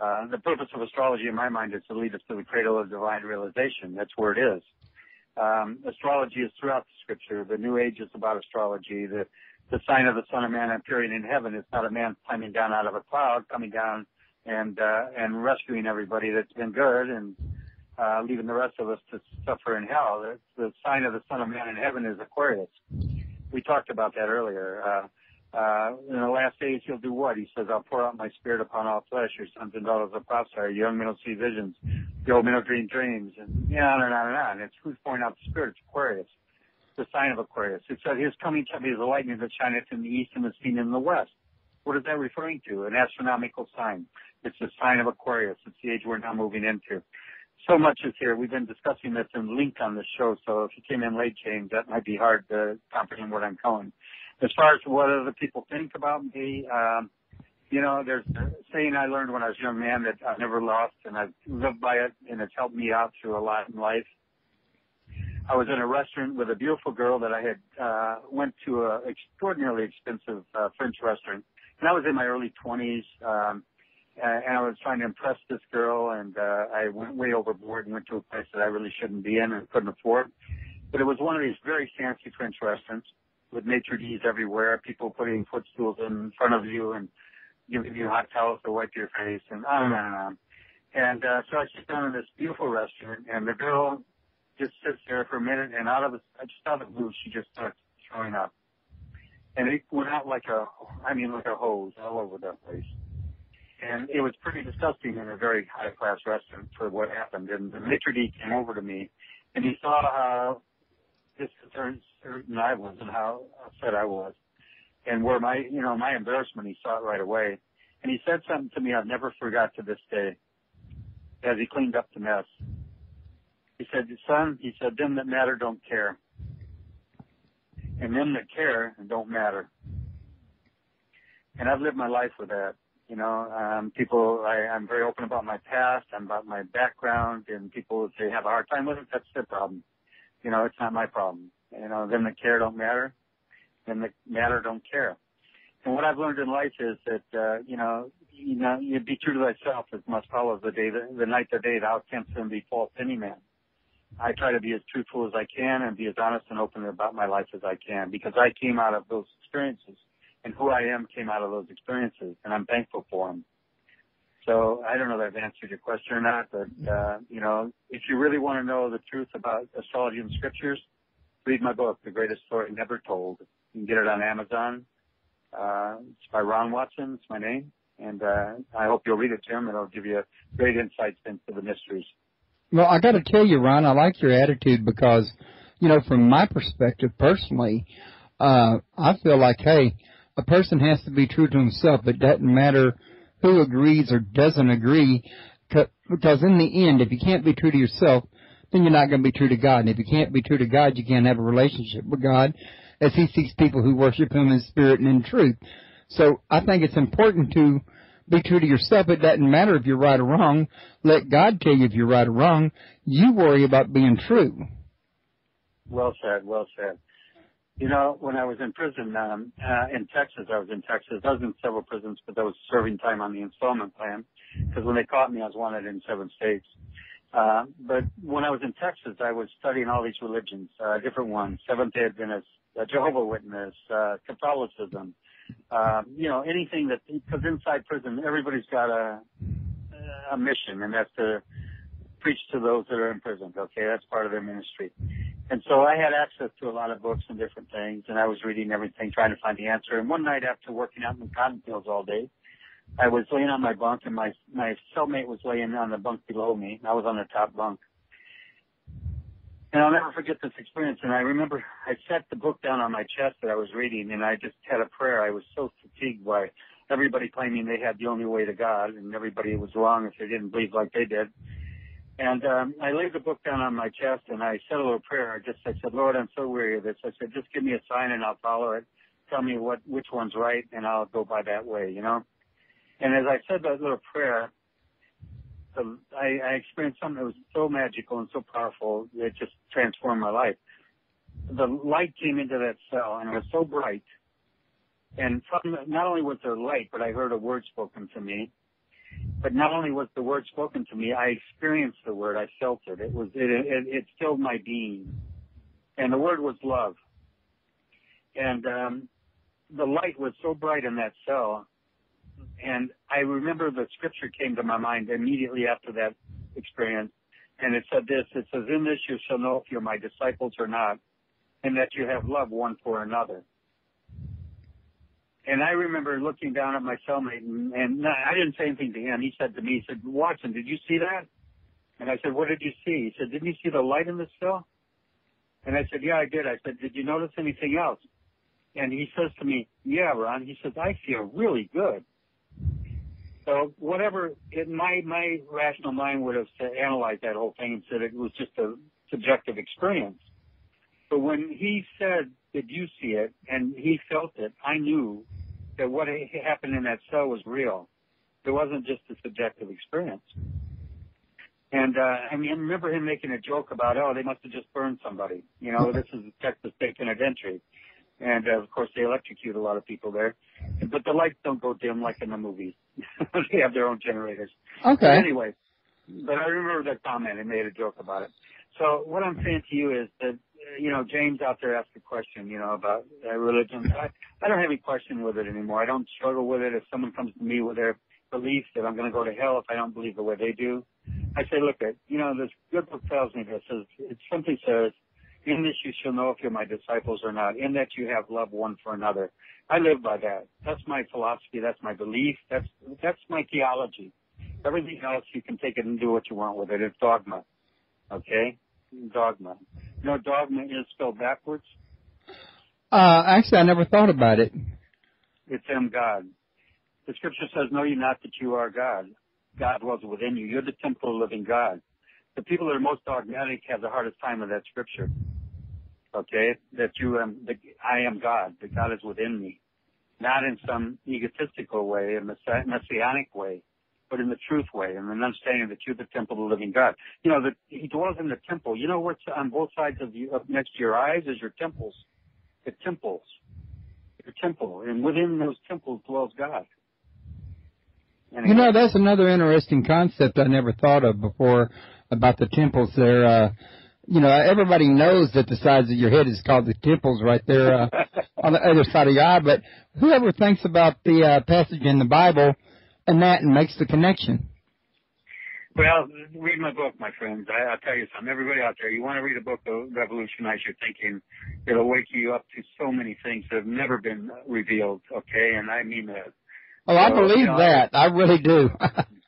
Uh, the purpose of astrology, in my mind, is to lead us to the cradle of divine realization. That's where it is. Um, astrology is throughout the scripture. The New Age is about astrology. The the sign of the Son of Man appearing in heaven is not a man climbing down out of a cloud, coming down and uh, and rescuing everybody that's been good and uh, leaving the rest of us to suffer in hell. The, the sign of the Son of Man in heaven is Aquarius. We talked about that earlier. Uh, uh, in the last days, he'll do what? He says, I'll pour out my spirit upon all flesh. Your sons and daughters will prophesy. Your young men will see visions. Your old men will dream dreams. And on and on and on. It's who's pouring out the spirit? It's Aquarius. The sign of Aquarius. It said, his coming shall be a lightning that shineth in the east and is seen in the west. What is that referring to? An astronomical sign. It's the sign of Aquarius. It's the age we're now moving into. So much is here. We've been discussing this in link on the show, so if you came in late, James, that might be hard to comprehend what I'm telling. As far as what other people think about me, um, you know, there's a saying I learned when I was a young man that I've never lost, and I've lived by it, and it's helped me out through a lot in life. I was in a restaurant with a beautiful girl that I had uh, went to a extraordinarily expensive uh, French restaurant, and I was in my early 20s, um, and and I was trying to impress this girl, and uh, I went way overboard and went to a place that I really shouldn't be in and couldn't afford. But it was one of these very fancy French restaurants with maitre d's everywhere, people putting footstools in front of you and giving you hot towels to wipe your face, and on and on and on. And uh, so I sit down in this beautiful restaurant, and the girl just sits there for a minute, and out of the, just out of the blue, she just starts throwing up. And it went out like a, I mean, like a hose all over the place. And it was pretty disgusting in a very high class restaurant for what happened. And the maitre d' came over to me, and he saw how disconcerted I was and how upset I was. And where my, you know, my embarrassment, he saw it right away. And he said something to me I've never forgot to this day as he cleaned up the mess. He said, son, he said, them that matter don't care. And them that care don't matter. And I've lived my life with that. You know, um, people, I, I'm very open about my past, I'm about my background, and people, if they have a hard time with it, that's their problem. You know, it's not my problem. You know, them that care don't matter. Them that matter don't care. And what I've learned in life is that, uh, you know, you know, you be true to thyself as must follow the day, the, the night, the day, thou canst then be false any man. I try to be as truthful as I can and be as honest and open about my life as I can because I came out of those experiences and who I am came out of those experiences and I'm thankful for them. So I don't know if I've answered your question or not, but, uh, you know, if you really want to know the truth about astrology and scriptures, read my book, The Greatest Story Never Told. You can get it on Amazon. Uh, it's by Ron Watson. It's my name. And, uh, I hope you'll read it, Jim. It'll give you great insights into the mysteries. Well, I got to tell you, Ron, I like your attitude because, you know, from my perspective personally, uh, I feel like, hey, a person has to be true to himself. It doesn't matter who agrees or doesn't agree, because in the end, if you can't be true to yourself, then you're not going to be true to God. And if you can't be true to God, you can't have a relationship with God, as He seeks people who worship Him in spirit and in truth. So I think it's important to be true to yourself. It doesn't matter if you're right or wrong. Let God tell you if you're right or wrong. You worry about being true. Well said. Well said. You know, when I was in prison um, uh, in Texas, I was in Texas. I was in several prisons, but I was serving time on the installment plan because when they caught me, I was wanted in seven states. Uh, but when I was in Texas, I was studying all these religions, uh, different ones: Seventh Day Adventist, uh, Jehovah Witness, uh, Catholicism. Uh, you know, anything that because inside prison, everybody's got a a mission, and that's to preach to those that are imprisoned. Okay, that's part of their ministry. And so I had access to a lot of books and different things, and I was reading everything, trying to find the answer. And one night after working out in the cotton fields all day, I was laying on my bunk, and my my cellmate was laying on the bunk below me. I was on the top bunk. And I'll never forget this experience. And I remember I set the book down on my chest that I was reading, and I just had a prayer. I was so fatigued by everybody claiming they had the only way to God, and everybody was wrong if they didn't believe like they did. And um, I laid the book down on my chest and I said a little prayer. I just I said, Lord, I'm so weary of this. I said, just give me a sign and I'll follow it. Tell me what which one's right and I'll go by that way, you know. And as I said that little prayer, the, I, I experienced something that was so magical and so powerful. It just transformed my life. The light came into that cell and it was so bright. And from, not only was there light, but I heard a word spoken to me but not only was the word spoken to me, I experienced the word. I felt it. It was it it, it filled my being, and the word was love. And um, the light was so bright in that cell, and I remember the scripture came to my mind immediately after that experience, and it said this: It says, "In this you shall know if you're my disciples or not, and that you have love one for another." And I remember looking down at my cellmate, and, and I didn't say anything to him. He said to me, he said, Watson, did you see that? And I said, what did you see? He said, didn't you see the light in the cell? And I said, yeah, I did. I said, did you notice anything else? And he says to me, yeah, Ron. He says, I feel really good. So whatever, it, my, my rational mind would have analyzed that whole thing and said it was just a subjective experience. But when he said, did you see it? And he felt it. I knew that what happened in that cell was real. It wasn't just a subjective experience. And uh, I mean, I remember him making a joke about, oh, they must have just burned somebody. You know, this is Texas State Penitentiary, and uh, of course they electrocute a lot of people there. But the lights don't go dim like in the movies. they have their own generators. Okay. But anyway, but I remember that comment and made a joke about it. So what I'm saying to you is that you know, James out there asked a question, you know, about uh, religion. I, I don't have any question with it anymore. I don't struggle with it. If someone comes to me with their belief that I'm going to go to hell if I don't believe the way they do, I say, look, at you know, this good book tells me this. It simply says, in this you shall know if you're my disciples or not. In that you have love one for another. I live by that. That's my philosophy. That's my belief. That's that's my theology. Everything else you can take it and do what you want with it. It's dogma. Okay, dogma. You know, dogma is spelled backwards. Uh, actually, I never thought about it. It's M God. The scripture says, "Know you not that you are God. God dwells within you. You're the temple of living God." The people that are most dogmatic have the hardest time with that scripture. Okay, that you am, the, I am God. That God is within me, not in some egotistical way, a messianic way, but in the truth way, and an understanding that you're the temple of the living God. You know, that He dwells in the temple. You know what's on both sides of you, up next to your eyes is your temples. The temples. Your temple. And within those temples dwells God. Anyway. You know, that's another interesting concept I never thought of before about the temples there. Uh, you know, everybody knows that the sides of your head is called the temples right there uh, on the other side of your eye, but whoever thinks about the uh, passage in the Bible and that and makes the connection. Well, read my book, my friends. I, I'll tell you something. Everybody out there, you want to read a book that will revolutionize your thinking. It'll wake you up to so many things that have never been revealed. Okay, and I mean that. Oh, so, I believe you know, that. I really do.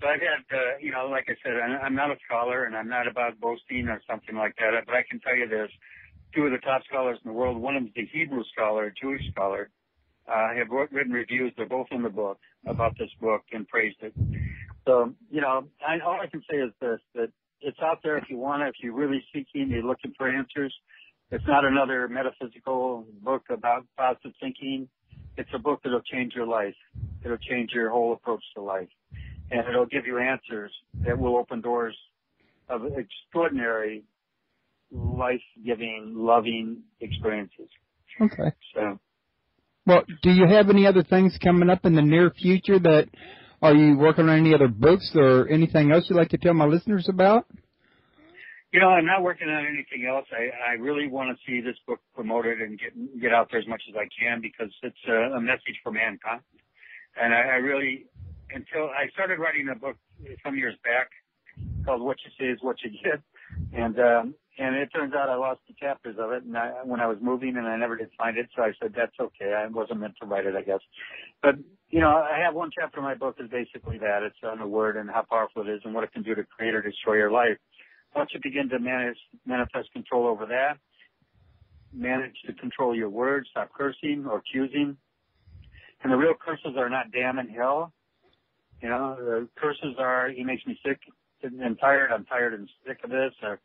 So I've had, uh, you know, like I said, I'm not a scholar, and I'm not about boasting or something like that. But I can tell you this: two of the top scholars in the world. One of them is the Hebrew scholar, a Jewish scholar, uh, have written reviews. They're both in the book about this book and praised it. So, you know, I, all I can say is this, that it's out there if you want it, if you're really seeking, you're looking for answers. It's not another metaphysical book about positive thinking. It's a book that'll change your life. It'll change your whole approach to life. And it'll give you answers that will open doors of extraordinary, life-giving, loving experiences. Okay. So, Well, do you have any other things coming up in the near future that are you working on any other books or anything else you'd like to tell my listeners about? you know, I'm not working on anything else. I, I really want to see this book promoted and get get out there as much as I can because it's a, a message for mankind. And I, I really, until I started writing a book some years back called "What You Say Is What You Get," and um, and it turns out I lost the chapters of it, and I, when I was moving, and I never did find it. So I said that's okay. I wasn't meant to write it, I guess. But you know, I have one chapter in my book is basically that. It's on the word and how powerful it is, and what it can do to create or destroy your life. Once you begin to manage, manifest control over that, manage to control your words, stop cursing or accusing. And the real curses are not damn and hell. You know, the curses are he makes me sick and tired. I'm tired and sick of this, or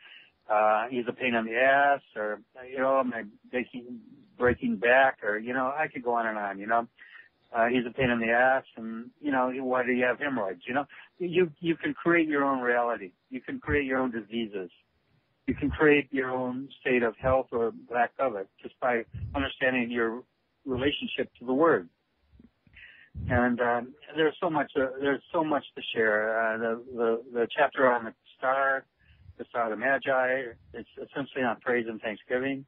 uh, he's a pain in the ass, or you know, I breaking breaking back, or you know, I could go on and on. You know, uh, he's a pain in the ass, and you know, why do you have hemorrhoids? You know, you you can create your own reality. You can create your own diseases. You can create your own state of health or lack of it just by understanding your relationship to the word. And um, there's so much. Uh, there's so much to share. Uh, the, the the chapter on the star, the star of the Magi. It's essentially on praise and thanksgiving.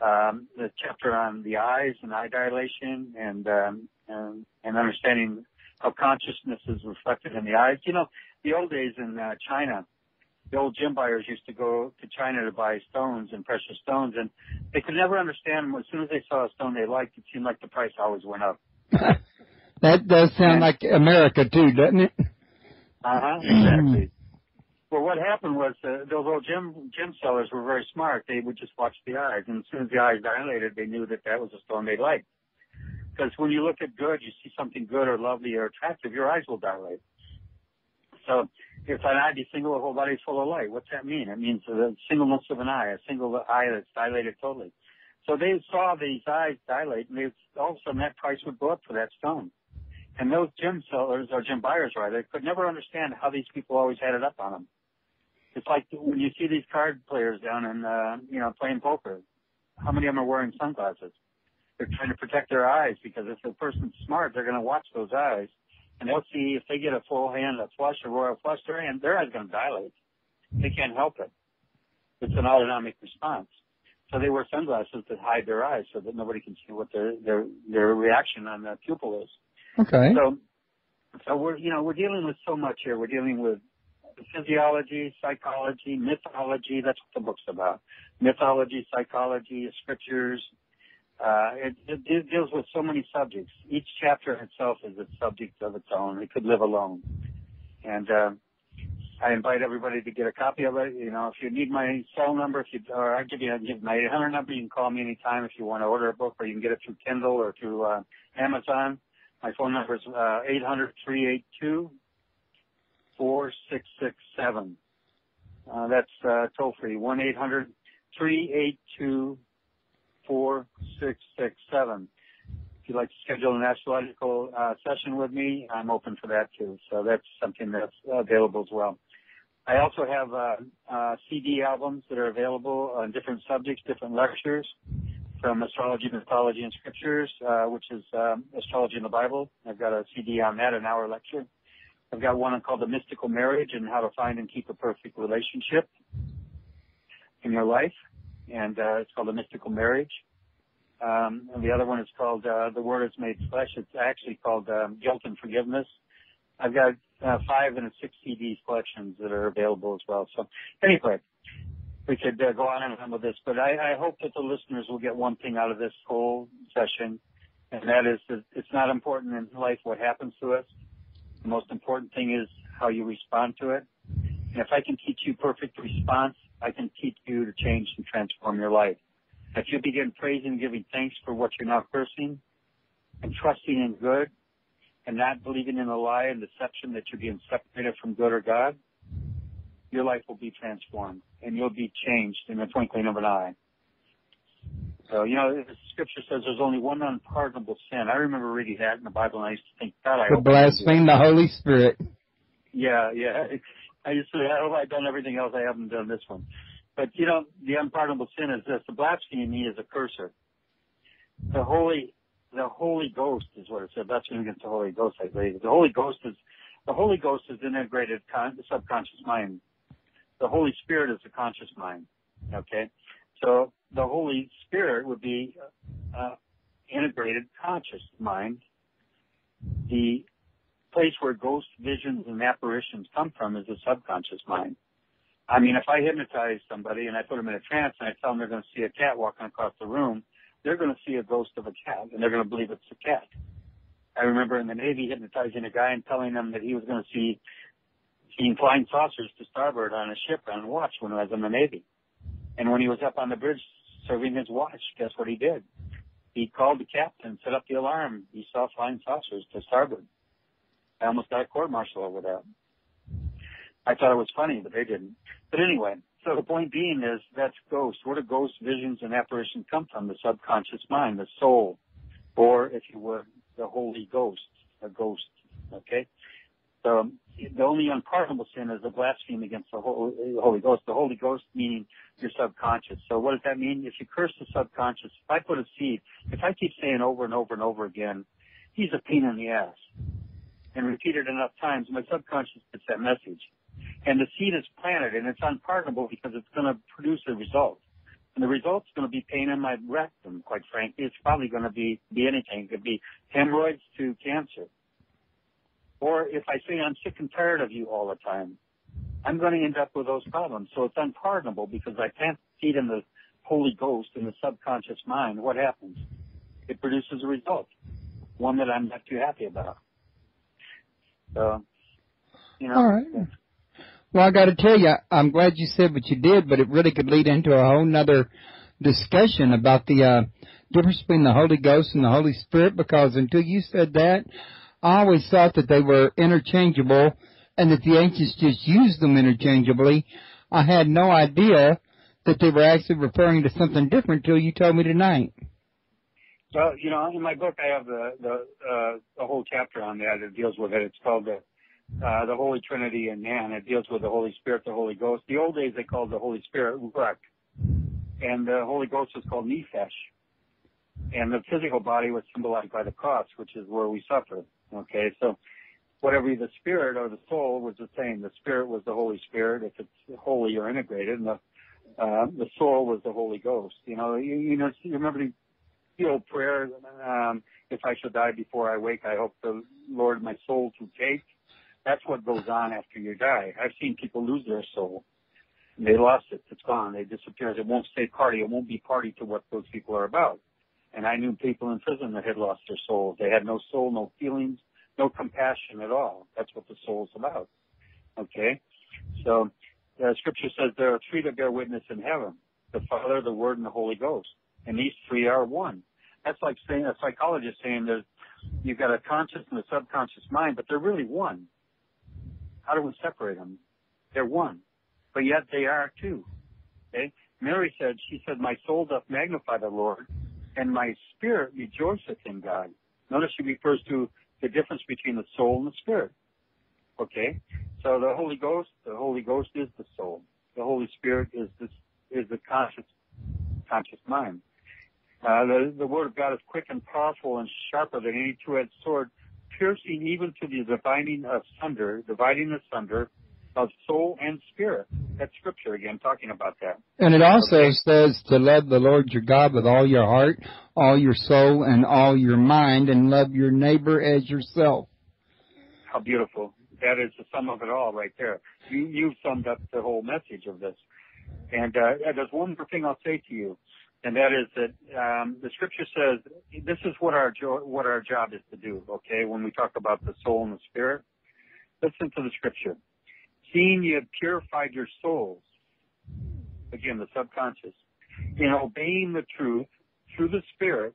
Um, the chapter on the eyes and eye dilation, and um, and, and understanding how consciousness is reflected in the eyes. You know, the old days in uh, China, the old gem buyers used to go to China to buy stones and precious stones, and they could never understand. As soon as they saw a stone they liked, it seemed like the price always went up. that does sound like America too, doesn't it? Uh huh. Exactly. Well, what happened was uh, those old gem gem sellers were very smart. They would just watch the eyes, and as soon as the eyes dilated, they knew that that was a stone they liked. Because when you look at good, you see something good or lovely or attractive, your eyes will dilate. So if an eye be single, the whole body is full of light. What's that mean? It means the singleness of an eye, a single eye that's dilated totally. So they saw these eyes dilate, and they, all of a sudden that price would go up for that stone. And those gem sellers or gem buyers, rather, could never understand how these people always had it up on them. It's like when you see these card players down in, uh, you know, playing poker. How many of them are wearing sunglasses? They're trying to protect their eyes because if the person's smart, they're going to watch those eyes and they'll see if they get a full hand, a flush, a royal flush, their hand, their eyes going to dilate. They can't help it. It's an autonomic response. So they wear sunglasses that hide their eyes so that nobody can see what their their their reaction on the pupil is. Okay. So, so we're you know we're dealing with so much here. We're dealing with physiology, psychology, mythology. That's what the book's about. Mythology, psychology, scriptures. Uh, it, it deals with so many subjects. Each chapter itself is a subject of its own. It could live alone. And uh, I invite everybody to get a copy of it. You know, if you need my cell number, if you or I give you give my 800 number, you can call me anytime if you want to order a book, or you can get it through Kindle or through uh, Amazon. My phone number is uh, 800 382 4667. Uh, that's uh, toll free. 1 800 382 4667. If you'd like to schedule an astrological uh, session with me, I'm open for that too. So that's something that's available as well. I also have uh, uh, CD albums that are available on different subjects, different lectures from astrology, mythology, and scriptures, uh, which is um, astrology in the Bible. I've got a CD on that, an hour lecture. I've got one called The Mystical Marriage and How to Find and Keep a Perfect Relationship in Your Life. And uh, it's called The Mystical Marriage. Um, and the other one is called uh, The Word is Made Flesh. It's actually called um, Guilt and Forgiveness. I've got uh, five and a six CD collections that are available as well. So anyway, we could uh, go on and on with this, but I, I hope that the listeners will get one thing out of this whole session, and that is that it's not important in life what happens to us. The most important thing is how you respond to it. And if I can teach you perfect response, I can teach you to change and transform your life. If you begin praising giving thanks for what you're now cursing and trusting in good and not believing in the lie and deception that you're being separated from good or God, your life will be transformed and you'll be changed in the twinkling of an eye. So, you know, the scripture says there's only one unpardonable sin. I remember reading that in the Bible and I used to think, God, I To hope I didn't do blaspheme the Holy Spirit. yeah, yeah. I just say, I hope I've done everything else. I haven't done this one. But you know, the unpardonable sin is this: the blasphemy is a cursor. The holy, the Holy Ghost is what it said. Blasphemy against the Holy Ghost, I believe. The Holy Ghost is, the Holy Ghost is integrated con- the subconscious mind. The Holy Spirit is the conscious mind. Okay, so the Holy Spirit would be uh, integrated conscious mind. The place where ghost visions and apparitions come from is the subconscious mind. I mean, if I hypnotize somebody and I put them in a trance and I tell them they're going to see a cat walking across the room, they're going to see a ghost of a cat and they're going to believe it's a cat. I remember in the Navy hypnotizing a guy and telling him that he was going to see seeing flying saucers to starboard on a ship on watch when I was in the Navy. And when he was up on the bridge serving his watch, guess what he did? He called the captain, set up the alarm. He saw flying saucers to starboard. I almost got a court martial over that. I thought it was funny, but they didn't. But anyway, so the point being is that's ghosts. Where do ghost visions and apparitions come from? The subconscious mind, the soul, or if you would, the Holy Ghost, a ghost. Okay? So the only unpardonable sin is the blasphemy against the Holy Ghost. The Holy Ghost meaning your subconscious. So what does that mean? If you curse the subconscious, if I put a seed, if I keep saying over and over and over again, he's a pain in the ass, and repeat it enough times, my subconscious gets that message. And the seed is planted, and it's unpardonable because it's going to produce a result. And the result's going to be pain in my rectum, quite frankly. It's probably going to be, be anything. It could be hemorrhoids to cancer. Or if I say I'm sick and tired of you all the time, I'm going to end up with those problems. So it's unpardonable because I can't feed in the Holy Ghost in the subconscious mind. What happens? It produces a result, one that I'm not too happy about. So, you know. All right. Well, I got to tell you, I'm glad you said what you did, but it really could lead into a whole nother discussion about the uh, difference between the Holy Ghost and the Holy Spirit. Because until you said that, I always thought that they were interchangeable, and that the ancients just used them interchangeably. I had no idea that they were actually referring to something different until you told me tonight. Well, you know, in my book, I have the the uh, the whole chapter on that. It deals with it. It's called the uh, the Holy Trinity and Man. It deals with the Holy Spirit, the Holy Ghost. The old days they called the Holy Spirit Ruach, and the Holy Ghost was called Nephesh. And the physical body was symbolized by the cross, which is where we suffer. Okay, so whatever the spirit or the soul was the same. The spirit was the Holy Spirit, if it's holy or integrated, and the uh, the soul was the Holy Ghost. You know, you, you know, you remember the, old prayer, um, if I shall die before I wake, I hope the Lord my soul to take. That's what goes on after you die. I've seen people lose their soul. They lost it. It's gone. They disappear. It won't stay party. It won't be party to what those people are about. And I knew people in prison that had lost their souls. They had no soul, no feelings, no compassion at all. That's what the soul's about. Okay? So, the scripture says there are three that bear witness in heaven. The Father, the Word, and the Holy Ghost. And these three are one. That's like saying, a psychologist saying there's, you've got a conscious and a subconscious mind, but they're really one. How do we separate them? They're one. But yet they are two. Okay? Mary said, she said, my soul doth magnify the Lord, and my spirit rejoiceth in God. Notice he refers to the difference between the soul and the spirit. Okay? So the Holy Ghost, the Holy Ghost is the soul. The Holy Spirit is the, is the conscious, conscious mind. Uh, the, the Word of God is quick and powerful and sharper than any two-edged sword, piercing even to the dividing asunder, dividing asunder of soul and spirit. That's scripture again, talking about that. And it also says to love the Lord your God with all your heart, all your soul, and all your mind, and love your neighbor as yourself. How beautiful. That is the sum of it all right there. You, you've summed up the whole message of this. And uh, there's one more thing I'll say to you, and that is that um, the scripture says this is what our jo- what our job is to do. Okay, when we talk about the soul and the spirit, listen to the scripture. Seeing you have purified your souls, again the subconscious, in obeying the truth through the Spirit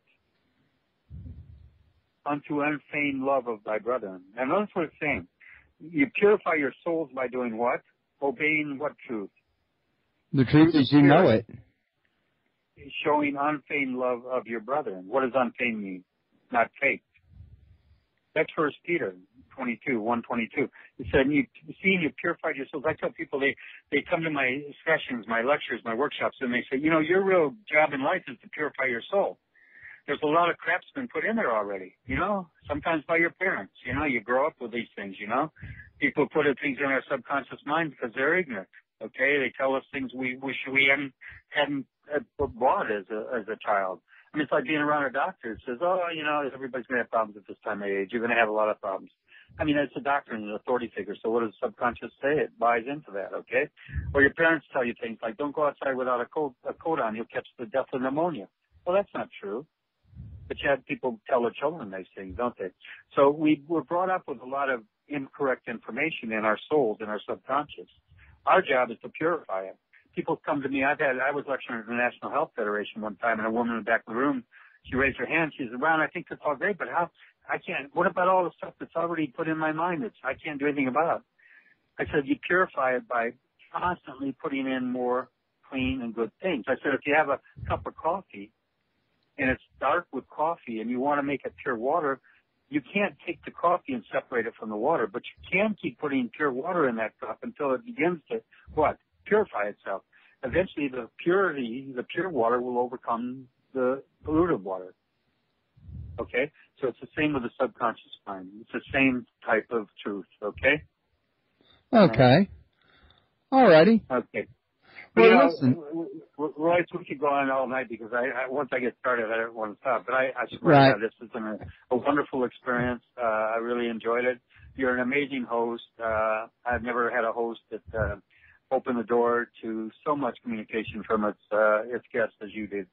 unto unfeigned love of thy brethren. And notice what it's saying. You purify your souls by doing what? Obeying what truth? The truth is you know it. showing unfeigned love of your brother. What does unfeigned mean? Not fake. That's First Peter 22, 122. It said, you, seeing you purified your souls. I tell people they, they come to my sessions, my lectures, my workshops, and they say, you know, your real job in life is to purify your soul. There's a lot of crap's been put in there already, you know, sometimes by your parents. You know, you grow up with these things, you know. People put things in our subconscious mind because they're ignorant. Okay, they tell us things we wish we hadn't hadn't uh, bought as a as a child. I mean, it's like being around a doctor. It says, oh, you know, everybody's going to have problems at this time of age. You're going to have a lot of problems. I mean, it's a doctor and an authority figure. So what does the subconscious say? It buys into that, okay? Or your parents tell you things like, don't go outside without a coat, a coat on. You'll catch the death of pneumonia. Well, that's not true. But you have people tell their children these things, don't they? So we were brought up with a lot of incorrect information in our souls, in our subconscious. Our job is to purify it. People come to me. I've had. I was lecturing at the National Health Federation one time, and a woman in the back of the room, she raised her hand. She said, "Ron, I think that's all great, but how? I can't. What about all the stuff that's already put in my mind that I can't do anything about?" I said, "You purify it by constantly putting in more clean and good things." I said, "If you have a cup of coffee, and it's dark with coffee, and you want to make it pure water." you can't take the coffee and separate it from the water, but you can keep putting pure water in that cup until it begins to what? Purify itself. Eventually the purity, the pure water will overcome the polluted water. Okay? So it's the same with the subconscious mind. It's the same type of truth, okay? Okay. Alrighty. Okay. Well, you know, listen. Royce, we could go on all night because I, I once I get started, I don't want to stop. But I, I swear Right. to God, this has been a, a wonderful experience. Uh, I really enjoyed it. You're an amazing host. Uh, I've never had a host that uh, opened the door to so much communication from its uh, its guests as you did.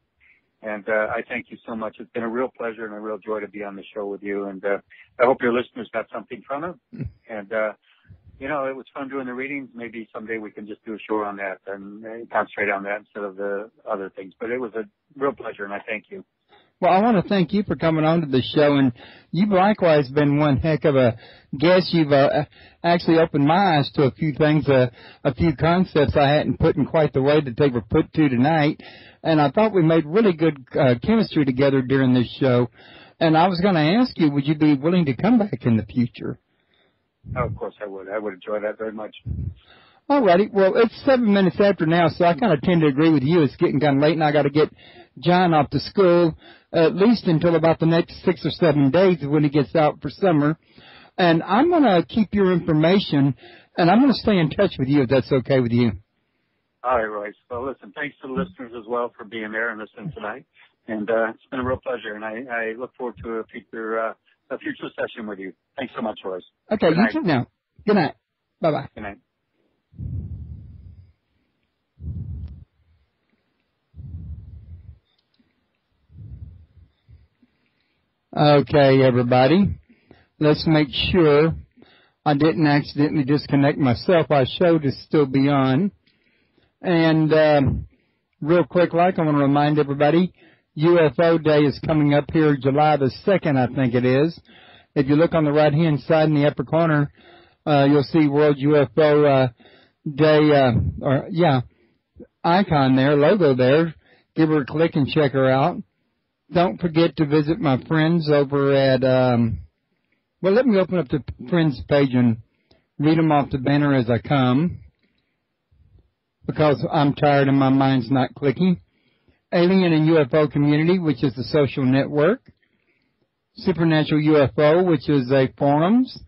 And uh, I thank you so much. It's been a real pleasure and a real joy to be on the show with you. And uh, I hope your listeners got something from it. And uh, you know, it was fun doing the readings. Maybe someday we can just do a show on that and uh, concentrate on that instead of the other things. But it was a real pleasure, and I thank you. Well, I want to thank you for coming on to the show, and you've likewise been one heck of a guest. You've uh, actually opened my eyes to a few things, uh, a few concepts I hadn't put in quite the way that they were put to tonight, and I thought we made really good uh, chemistry together during this show. And I was going to ask you, would you be willing to come back in the future? Oh, of course I would. I would enjoy that very much. Alrighty. Well, it's seven minutes after now, so I kind of tend to agree with you. It's getting kind of late, and I got to get John off to school at least until about the next six or seven days when he gets out for summer. And I'm going to keep your information, and I'm going to stay in touch with you if that's okay with you. All right, Royce. Well, listen, thanks to the listeners as well for being there and listening tonight. And uh, it's been a real pleasure, and I, I look forward to a future uh, a future session with you. Thanks so much, Royce. Okay, Good you night. too now. Good night. Bye bye. Good night. Okay, everybody. Let's make sure I didn't accidentally disconnect myself. Our show to still be on. And um, real quick, like I want to remind everybody, UFO Day is coming up here July the second, I think it is. If you look on the right hand side in the upper corner, uh, you'll see World UFO uh, Day, uh, or yeah, icon there, logo there. Give her a click and check her out don't forget to visit my friends over at um well let me open up the friends page and read them off the banner as I come because I'm tired and my mind's not clicking. Alien and UFO Community, which is the social network. Supernatural UFO, which is a forums.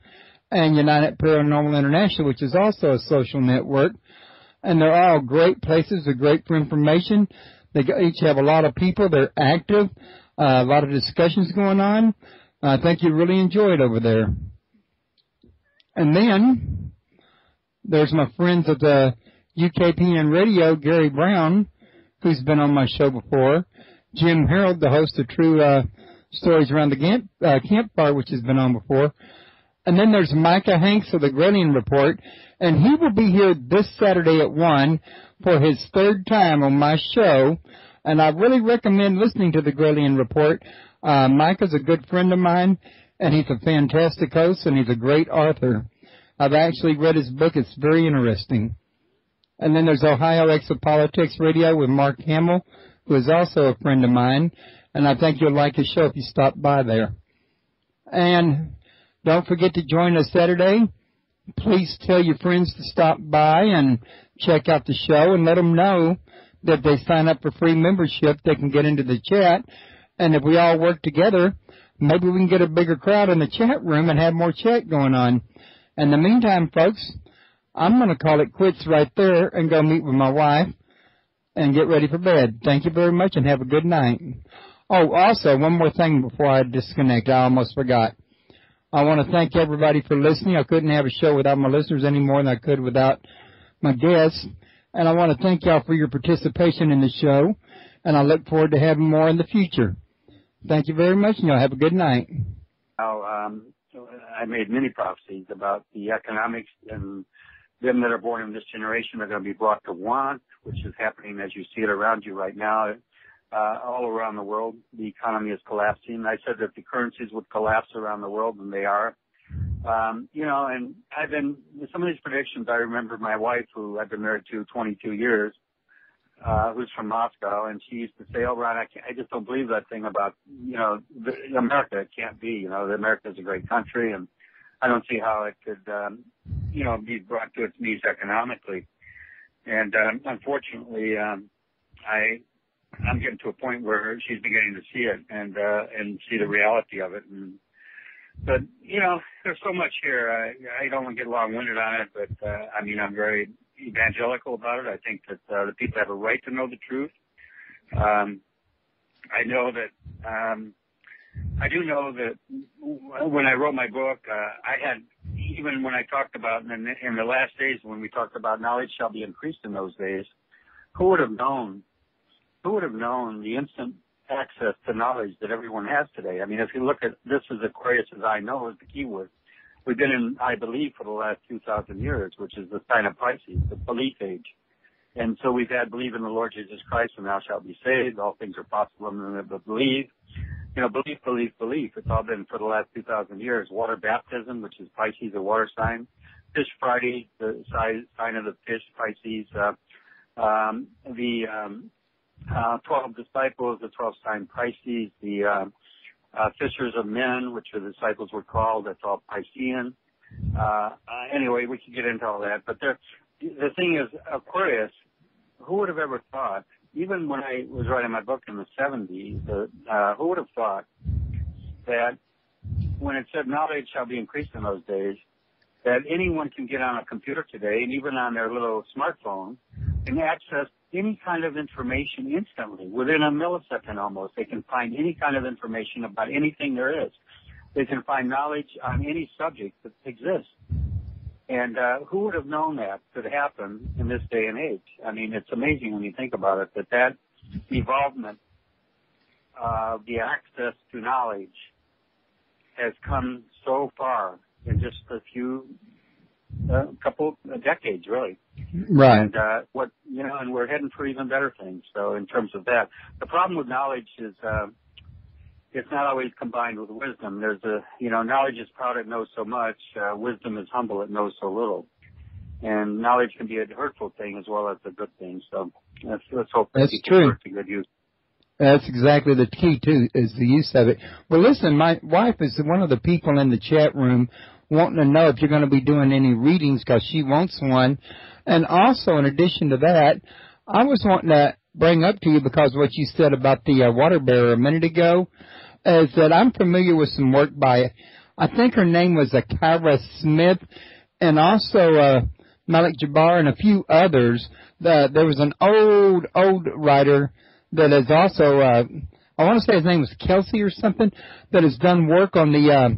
And United Paranormal International, which is also a social network. And they're all great places. They're great for information. They each have a lot of people. They're active. Uh, a lot of discussions going on. I think you really enjoy it over there. And then there's my friends at the UKPN Radio, Gary Brown, who's been on my show before. Jim Harold, the host of True uh, Stories Around the Camp, uh, Campfire, which has been on before. And then there's Micah Hanks of the Gralien Report, and he will be here this Saturday at 1 for his third time on my show. And I really recommend listening to the Gralien Report. Uh, is a good friend of mine, and he's a fantastic host, and he's a great author. I've actually read his book. It's very interesting. And then there's Ohio Exopolitics Radio with Mark Hamill, who is also a friend of mine, and I think you'll like the show if you stop by there. And don't forget to join us Saturday. Please tell your friends to stop by and check out the show and let them know that they sign up for free membership, they can get into the chat. And if we all work together, maybe we can get a bigger crowd in the chat room and have more chat going on. In the meantime, folks, I'm going to call it quits right there and go meet with my wife and get ready for bed. Thank you very much and have a good night. Oh, also, one more thing before I disconnect. I almost forgot. I want to thank everybody for listening. I couldn't have a show without my listeners any more than I could without my guests. And I want to thank y'all for your participation in the show. And I look forward to having more in the future. Thank you very much, and y'all have a good night. Now, um, I made many prophecies about the economics and them that are born in this generation are going to be brought to want, which is happening as you see it around you right now. Uh, all around the world, the economy is collapsing. I said that the currencies would collapse around the world, and they are. Um, you know, and I've been some of these predictions. I remember my wife, who I've been married to 22 years, uh, who's from Moscow, and she used to say, "Oh, Ron, I, can't, I just don't believe that thing about you know the, America. It can't be. You know, America is a great country, and I don't see how it could, um, you know, be brought to its knees economically." And um, unfortunately, um, I I'm getting to a point where she's beginning to see it and uh, and see the reality of it. And but you know, there's so much here. I I don't want to get long-winded on it, but uh, I mean, I'm very evangelical about it. I think that uh, the people have a right to know the truth. Um, I know that um, I do know that when I wrote my book, uh, I had even when I talked about in the, in the last days when we talked about knowledge shall be increased in those days. Who would have known? Who would have known the instant access to knowledge that everyone has today? I mean, if you look at this as Aquarius as I know is the key word We've been in, I believe, for the last 2,000 years, which is the sign of Pisces, the belief age. And so we've had believe in the Lord Jesus Christ and thou shalt be saved. All things are possible in them that believe. You know, belief, belief, belief. It's all been for the last 2,000 years. Water baptism, which is Pisces, a water sign. Fish Friday, the sign of the fish, Pisces. Uh, um, the um, uh, 12 disciples, the 12 sign Pisces. The uh, uh, fishers of men, which the disciples were called. That's all Piscean. Uh, uh, anyway, we could get into all that. But the, the thing is, Aquarius, who would have ever thought, even when I was writing my book in the 70s, uh, who would have thought that when it said knowledge shall be increased in those days, that anyone can get on a computer today and even on their little smartphone and access any kind of information instantly. Within a millisecond almost, they can find any kind of information about anything there is. They can find knowledge on any subject that exists. And uh, who would have known that could happen in this day and age? I mean, it's amazing when you think about it that that evolvement, uh, the access to knowledge, has come so far in just a few a couple of decades, really. Right. And uh, what you know, and we're heading for even better things. So in terms of that, the problem with knowledge is uh, it's not always combined with wisdom. There's a you know, knowledge is proud it knows so much. Uh, wisdom is humble it knows so little. And knowledge can be a hurtful thing as well as a good thing. So let's let's hope that that's true. To good use. That's exactly the key too, is the use of it. Well, listen, my wife is one of the people in the chat room wanting to know if you're going to be doing any readings because she wants one. And also, in addition to that, I was wanting to bring up to you because what you said about the uh, water bearer a minute ago is that I'm familiar with some work by, I think her name was Akira Smith, and also uh, Malik Jabbar and a few others. The, there was an old, old writer that is also, uh, I want to say his name was Kelsey or something, that has done work on the uh,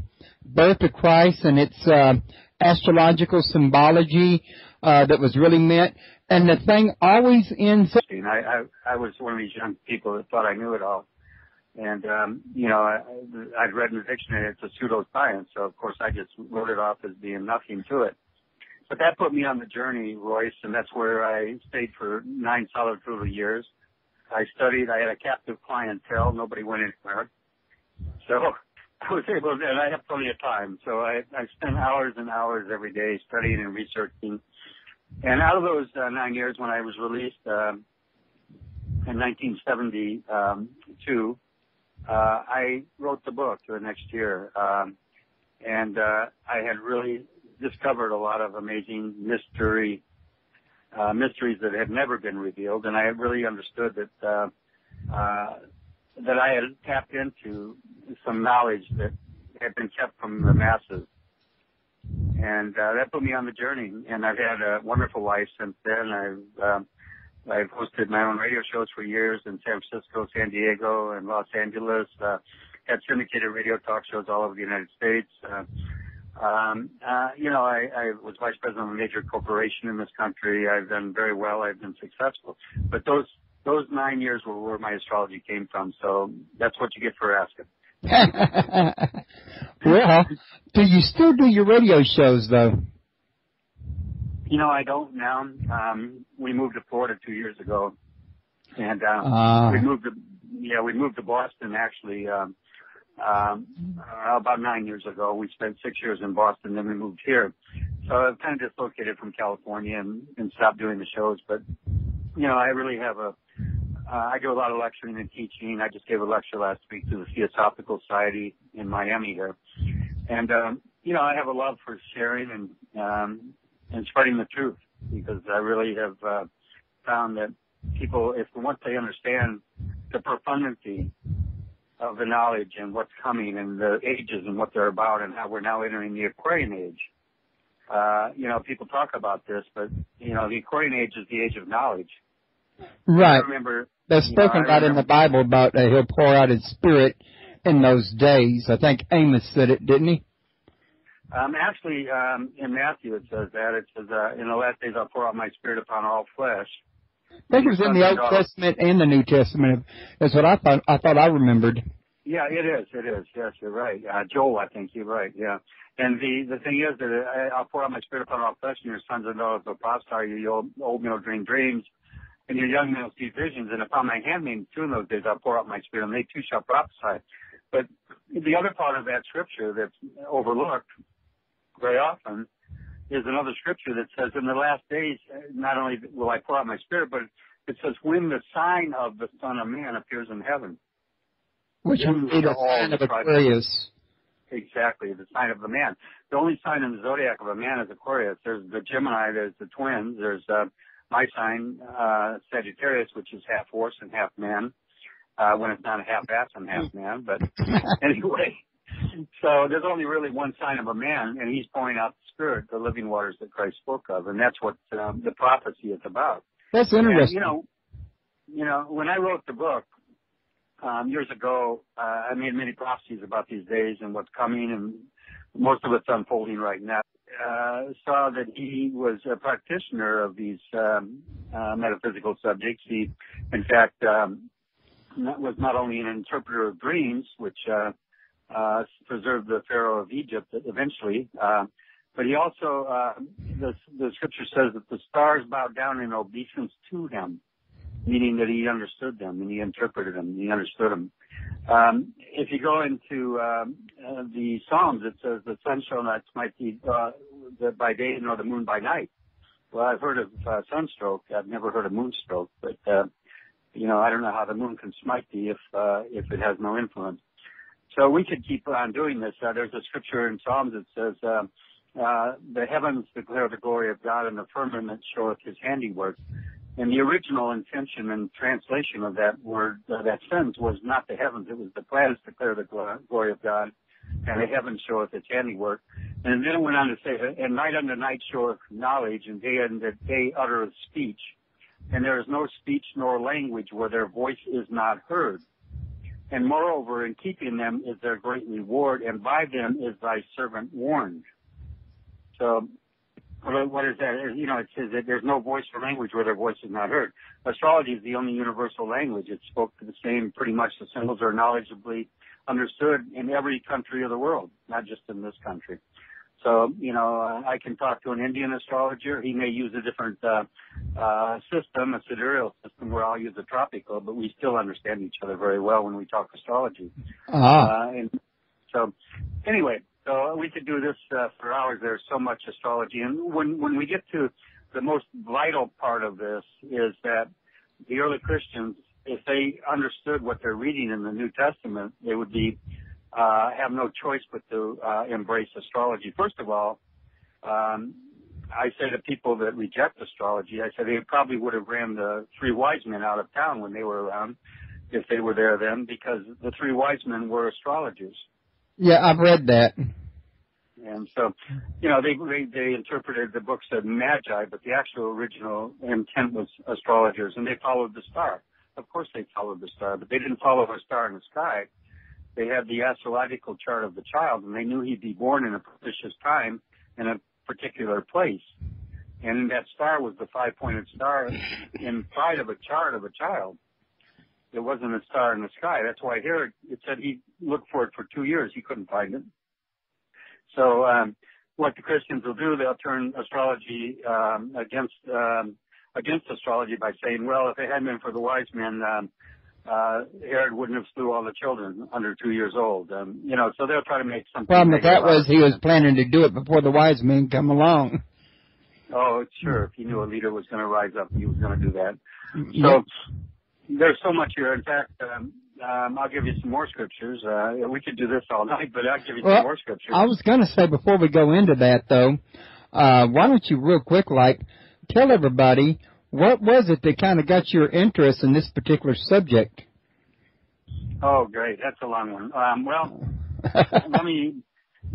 birth of Christ and its uh, astrological symbology uh, that was really meant. And the thing always ends. Up- I, I I was one of these young people that thought I knew it all, and um, you know I, I'd read in the dictionary it's a pseudoscience, so of course I just wrote it off as being nothing to it. But that put me on the journey, Royce, and that's where I stayed for nine solid brutal years. I studied. I had a captive clientele. Nobody went anywhere. So I was able to, and I have plenty of time. So I, I spent hours and hours every day studying and researching. And out of those uh, nine years when I was released, uh, in 1972, uh, I wrote the book the next year, um, and uh, I had really discovered a lot of amazing mystery uh, mysteries that had never been revealed, and I really understood that uh, uh, that I had tapped into some knowledge that had been kept from the masses, and uh, that put me on the journey. And I've had a wonderful life since then. I've uh, I've hosted my own radio shows for years in San Francisco, San Diego, and Los Angeles. Uh, had syndicated radio talk shows all over the United States. Uh, um, uh, you know, I, I was vice president of a major corporation in this country. I've done very well. I've been successful. But those those nine years were where my astrology came from. So that's what you get for asking. well, do you still do your radio shows though? You know, I don't now. Um, we moved to Florida two years ago, and uh, Ah. we moved to yeah, we moved to Boston actually um, um, uh, about nine years ago. We spent six years in Boston, then we moved here. So I've kind of dislocated from California and, and stopped doing the shows. But you know, I really have a uh, I do a lot of lecturing and teaching. I just gave a lecture last week to the Theosophical Society in Miami here, and um, you know, I have a love for sharing and um, and spreading the truth because I really have uh, found that people, if once they understand the profundity of the knowledge and what's coming and the ages and what they're about and how we're now entering the Aquarian age. Uh, you know, people talk about this, but you know, the Aquarian age is the age of knowledge. Right. I remember That's spoken about in the Bible about uh, he'll pour out his spirit in those days. I think Amos said it, didn't he? Um, actually, um, in Matthew it says that it says, uh, "In the last days I'll pour out my spirit upon all flesh." I think it was in the Old Testament and the New Testament. That's what I thought. I thought I remembered. Yeah, it is. It is. Yes, you're right. Uh, Joel, I think you're right. Yeah. And the the thing is that I, I'll pour out my spirit upon all flesh, and your sons and daughters will prophesy. You old, old men will dream dreams, and your young men will see visions. And upon my handmaiden too in those days I'll pour out my spirit, and they too shall prophesy. But the other part of that scripture that's overlooked very often is another scripture that says, "In the last days, not only will I pour out my spirit, but it says when the sign of the Son of Man appears in heaven." Which would be the all sign of. Aquarius. Exactly, the sign of the man. The only sign in the zodiac of a man is Aquarius. There's the Gemini, there's the twins, there's uh, my sign, uh, Sagittarius, which is half horse and half man, uh, when it's not a half ass and half man. But anyway, so there's only really one sign of a man, and he's pouring out the spirit, the living waters that Christ spoke of, and that's what um, the prophecy is about. That's And, interesting. you know, you know, when I wrote the book um, years ago, uh, I made many prophecies about these days and what's coming, and most of it's unfolding right now. Uh, saw that he was a practitioner of these um, uh, metaphysical subjects. He, in fact, um, was not only an interpreter of dreams, which uh, uh, preserved the Pharaoh of Egypt eventually, uh, but he also, uh, the, the scripture says that the stars bowed down in obeisance to him, meaning that he understood them and he interpreted them, and he understood them. Um, if you go into um, uh, the Psalms, it says the sun shall not smite thee uh, by day nor the moon by night. Well, I've heard of uh, sunstroke. I've never heard of moonstroke, but uh, you know, I don't know how the moon can smite thee if uh, if it has no influence. So we could keep on doing this. Uh, there's a scripture in Psalms that says, uh, uh, "The heavens declare the glory of God, and the firmament showeth His handiwork." And the original intention and translation of that word, uh, that sentence, was not the heavens; it was the planets declare the glo- glory of God, and the heavens showeth Its handiwork. And then it went on to say, "And night unto night showeth knowledge, and day unto day uttereth speech." And there is no speech nor language where their voice is not heard. And moreover, in keeping them is their great reward, and by them is thy servant warned. So, what what is that? You know, it says that there's no voice or language where their voice is not heard. Astrology is the only universal language. It's spoke to the same, pretty much the symbols are knowledgeably understood in every country of the world, not just in this country. So, you know, I can talk to an Indian astrologer. He may use a different uh, uh, system, a sidereal system, where I'll use a tropical, but we still understand each other very well when we talk astrology. Ah, Uh, and so, anyway, so we could do this uh, for hours. There's so much astrology, and when when we get to the most vital part of this is that the early Christians if they understood what they're reading in the New Testament, they would be uh, have no choice but to uh, embrace astrology. First of all, um, I say to people that reject astrology, I say they probably would have ran the three wise men out of town when they were around, if they were there then, because the three wise men were astrologers. Yeah, I've read that. And so, you know, they they, they interpreted the books as magi, but the actual original intent was astrologers, and they followed the star. Of course, they followed the star, but they didn't follow a star in the sky. They had the astrological chart of the child, and they knew he'd be born in a propitious time in a particular place. And that star was the five-pointed star inside of a chart of a child. It wasn't a star in the sky. That's why here it said he looked for it for two years. He couldn't find it. So um, what the Christians will do, they'll turn astrology um, against um, against astrology by saying, well, if it hadn't been for the wise men, um, uh, Herod wouldn't have slew all the children under two years old. Um, you know, so they'll try to make something. Problem with that was he was planning to do it before the wise men come along. Oh, sure. If he knew a leader was going to rise up, he was going to do that. So there's so much here. In fact, um, um, I'll give you some more scriptures. Uh, we could do this all night, but I'll give you Well, some more scriptures. I was going to say before we go into that though, uh, why don't you real quick, like, tell everybody what was it that kind of got your interest in this particular subject? Oh, great. That's a long one. Um, well, let me.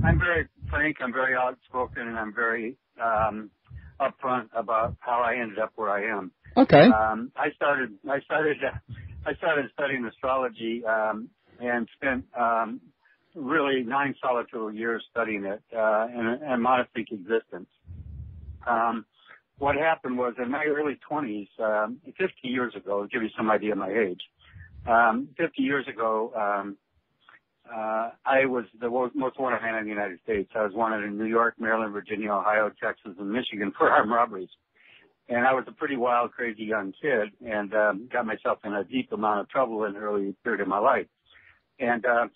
I'm very frank. I'm very outspoken, and I'm very um, upfront about how I ended up where I am. Okay. Um, I started. I started. I started studying astrology um, and spent um, really nine solitary years studying it uh, in a, a monastic existence. Um, what happened was in my early 20s, um, 50 years ago, to give you some idea of my age, um, 50 years ago, um, uh, I was the most wanted man in the United States. I was wanted in New York, Maryland, Virginia, Ohio, Texas, and Michigan for armed robberies. And I was a pretty wild, crazy young kid and um, got myself in a deep amount of trouble in the early period of my life. And uh,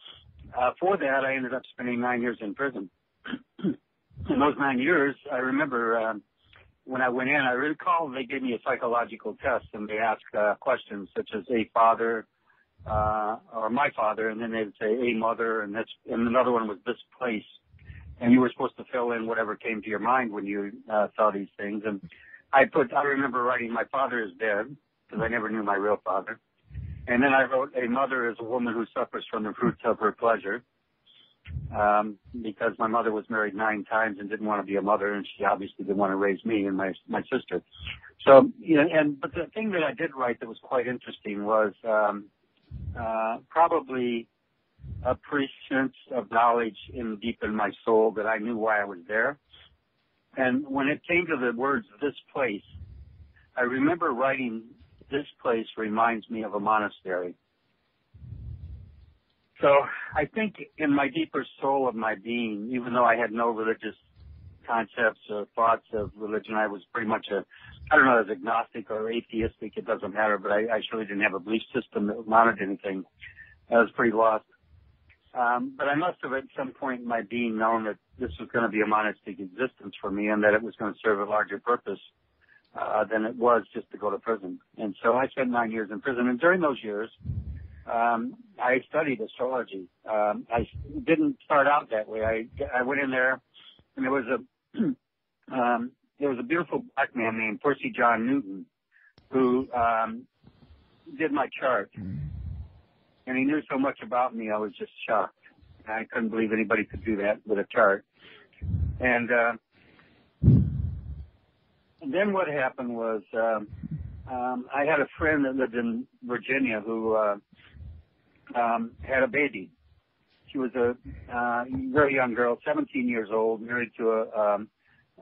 uh, for that, I ended up spending nine years in prison. in those nine years, I remember um, when I went in, I recall they gave me a psychological test and they asked uh, questions such as a father, uh, or my father, and then they would say a mother, and that's, and another one was this place. And you were supposed to fill in whatever came to your mind when you uh, saw these things. And I put, I remember writing, my father is dead, because I never knew my real father. And then I wrote, a mother is a woman who suffers from the fruits of her pleasure. Um, because my mother was married nine times and didn't want to be a mother, and she obviously didn't want to raise me and my my sister. So, you know, and but the thing that I did write that was quite interesting was um, uh, probably a prescience of knowledge in deep in my soul that I knew why I was there. And when it came to the words "this place," I remember writing, "This place reminds me of a monastery." So I think in my deeper soul of my being, even though I had no religious concepts or thoughts of religion, I was pretty much a, I don't know, as agnostic or atheistic, it doesn't matter, but I, I surely didn't have a belief system that mounted anything. I was pretty lost. Um, but I must have at some point in my being known that this was going to be a monastic existence for me and that it was going to serve a larger purpose uh, than it was just to go to prison. And so I spent nine years in prison. And during those years, um, I studied astrology. Um, I didn't start out that way. I I went in there, and there was a um, there was a beautiful black man named Percy John Newton who um, did my chart, and he knew so much about me. I was just shocked. I couldn't believe anybody could do that with a chart. And, uh, then what happened was um, um, I had a friend that lived in Virginia who uh, um, had a baby. She was a uh, very young girl, 17 years old, married to a um,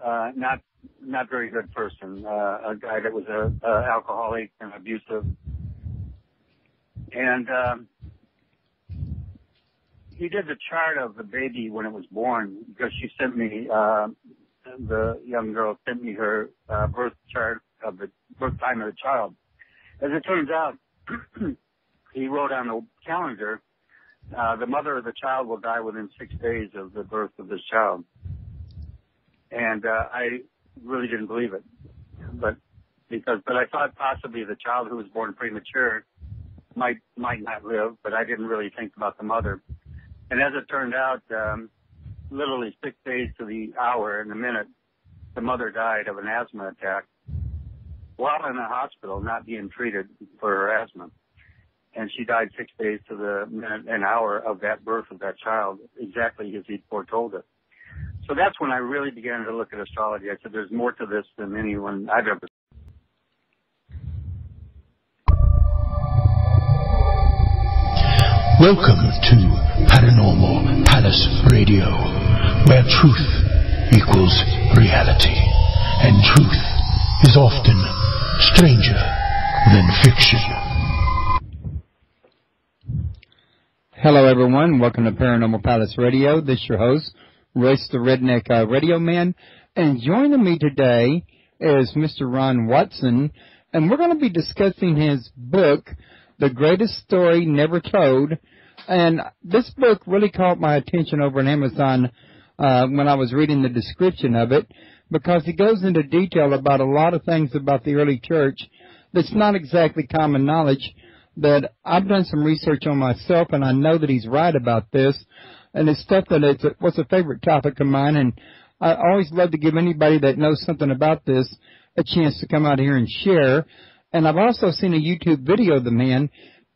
uh, not not very good person, uh, a guy that was a, a alcoholic and abusive, and um, he did the chart of the baby when it was born because she sent me uh, the young girl sent me her uh, birth chart of the birth time of the child. As it turns out, he wrote on the calendar, uh, the mother of the child will die within six days of the birth of this child. And uh, I really didn't believe it, but because but I thought possibly the child who was born premature might might not live, but I didn't really think about the mother. And as it turned out, um, literally six days to the hour and the minute, the mother died of an asthma attack while in the hospital, not being treated for her asthma. And she died six days to the minute and hour of that birth of that child, exactly as he foretold it. So that's when I really began to look at astrology. I said, there's more to this than anyone I've ever Welcome to Paranormal Palace Radio, where truth equals reality, and truth is often stranger than fiction. Hello, everyone. Welcome to Paranormal Palace Radio. This is your host, Royce the Redneck uh, Radio Man. And joining me today is Mr. Ron Watson, and we're going to be discussing his book, The Greatest Story Never Told. And this book really caught my attention over on Amazon uh, when I was reading the description of it because it goes into detail about a lot of things about the early church that's not exactly common knowledge that I've done some research on myself and I know that he's right about this and it's stuff that it's a, what's a favorite topic of mine and I always love to give anybody that knows something about this a chance to come out here and share and I've also seen a YouTube video of the man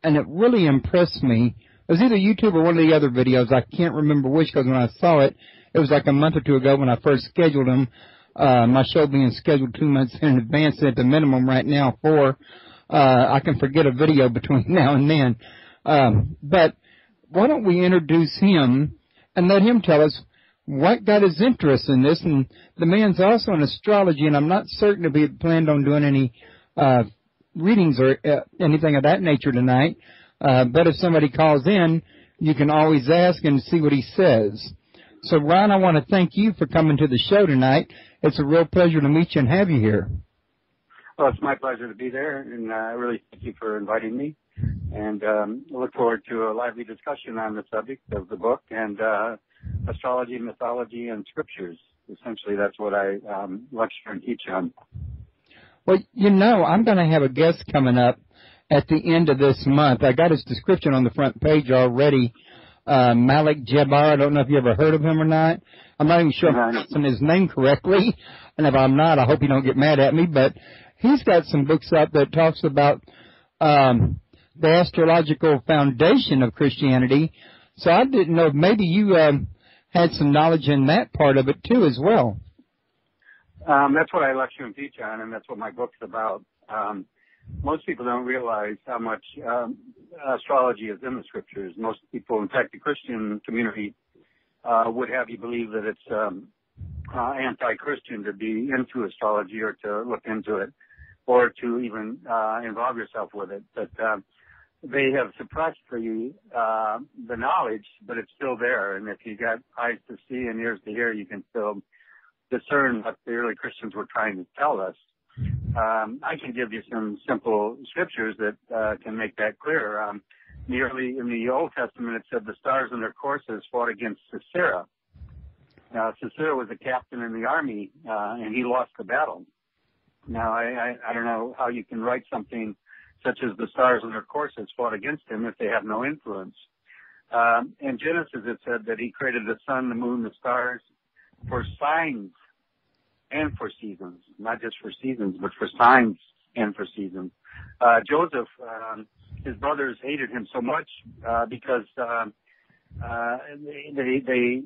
and it really impressed me. It was either YouTube or one of the other videos. I can't remember which because when I saw it, it was like a month or two ago when I first scheduled him uh, my show being scheduled two months in advance at the minimum right now for, uh, I can forget a video between now and then. Um, but why don't we introduce him and let him tell us what got his interest in this? And the man's also in astrology, and I'm not certain if he planned on doing any uh, readings or uh, anything of that nature tonight. Uh, but if somebody calls in, you can always ask and see what he says. So, Ron, I want to thank you for coming to the show tonight. It's a real pleasure to meet you and have you here. Well, it's my pleasure to be there, and uh, I really thank you for inviting me. And um, I look forward to a lively discussion on the subject of the book and uh, astrology, mythology, and scriptures. Essentially, that's what I um, lecture and teach on. Well, you know, I'm going to have a guest coming up at the end of this month. I got his description on the front page already. Uh, Malik Jabbar. I don't know if you ever heard of him or not. I'm not even sure if I'm pronouncing his name correctly, and if I'm not, I hope you don't get mad at me. But he's got some books out that talks about um, the astrological foundation of Christianity. So I didn't know maybe you um, had some knowledge in that part of it too, as well. Um, that's what I lecture and teach on, and that's what my book's about. Um, most people don't realize how much um, astrology is in the scriptures. Most people, in fact, the Christian community uh, would have you believe that it's um, uh, anti-Christian to be into astrology or to look into it or to even uh, involve yourself with it. But uh, they have suppressed the uh, the knowledge, but it's still there. And if you got eyes to see and ears to hear, you can still discern what the early Christians were trying to tell us. Um, I can give you some simple scriptures that uh, can make that clear. Um, in the Old Testament, it said the stars in their courses fought against Sisera. Now, Sisera was a captain in the army, uh, and he lost the battle. Now, I, I, I don't know how you can write something such as the stars in their courses fought against him if they have no influence. Um, in Genesis, it said that he created the sun, the moon, the stars for signs and for seasons, not just for seasons, but for signs and for seasons. Uh, Joseph, um, his brothers hated him so much uh, because uh, uh, they they